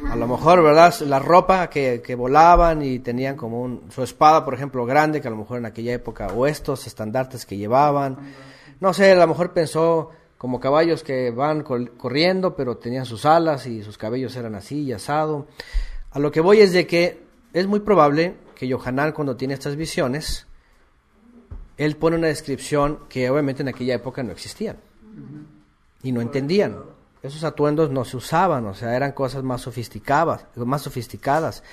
a lo mejor, ¿verdad? La ropa que, que volaban y tenían como un, su espada, por ejemplo, grande, que a lo mejor en aquella época, o estos estandartes que llevaban, no sé, a lo mejor pensó como caballos que van corriendo, pero tenían sus alas y sus cabellos eran así y asado. A lo que voy es de que es muy probable que Yohanan cuando tiene estas visiones, él pone una descripción que obviamente en aquella época no existían y no entendían. Esos atuendos no se usaban, o sea, eran cosas más sofisticadas, más sofisticadas.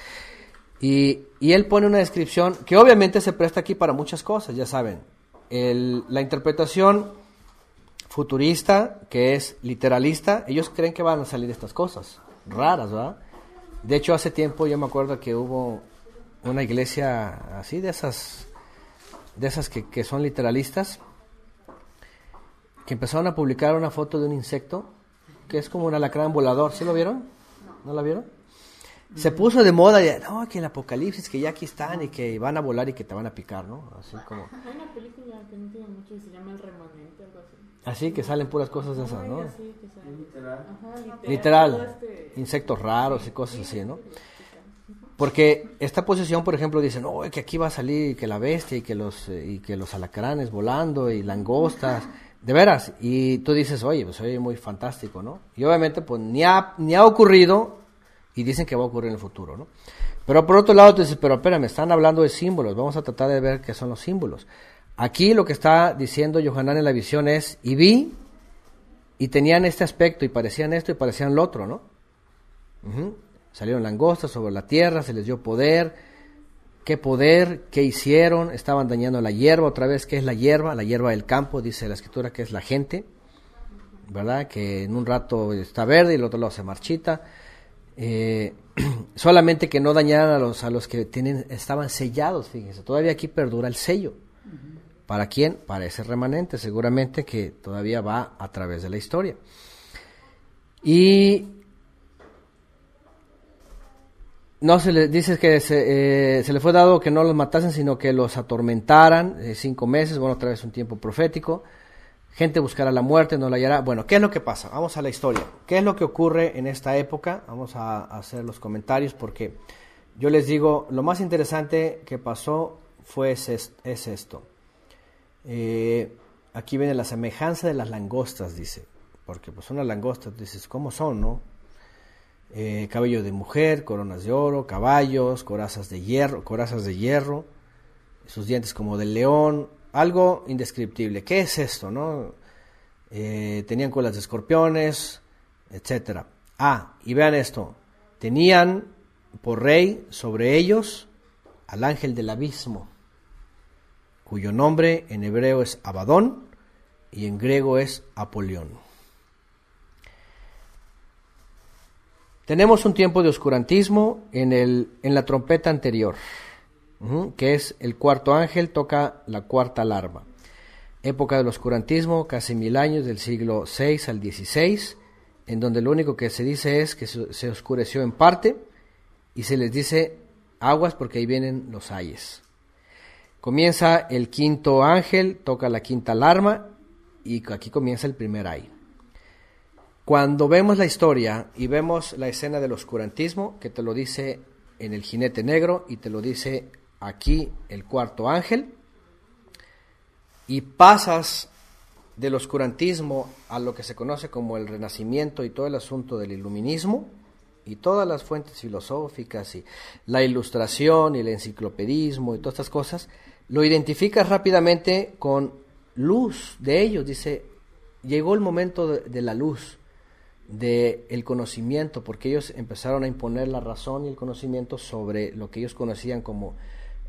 Y, él pone una descripción que obviamente se presta aquí para muchas cosas, ya saben. la interpretación futurista, que es literalista, ellos creen que van a salir estas cosas raras, ¿verdad? De hecho, hace tiempo yo me acuerdo que hubo una iglesia así de esas, de esas que, son literalistas, que empezaron a publicar una foto de un insecto que es como un alacrán volador. ¿Sí lo vieron? ¿No la vieron? Se puso de moda, y, no, que el apocalipsis, que ya aquí están y que van a volar y que te van a picar, ¿no? Así como... Hay una película que no tiene mucho y se llama El Remanente, algo así. Así que salen puras cosas de esas, ¿no? Que salen. Literal. Ajá, literal. Literal. Este... Insectos raros y cosas así, ¿no? Porque esta posición, por ejemplo, dicen, no, que aquí va a salir que la bestia y que los, eh, y que los alacranes volando y langostas. De veras, y tú dices, oye, pues oye, muy fantástico, ¿no? Y obviamente, pues ni ha, ni ha ocurrido y dicen que va a ocurrir en el futuro, ¿no? Pero por otro lado, tú dices, pero espérame, están hablando de símbolos, vamos a tratar de ver qué son los símbolos. Aquí lo que está diciendo Johanan en la visión es, y vi, y tenían este aspecto, y parecían esto y parecían lo otro, ¿no? Salieron langostas sobre la tierra, se les dio poder, qué poder, qué hicieron, estaban dañando la hierba, otra vez, ¿qué es la hierba? La hierba del campo, dice la escritura que es la gente, ¿verdad? Que en un rato está verde y el otro lado se marchita. Eh, solamente que no dañaran a los, a los que tienen, estaban sellados, fíjense, todavía aquí perdura el sello. ¿Para quién? Para ese remanente, seguramente que todavía va a través de la historia. Y no se le dice que se, eh, se, le fue dado que no los matasen, sino que los atormentaran eh, cinco meses, bueno, otra vez un tiempo profético. Gente buscará la muerte, no la hallará. Bueno, ¿qué es lo que pasa? Vamos a la historia. ¿Qué es lo que ocurre en esta época? Vamos a, hacer los comentarios porque yo les digo, lo más interesante que pasó fue es, esto. Eh, aquí viene la semejanza de las langostas, dice. Porque pues una langosta, dices, ¿cómo son, no? eh, cabello de mujer, coronas de oro, caballos, corazas de hierro, corazas de hierro, sus dientes como de león, algo indescriptible. ¿Qué es esto, no? Eh, tenían colas de escorpiones, etcétera. Ah, y vean esto, tenían por rey sobre ellos al ángel del abismo, cuyo nombre en hebreo es Abadón y en griego es Apolión. Tenemos un tiempo de oscurantismo en, el, en la trompeta anterior, que es el cuarto ángel toca la cuarta alarma. Época del oscurantismo, casi mil años, del siglo VI al XVI, en donde lo único que se dice es que se oscureció en parte y se les dice aguas porque ahí vienen los ayes. Comienza el quinto ángel, toca la quinta alarma y aquí comienza el primer ay. Cuando vemos la historia y vemos la escena del oscurantismo, que te lo dice en el jinete negro y te lo dice aquí el cuarto ángel, y pasas del oscurantismo a lo que se conoce como el renacimiento y todo el asunto del iluminismo, y todas las fuentes filosóficas y la ilustración y el enciclopedismo y todas estas cosas, lo identificas rápidamente con luz de ellos. Dice, llegó el momento de, la luz, del el conocimiento, porque ellos empezaron a imponer la razón y el conocimiento sobre lo que ellos conocían como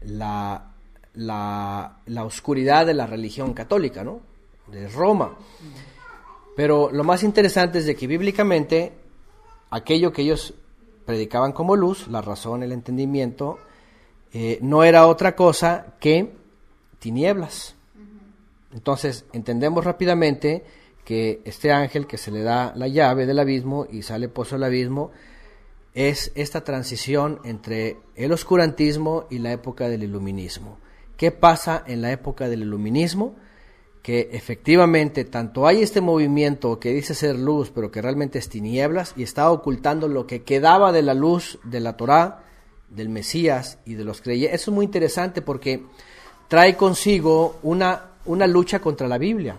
la, la, la oscuridad de la religión católica, ¿no? De Roma. Pero lo más interesante es de que bíblicamente aquello que ellos predicaban como luz, la razón, el entendimiento, eh, no era otra cosa que tinieblas. Entonces entendemos rápidamente que este ángel que se le da la llave del abismo y sale pozo del abismo es esta transición entre el oscurantismo y la época del iluminismo. ¿Qué pasa en la época del iluminismo? que efectivamente tanto hay este movimiento que dice ser luz, pero que realmente es tinieblas y está ocultando lo que quedaba de la luz de la Torá, del Mesías y de los creyentes. Eso es muy interesante porque trae consigo una, una lucha contra la Biblia.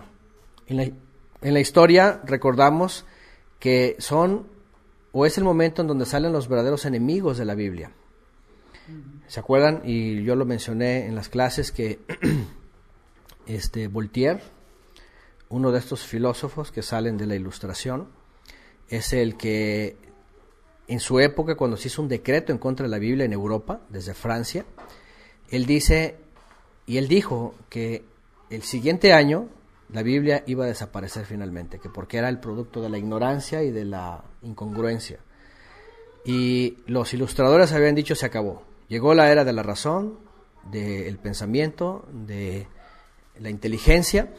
En la, en la historia recordamos que son o es el momento en donde salen los verdaderos enemigos de la Biblia. ¿Se acuerdan? Y yo lo mencioné en las clases que este, Voltaire, uno de estos filósofos que salen de la ilustración, es el que en su época, cuando se hizo un decreto en contra de la Biblia en Europa, desde Francia, él dice, y él dijo que el siguiente año la Biblia iba a desaparecer finalmente, que porque era el producto de la ignorancia y de la incongruencia. Y los ilustradores habían dicho se acabó. Llegó la era de la razón, del pensamiento, de la inteligencia.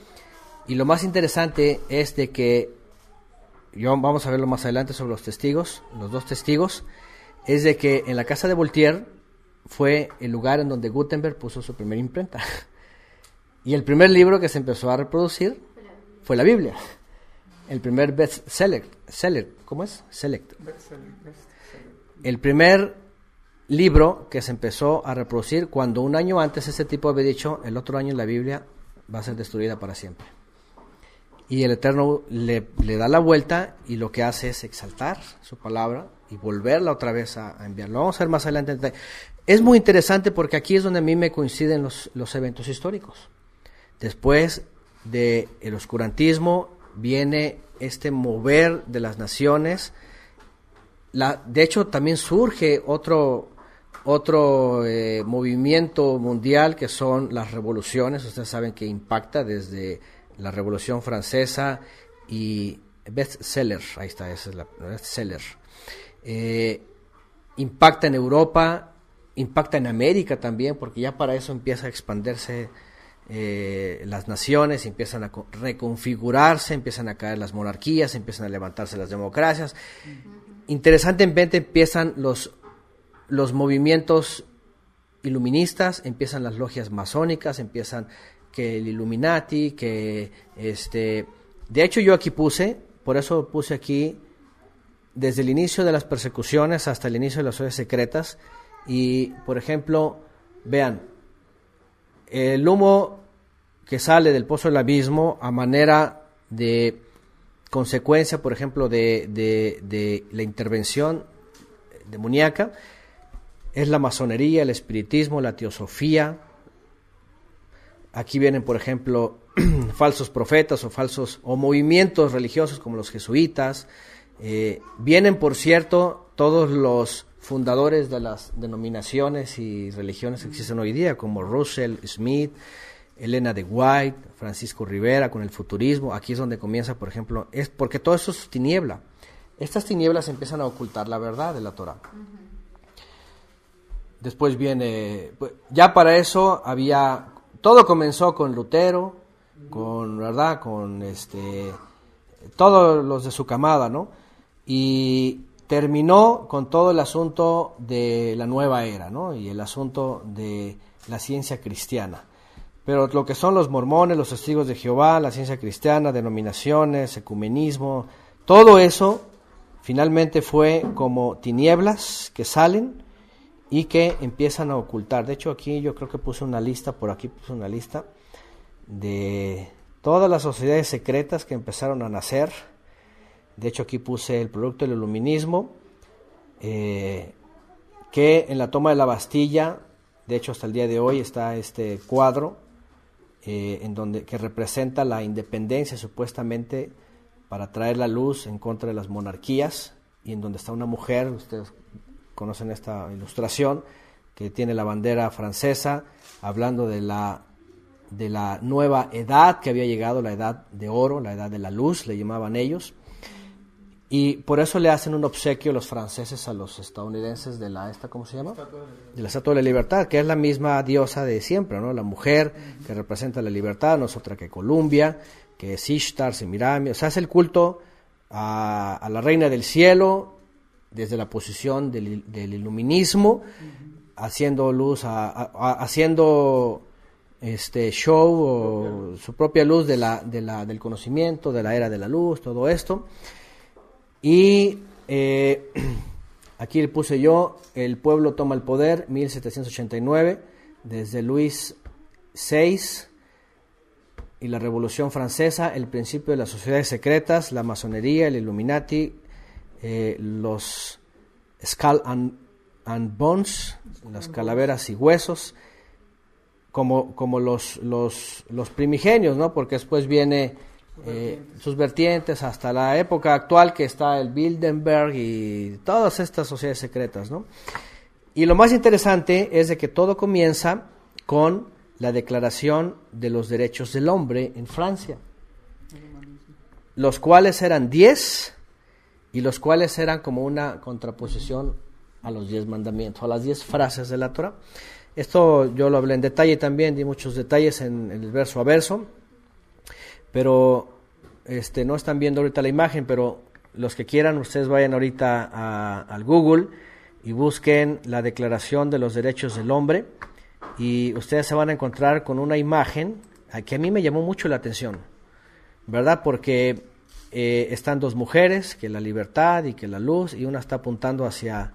Y lo más interesante es de que, yo vamos a verlo más adelante sobre los testigos, los dos testigos, es de que en la casa de Voltaire fue el lugar en donde Gutenberg puso su primera imprenta. Y el primer libro que se empezó a reproducir fue la Biblia. El primer best seller, seller ¿cómo es? Select. El primer libro que se empezó a reproducir cuando un año antes ese tipo había dicho, el otro año la Biblia va a ser destruida para siempre. Y el Eterno le, da la vuelta y lo que hace es exaltar su palabra y volverla otra vez a, enviar. Lo vamos a ver más adelante. Es muy interesante porque aquí es donde a mí me coinciden los, los eventos históricos. Después del el oscurantismo viene este mover de las naciones. De hecho, también surge otro, otro eh, movimiento mundial que son las revoluciones, ustedes saben que impacta desde la Revolución Francesa y bestseller, ahí está, esa es la bestseller. Eh, impacta en Europa, impacta en América también, porque ya para eso empieza a expandirse eh, las naciones, empiezan a reconfigurarse, empiezan a caer las monarquías, empiezan a levantarse las democracias. Interesantemente empiezan los los movimientos iluministas, empiezan las logias masónicas, empiezan que el Illuminati, que este... De hecho yo aquí puse, por eso puse aquí, desde el inicio de las persecuciones hasta el inicio de las sociedades secretas, y por ejemplo, vean, el humo que sale del pozo del abismo a manera de consecuencia, por ejemplo, de, de, de la intervención demoníaca, es la masonería, el espiritismo, la teosofía. Aquí vienen, por ejemplo, falsos profetas o falsos o movimientos religiosos como los jesuitas. Eh, vienen, por cierto, todos los fundadores de las denominaciones y religiones que existen hoy día, como Russell, Smith, Elena de White, Francisco Rivera con el futurismo. Aquí es donde comienza, por ejemplo, es porque todo eso es tiniebla. Estas tinieblas empiezan a ocultar la verdad de la Torah. Después viene, pues, ya para eso había, todo comenzó con Lutero, con, ¿verdad? Con este, todos los de su camada, ¿no? Y terminó con todo el asunto de la nueva era, ¿no? Y el asunto de la ciencia cristiana. Pero lo que son los mormones, los testigos de Jehová, la ciencia cristiana, denominaciones, ecumenismo, todo eso finalmente fue como tinieblas que salen y que empiezan a ocultar. De hecho, aquí yo creo que puse una lista, por aquí puse una lista de todas las sociedades secretas que empezaron a nacer. De hecho, aquí puse el producto del iluminismo, eh, que en la toma de la Bastilla, de hecho hasta el día de hoy está este cuadro, eh, en donde, que representa la independencia supuestamente para traer la luz en contra de las monarquías, y en donde está una mujer, ustedes conocen esta ilustración, que tiene la bandera francesa, hablando de la, de la nueva edad que había llegado, la edad de oro, la edad de la luz, le llamaban ellos. Y por eso le hacen un obsequio los franceses a los estadounidenses de la, esta, ¿cómo se llama? De la Estatua de la Libertad, que es la misma diosa de siempre, ¿no? La mujer que representa la libertad, no es otra que Columbia, que es Ishtar, Semiramis, o sea, es el culto a, la reina del cielo, desde la posición del, iluminismo, haciendo luz, haciendo este show o su propia luz de la, de la, del conocimiento, de la era de la luz, todo esto. Y eh, aquí le puse yo, el pueblo toma el poder, 1789, desde Luis VI y la Revolución Francesa, el principio de las sociedades secretas, la masonería, el Illuminati, eh, los Skull and, Bones, las calaveras y huesos, como, como los, los, los primigenios, ¿no? Porque después viene eh, sus vertientes hasta la época actual que está el Bilderberg y todas estas sociedades secretas, ¿no? Y lo más interesante es de que todo comienza con la Declaración de los Derechos del Hombre en Francia, los cuales eran diez y los cuales eran como una contraposición a los diez mandamientos, a las diez frases de la Torah. Esto yo lo hablé en detalle también, di muchos detalles en, el verso a verso, pero este, no están viendo ahorita la imagen, pero los que quieran, ustedes vayan ahorita al Google y busquen la Declaración de los Derechos del Hombre y ustedes se van a encontrar con una imagen que a mí me llamó mucho la atención, ¿verdad? Porque eh, están dos mujeres, que la libertad y que la luz, y una está apuntando hacia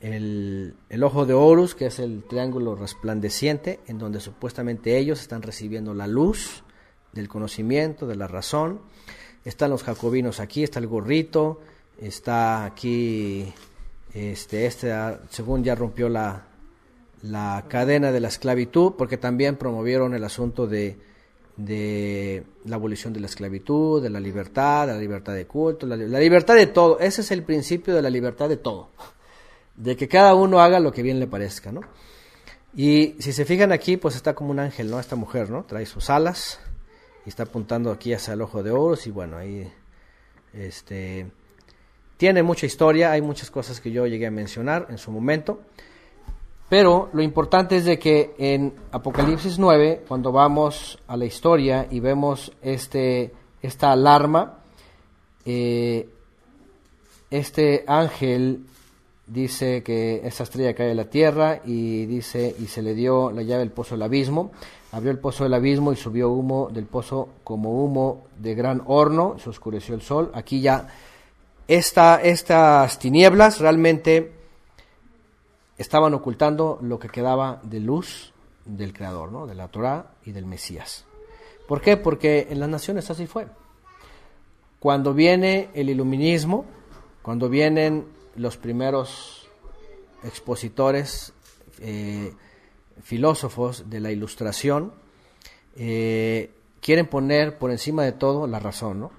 el, el, ojo de Horus, que es el triángulo resplandeciente, en donde supuestamente ellos están recibiendo la luz del conocimiento, de la razón. Están los jacobinos aquí, está el gorrito, está aquí, este, este, ah, según ya rompió la, la cadena de la esclavitud, porque también promovieron el asunto de de la abolición de la esclavitud, de la libertad, de la libertad de culto, la, libertad de todo. Ese es el principio de la libertad de todo. De que cada uno haga lo que bien le parezca, ¿no? Y si se fijan aquí, pues está como un ángel, ¿no? Esta mujer, ¿no? Trae sus alas y está apuntando aquí hacia el ojo de oro y bueno, ahí este tiene mucha historia, hay muchas cosas que yo llegué a mencionar en su momento. Pero lo importante es de que en Apocalipsis 9, cuando vamos a la historia y vemos este, esta alarma, eh, este ángel dice que esa estrella cae de la tierra y dice y se le dio la llave del pozo del abismo. Abrió el pozo del abismo y subió humo del pozo como humo de gran horno se oscureció el sol. Aquí ya esta, estas tinieblas realmente estaban ocultando lo que quedaba de luz del Creador, ¿no? de la Torah y del Mesías. ¿Por qué? Porque en las naciones así fue. Cuando viene el iluminismo, cuando vienen los primeros expositores, eh, filósofos de la ilustración, eh, quieren poner por encima de todo la razón, ¿no?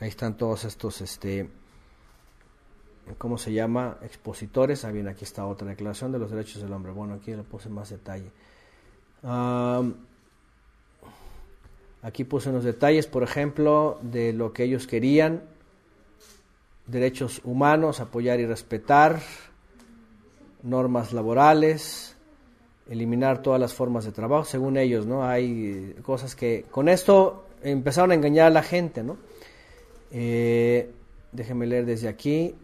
Ahí están todos estos este, ¿cómo se llama? Expositores. Ah, bien, aquí está otra declaración de los derechos del hombre. Bueno, aquí le puse más detalle. aquí puse unos detalles, por ejemplo, de lo que ellos querían. Derechos humanos, apoyar y respetar. Normas laborales. Eliminar todas las formas de trabajo. Según ellos, ¿no? Hay cosas que... Con esto empezaron a engañar a la gente, ¿no? Eh, déjenme leer desde aquí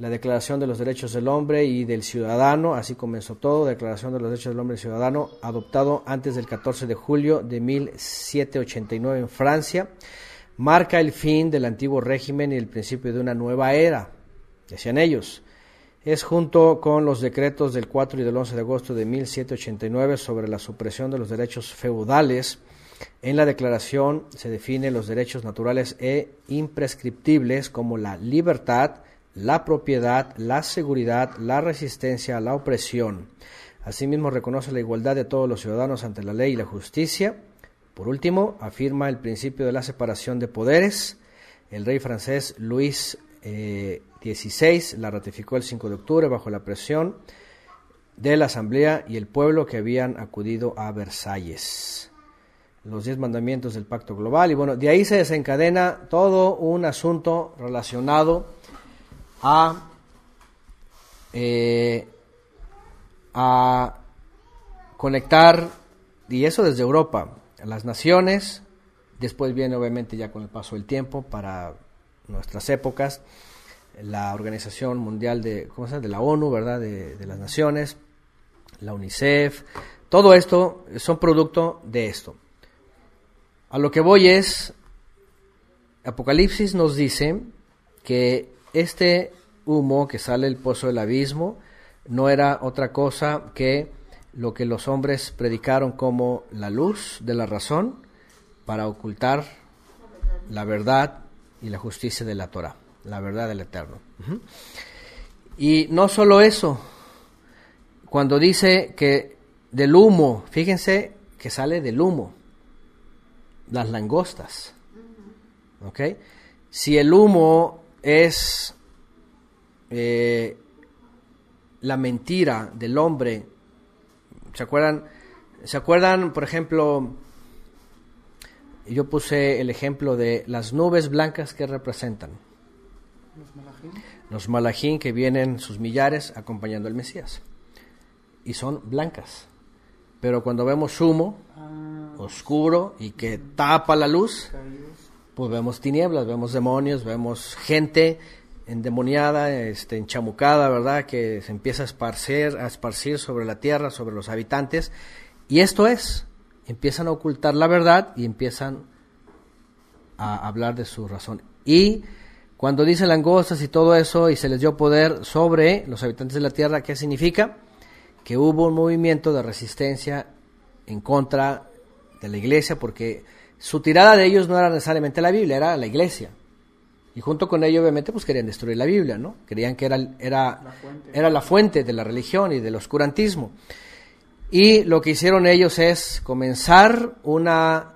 la Declaración de los Derechos del Hombre y del Ciudadano, así comenzó todo, Declaración de los Derechos del Hombre y Ciudadano, adoptado antes del 14 de julio de 1789 en Francia, marca el fin del antiguo régimen y el principio de una nueva era, decían ellos. Es junto con los decretos del 4 y del 11 de agosto de 1789 sobre la supresión de los derechos feudales. En la declaración se definen los derechos naturales e imprescriptibles como la libertad, la propiedad, la seguridad, la resistencia a la opresión. Asimismo, reconoce la igualdad de todos los ciudadanos ante la ley y la justicia. Por último, afirma el principio de la separación de poderes. El rey francés Luis XVI eh, la ratificó el 5 de octubre bajo la presión de la Asamblea y el pueblo que habían acudido a Versalles. Los diez mandamientos del Pacto Global. Y bueno, de ahí se desencadena todo un asunto relacionado a, eh, a conectar, y eso desde Europa, a las naciones, después viene obviamente ya con el paso del tiempo para nuestras épocas, la Organización Mundial de, ¿cómo se llama? de la ONU, ¿verdad? De, de las Naciones, la UNICEF, todo esto son producto de esto. A lo que voy es, Apocalipsis nos dice que este humo que sale del pozo del abismo no era otra cosa que lo que los hombres predicaron como la luz de la razón para ocultar la verdad y la justicia de la Torah, la verdad del Eterno. Y no solo eso, cuando dice que del humo, fíjense que sale del humo, las langostas. ¿Ok? Si el humo es eh, la mentira del hombre. ¿Se acuerdan? ¿Se acuerdan, por ejemplo, yo puse el ejemplo de las nubes blancas que representan? Los malajín. Los malajín que vienen sus millares acompañando al Mesías. Y son blancas. Pero cuando vemos humo Ah, oscuro y que tapa la luz. Pues vemos tinieblas, vemos demonios, vemos gente endemoniada, este, enchamucada, ¿verdad? Que se empieza a esparcir, a esparcir sobre la tierra, sobre los habitantes. Y esto es, empiezan a ocultar la verdad y empiezan a hablar de su razón. Y cuando dice langostas y todo eso y se les dio poder sobre los habitantes de la tierra, ¿qué significa? Que hubo un movimiento de resistencia en contra de la iglesia porque su tirada de ellos no era necesariamente la Biblia, era la iglesia. Y junto con ello, obviamente, pues querían destruir la Biblia, ¿no? Creían que era, era, La fuente. era la fuente de la religión y del oscurantismo. Y lo que hicieron ellos es comenzar una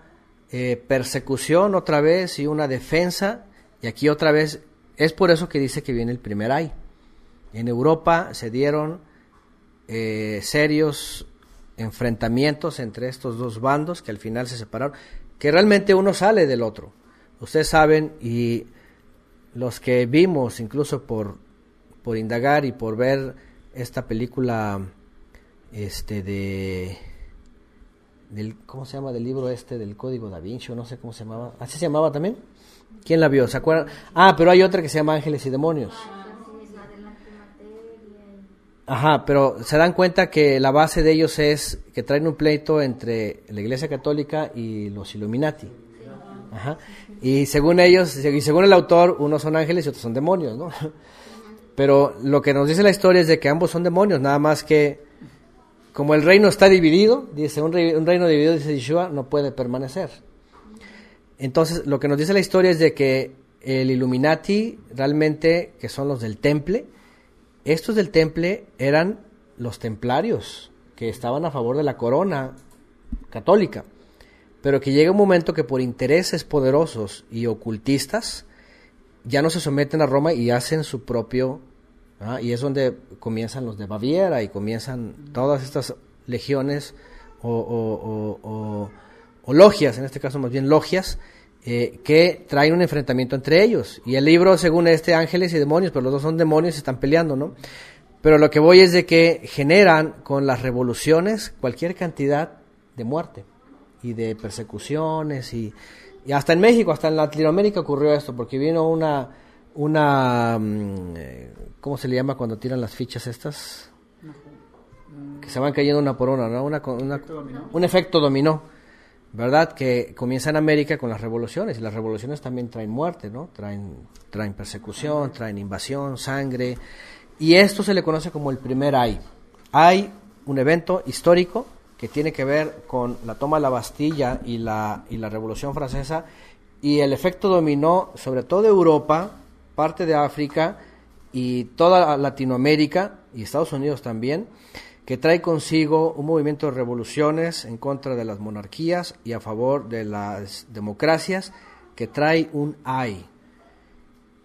eh, persecución otra vez y una defensa. Y aquí otra vez, es por eso que dice que viene el primer ay. En Europa se dieron eh, serios enfrentamientos entre estos dos bandos que al final se separaron, que realmente uno sale del otro. Ustedes saben, y los que vimos, incluso por, por indagar y por ver esta película este de del cómo se llama del libro este del código da Vinci no sé cómo se llamaba. Así se llamaba también quién la vio se acuerdan ah pero hay otra que se llama Ángeles y demonios Así, la de la antimateria y- Ajá, pero se dan cuenta que la base de ellos es que traen un pleito entre la Iglesia Católica y los Illuminati. Ajá. Y según ellos, y según el autor, unos son ángeles y otros son demonios, ¿no? Pero lo que nos dice la historia es de que ambos son demonios, nada más que como el reino está dividido, dice un, rei- un reino dividido, dice Yeshua, no puede permanecer. Entonces, lo que nos dice la historia es de que el Illuminati, realmente, que son los del temple, estos del temple eran los templarios, que estaban a favor de la corona católica, pero que llega un momento que por intereses poderosos y ocultistas, ya no se someten a Roma y hacen su propio, ¿ah? y es donde comienzan los de Baviera y comienzan todas estas legiones o, logias, en este caso más bien logias, eh, que traen un enfrentamiento entre ellos. Y el libro, según este, ángeles y demonios, pero los dos son demonios y están peleando, ¿no? Pero lo que voy es de que generan con las revoluciones cualquier cantidad de muerte y de persecuciones y, y hasta en México, hasta en Latinoamérica ocurrió esto, porque vino una, una, mm, eh, ¿cómo se le llama cuando tiran las fichas estas? Que se van cayendo una por una, ¿no? Una, una- un efecto dominó, ¿verdad? Que comienza en América con las revoluciones, y las revoluciones también traen muerte, ¿no? Traen, traen persecución, traen invasión, sangre, y esto se le conoce como el primer ay. Hay un evento histórico que tiene que ver con la toma de la Bastilla y la, y la Revolución Francesa, y el efecto dominó sobre todo Europa, parte de África y toda Latinoamérica y Estados Unidos también, que trae consigo un movimiento de revoluciones en contra de las monarquías y a favor de las democracias, que trae un ay.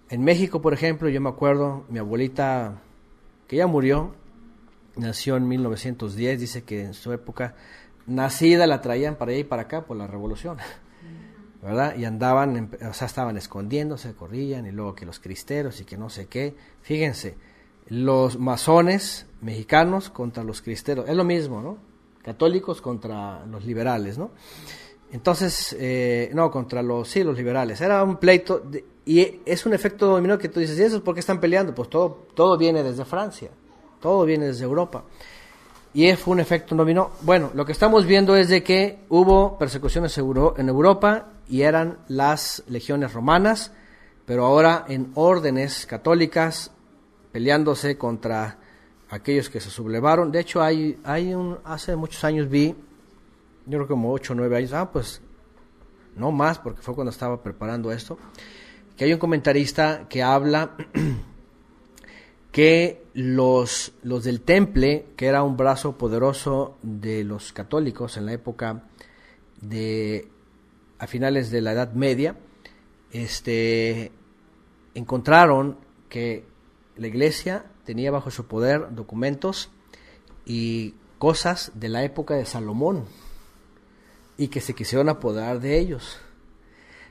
En México, por ejemplo, yo me acuerdo, mi abuelita, que ya murió, nació en 1910, dice que en su época nacida la traían para allá y para acá por la revolución. ¿verdad? Y andaban, o sea, estaban escondiéndose, corrían, y luego que los cristeros y que no sé qué. Fíjense, los masones mexicanos contra los cristeros, es lo mismo, ¿no? Católicos contra los liberales, ¿no? Entonces, eh, no, contra los, sí, los liberales. Era un pleito, y es un efecto dominó que tú dices, ¿y eso es por qué están peleando? Pues todo, todo viene desde Francia, todo viene desde Europa. Y fue un efecto dominó. Bueno, lo que estamos viendo es de que hubo persecuciones en Europa y eran las legiones romanas, pero ahora en órdenes católicas peleándose contra aquellos que se sublevaron. De hecho, hay, hay un, hace muchos años vi, yo creo como 8 o 9 años, ah, pues no más, porque fue cuando estaba preparando esto, que hay un comentarista que habla que los, los del Temple, que era un brazo poderoso de los católicos en la época de a finales de la Edad Media, este, encontraron que la iglesia tenía bajo su poder documentos y cosas de la época de Salomón y que se quisieron apoderar de ellos.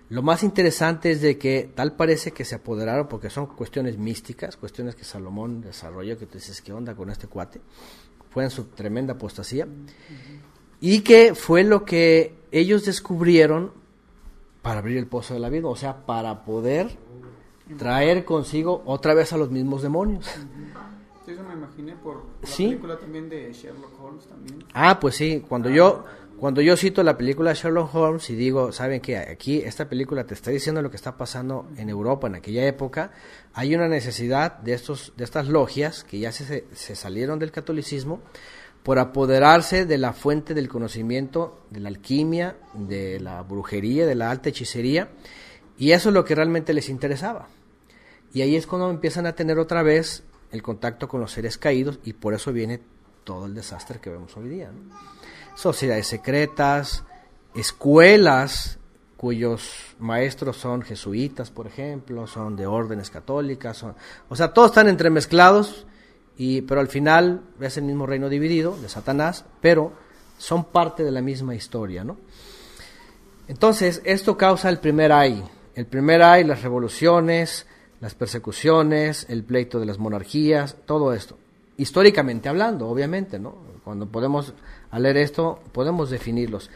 Lo más interesante es de que tal parece que se apoderaron porque son cuestiones místicas, cuestiones que Salomón desarrolló, que tú dices, ¿qué onda con este cuate? Fue en su tremenda apostasía. Y que fue lo que ellos descubrieron para abrir el pozo de la vida, o sea, para poder traer consigo otra vez a los mismos demonios. Sí, Eso me imaginé por la Sí. película también de Sherlock Holmes también. Ah, pues sí, cuando yo cuando yo cito la película Sherlock Holmes y digo, ¿saben qué? Aquí esta película te está diciendo lo que está pasando en Europa en aquella época, hay una necesidad de estos de estas logias que ya se, se salieron del catolicismo por apoderarse de la fuente del conocimiento, de la alquimia, de la brujería, de la alta hechicería, y eso es lo que realmente les interesaba. Y ahí es cuando empiezan a tener otra vez el contacto con los seres caídos y por eso viene todo el desastre que vemos hoy día. Sociedades secretas, escuelas cuyos maestros son jesuitas, por ejemplo, son de órdenes católicas, son, o sea, todos están entremezclados, y, pero al final es el mismo reino dividido de Satanás, pero son parte de la misma historia, ¿no? Entonces, esto causa el primer ay. El primer ay, las revoluciones, las persecuciones, el pleito de las monarquías, todo esto. Históricamente hablando, obviamente, ¿no? Cuando podemos, leer esto, podemos definirlos.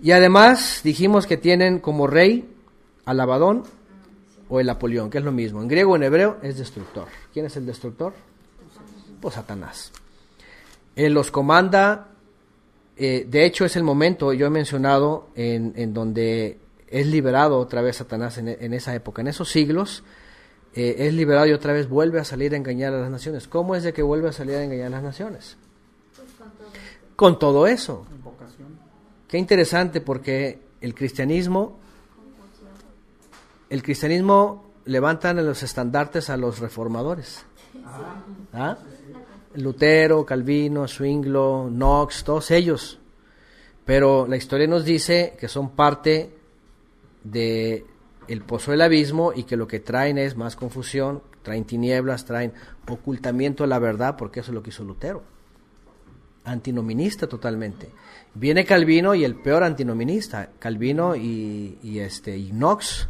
Y además dijimos que tienen como rey al Abadón o el Apolión, que es lo mismo. En griego o en hebreo es destructor. ¿Quién es el destructor? Pues Satanás. Él los comanda eh, de hecho, es el momento, yo he mencionado, en, en donde es liberado otra vez Satanás en, en esa época, en esos siglos, eh, es liberado y otra vez vuelve a salir a engañar a las naciones. ¿Cómo es de que vuelve a salir a engañar a las naciones? Pues con todo. Con todo eso. Invocación. Qué interesante porque el cristianismo, el cristianismo levantan en los estandartes a los reformadores. ¿Ah? Lutero, Calvino, Zwinglo, Knox, todos ellos. Pero la historia nos dice que son parte de el pozo del abismo y que lo que traen es más confusión, traen tinieblas, traen ocultamiento de la verdad, porque eso es lo que hizo Lutero. Antinominista totalmente. Viene Calvino y el peor antinominista, Calvino y, este y Knox.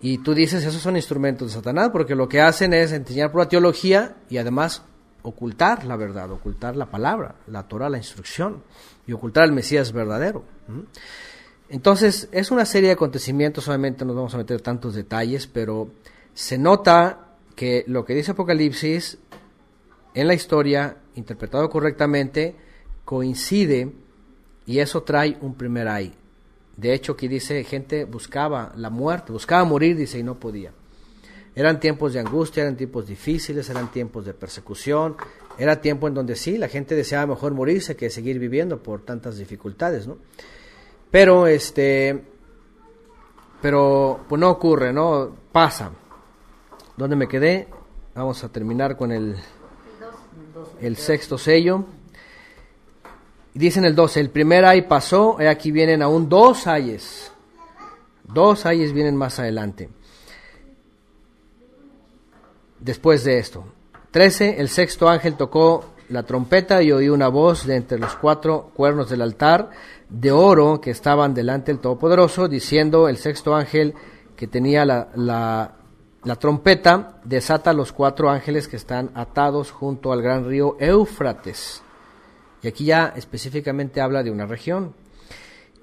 Y tú dices, esos son instrumentos de Satanás, porque lo que hacen es enseñar pura teología y además ocultar la verdad, ocultar la palabra, la Torah, la instrucción, y ocultar el Mesías verdadero. Entonces, es una serie de acontecimientos, obviamente no vamos a meter tantos detalles, pero se nota que lo que dice Apocalipsis en la historia, interpretado correctamente, coincide y eso trae un primer ay. De hecho, aquí dice, gente buscaba la muerte, buscaba morir, dice, y no podía. Eran tiempos de angustia, eran tiempos difíciles, eran tiempos de persecución, era tiempo en donde sí, la gente deseaba mejor morirse que seguir viviendo por tantas dificultades, ¿no? Pero, este, pero, pues no ocurre, ¿no? Pasa. ¿Dónde me quedé? Vamos a terminar con el, el sexto sello. Dice en el 12, el primer ay pasó, y aquí vienen aún dos ayes. Dos ayes vienen más adelante. Después de esto. 13, el sexto ángel tocó la trompeta y oí una voz de entre los cuatro cuernos del altar de oro que estaban delante del Todopoderoso, diciendo el sexto ángel que tenía la, trompeta, desata los cuatro ángeles que están atados junto al gran río Éufrates. Y aquí ya específicamente habla de una región.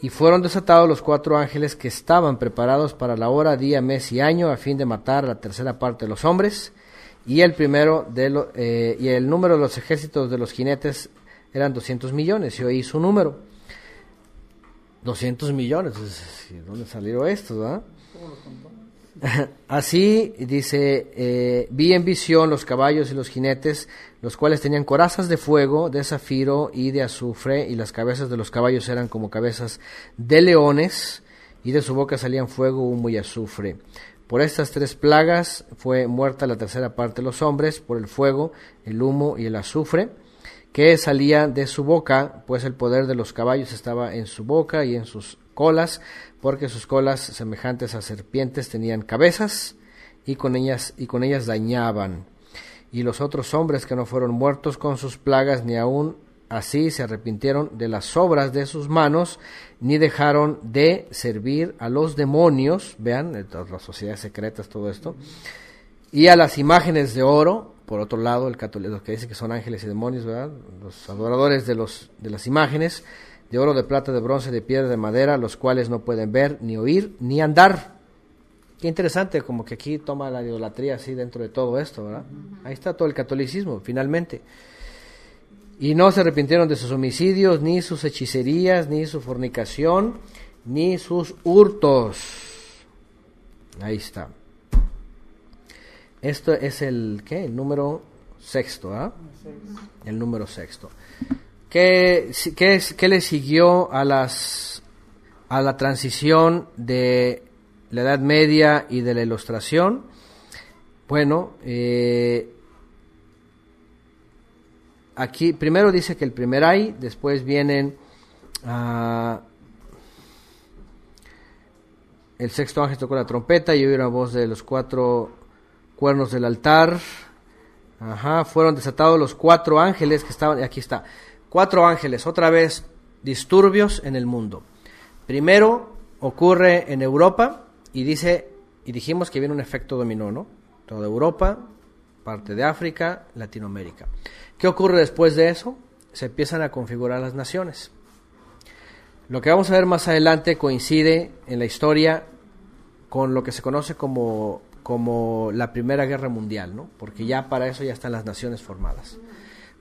Y fueron desatados los cuatro ángeles que estaban preparados para la hora, día, mes y año a fin de matar a la tercera parte de los hombres. Y el primero de eh, y el número de los ejércitos de los jinetes eran 200 millones. Y oí su número. 200 millones. ¿Dónde salieron estos? ¿verdad? Así dice, eh, vi en visión los caballos y los jinetes, los cuales tenían corazas de fuego, de zafiro y de azufre, y las cabezas de los caballos eran como cabezas de leones, y de su boca salían fuego, humo y azufre. Por estas tres plagas fue muerta la tercera parte de los hombres, por el fuego, el humo y el azufre, que salía de su boca, pues el poder de los caballos estaba en su boca y en sus colas, porque sus colas semejantes a serpientes tenían cabezas y con ellas y con ellas dañaban. Y los otros hombres que no fueron muertos con sus plagas ni aun así se arrepintieron de las obras de sus manos ni dejaron de servir a los demonios, vean, las sociedades secretas todo esto, y a las imágenes de oro, por otro lado, el católico que dice que son ángeles y demonios, ¿verdad? Los adoradores de los de las imágenes de oro, de plata, de bronce, de piedra, de madera, los cuales no pueden ver, ni oír, ni andar. Qué interesante, como que aquí toma la idolatría así dentro de todo esto, ¿verdad? Ahí está todo el catolicismo, finalmente. Y no se arrepintieron de sus homicidios, ni sus hechicerías, ni su fornicación, ni sus hurtos. Ahí está. Esto es el, ¿qué? El número sexto, ¿ah? El número sexto. ¿Qué, qué, qué le siguió a, las, a la transición de la Edad Media y de la Ilustración? Bueno, eh, aquí primero dice que el primer hay, después vienen uh, el sexto ángel tocó la trompeta y oí una voz de los cuatro cuernos del altar. Ajá, fueron desatados los cuatro ángeles que estaban, aquí está, Cuatro ángeles, otra vez, disturbios en el mundo. Primero ocurre en Europa y dice, y dijimos que viene un efecto dominó, ¿no? Toda Europa, parte de África, Latinoamérica. ¿Qué ocurre después de eso? Se empiezan a configurar las naciones. Lo que vamos a ver más adelante coincide en la historia con lo que se conoce como, como la Primera Guerra Mundial, ¿no? Porque ya para eso ya están las naciones formadas.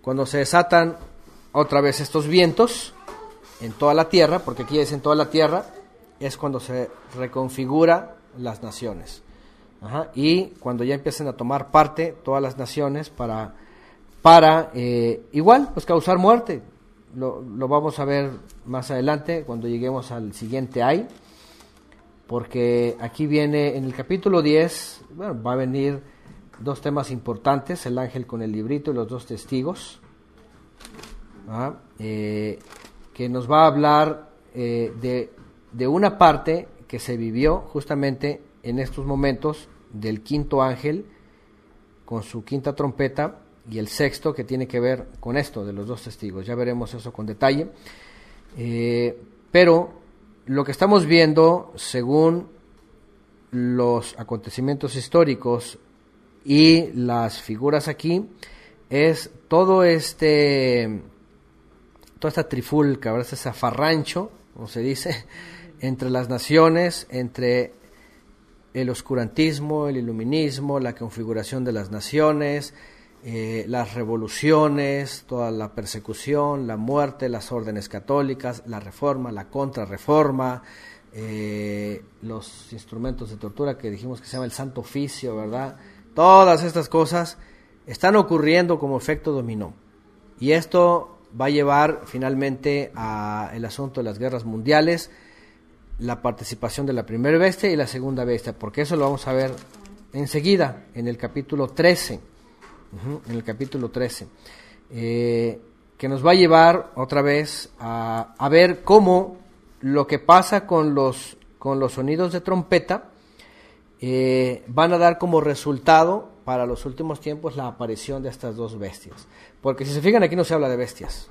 Cuando se desatan otra vez estos vientos en toda la tierra, porque aquí es en toda la tierra, es cuando se reconfigura las naciones. y cuando ya empiezan a tomar parte todas las naciones para, para eh, igual, pues causar muerte. Lo, lo, vamos a ver más adelante cuando lleguemos al siguiente ay, porque aquí viene en el capítulo 10, bueno, va a venir dos temas importantes, el ángel con el librito y los dos testigos. ¿ah? eh, que nos va a hablar eh, de, de, una parte que se vivió justamente en estos momentos del quinto ángel con su quinta trompeta y el sexto que tiene que ver con esto de los dos testigos. Ya veremos eso con detalle. Eh, pero lo que estamos viendo, según los acontecimientos históricos y las figuras aquí, es todo este toda esta trifulca, ¿verdad? este zafarrancho, como se dice, entre las naciones, entre el oscurantismo, el iluminismo, la configuración de las naciones, eh, las revoluciones, toda la persecución, la muerte, las órdenes católicas, la reforma, la contrarreforma, eh, los instrumentos de tortura que dijimos que se llama el santo oficio, ¿verdad? Todas estas cosas están ocurriendo como efecto dominó. Y esto va a llevar finalmente a el asunto de las guerras mundiales, la participación de la primera bestia y la segunda bestia, porque eso lo vamos a ver enseguida en el capítulo 13 en el capítulo 13, eh, que nos va a llevar otra vez a, ver cómo lo que pasa con los, con los sonidos de trompeta eh, van a dar como resultado para los últimos tiempos la aparición de estas dos bestias. Porque si se fijan aquí no se habla de bestias,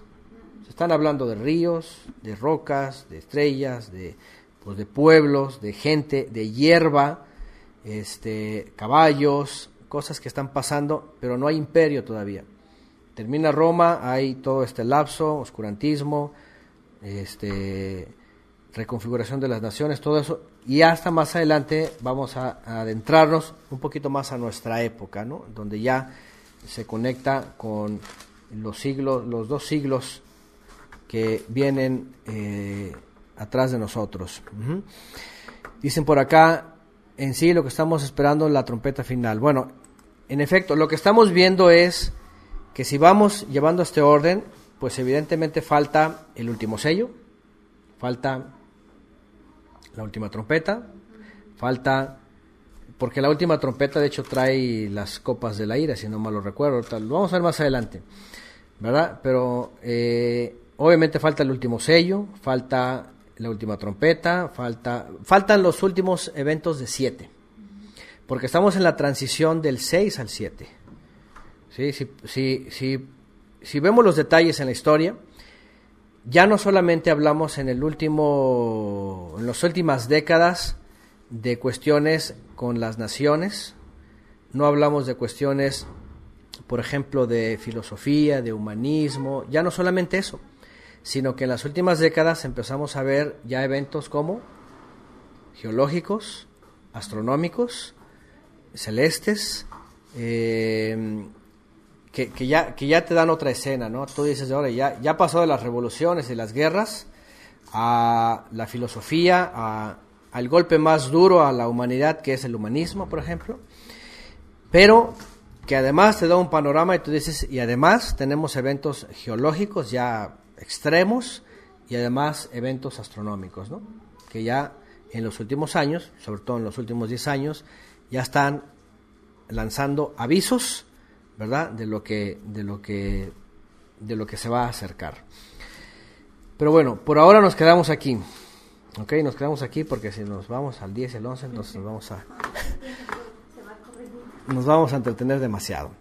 se están hablando de ríos, de rocas, de estrellas, de, pues de pueblos, de gente, de hierba, este, caballos, cosas que están pasando, pero no hay imperio todavía. Termina Roma, hay todo este lapso, oscurantismo, este, reconfiguración de las naciones, todo eso, y hasta más adelante vamos a, adentrarnos un poquito más a nuestra época, ¿no? donde ya se conecta con los siglos, los dos siglos que vienen eh, atrás de nosotros. Dicen por acá, en sí lo que estamos esperando es la trompeta final. Bueno, en efecto, lo que estamos viendo es que si vamos llevando este orden, pues evidentemente falta el último sello, falta la última trompeta, falta, porque la última trompeta de hecho trae las copas de la ira, si no mal lo recuerdo, vamos a ver más adelante, ¿verdad? Pero eh, obviamente falta el último sello, falta la última trompeta, falta, faltan los últimos eventos de siete, porque estamos en la transición del 6 al 7. ¿Sí? Si, si, si, si, vemos los detalles en la historia, ya no solamente hablamos en el último, en las últimas décadas de cuestiones con las naciones, no hablamos de cuestiones, por ejemplo, de filosofía, de humanismo, ya no solamente eso, sino que en las últimas décadas empezamos a ver ya eventos como geológicos, astronómicos, celestes, eh, que, ya, que ya te dan otra escena, ¿no? Tú dices, ahora ya, ya pasó de las revoluciones y las guerras a la filosofía, a, al golpe más duro a la humanidad, que es el humanismo, por ejemplo, pero que además te da un panorama y tú dices, y además tenemos eventos geológicos ya extremos y además eventos astronómicos, ¿no? que ya en los últimos años, sobre todo en los últimos 10 años, ya están lanzando avisos, ¿verdad? De lo que, de lo que, de lo que se va a acercar. Pero bueno, por ahora nos quedamos aquí. Ok, nos quedamos aquí porque si nos vamos al 10 y al 11, entonces nos vamos a, nos vamos a entretener demasiado.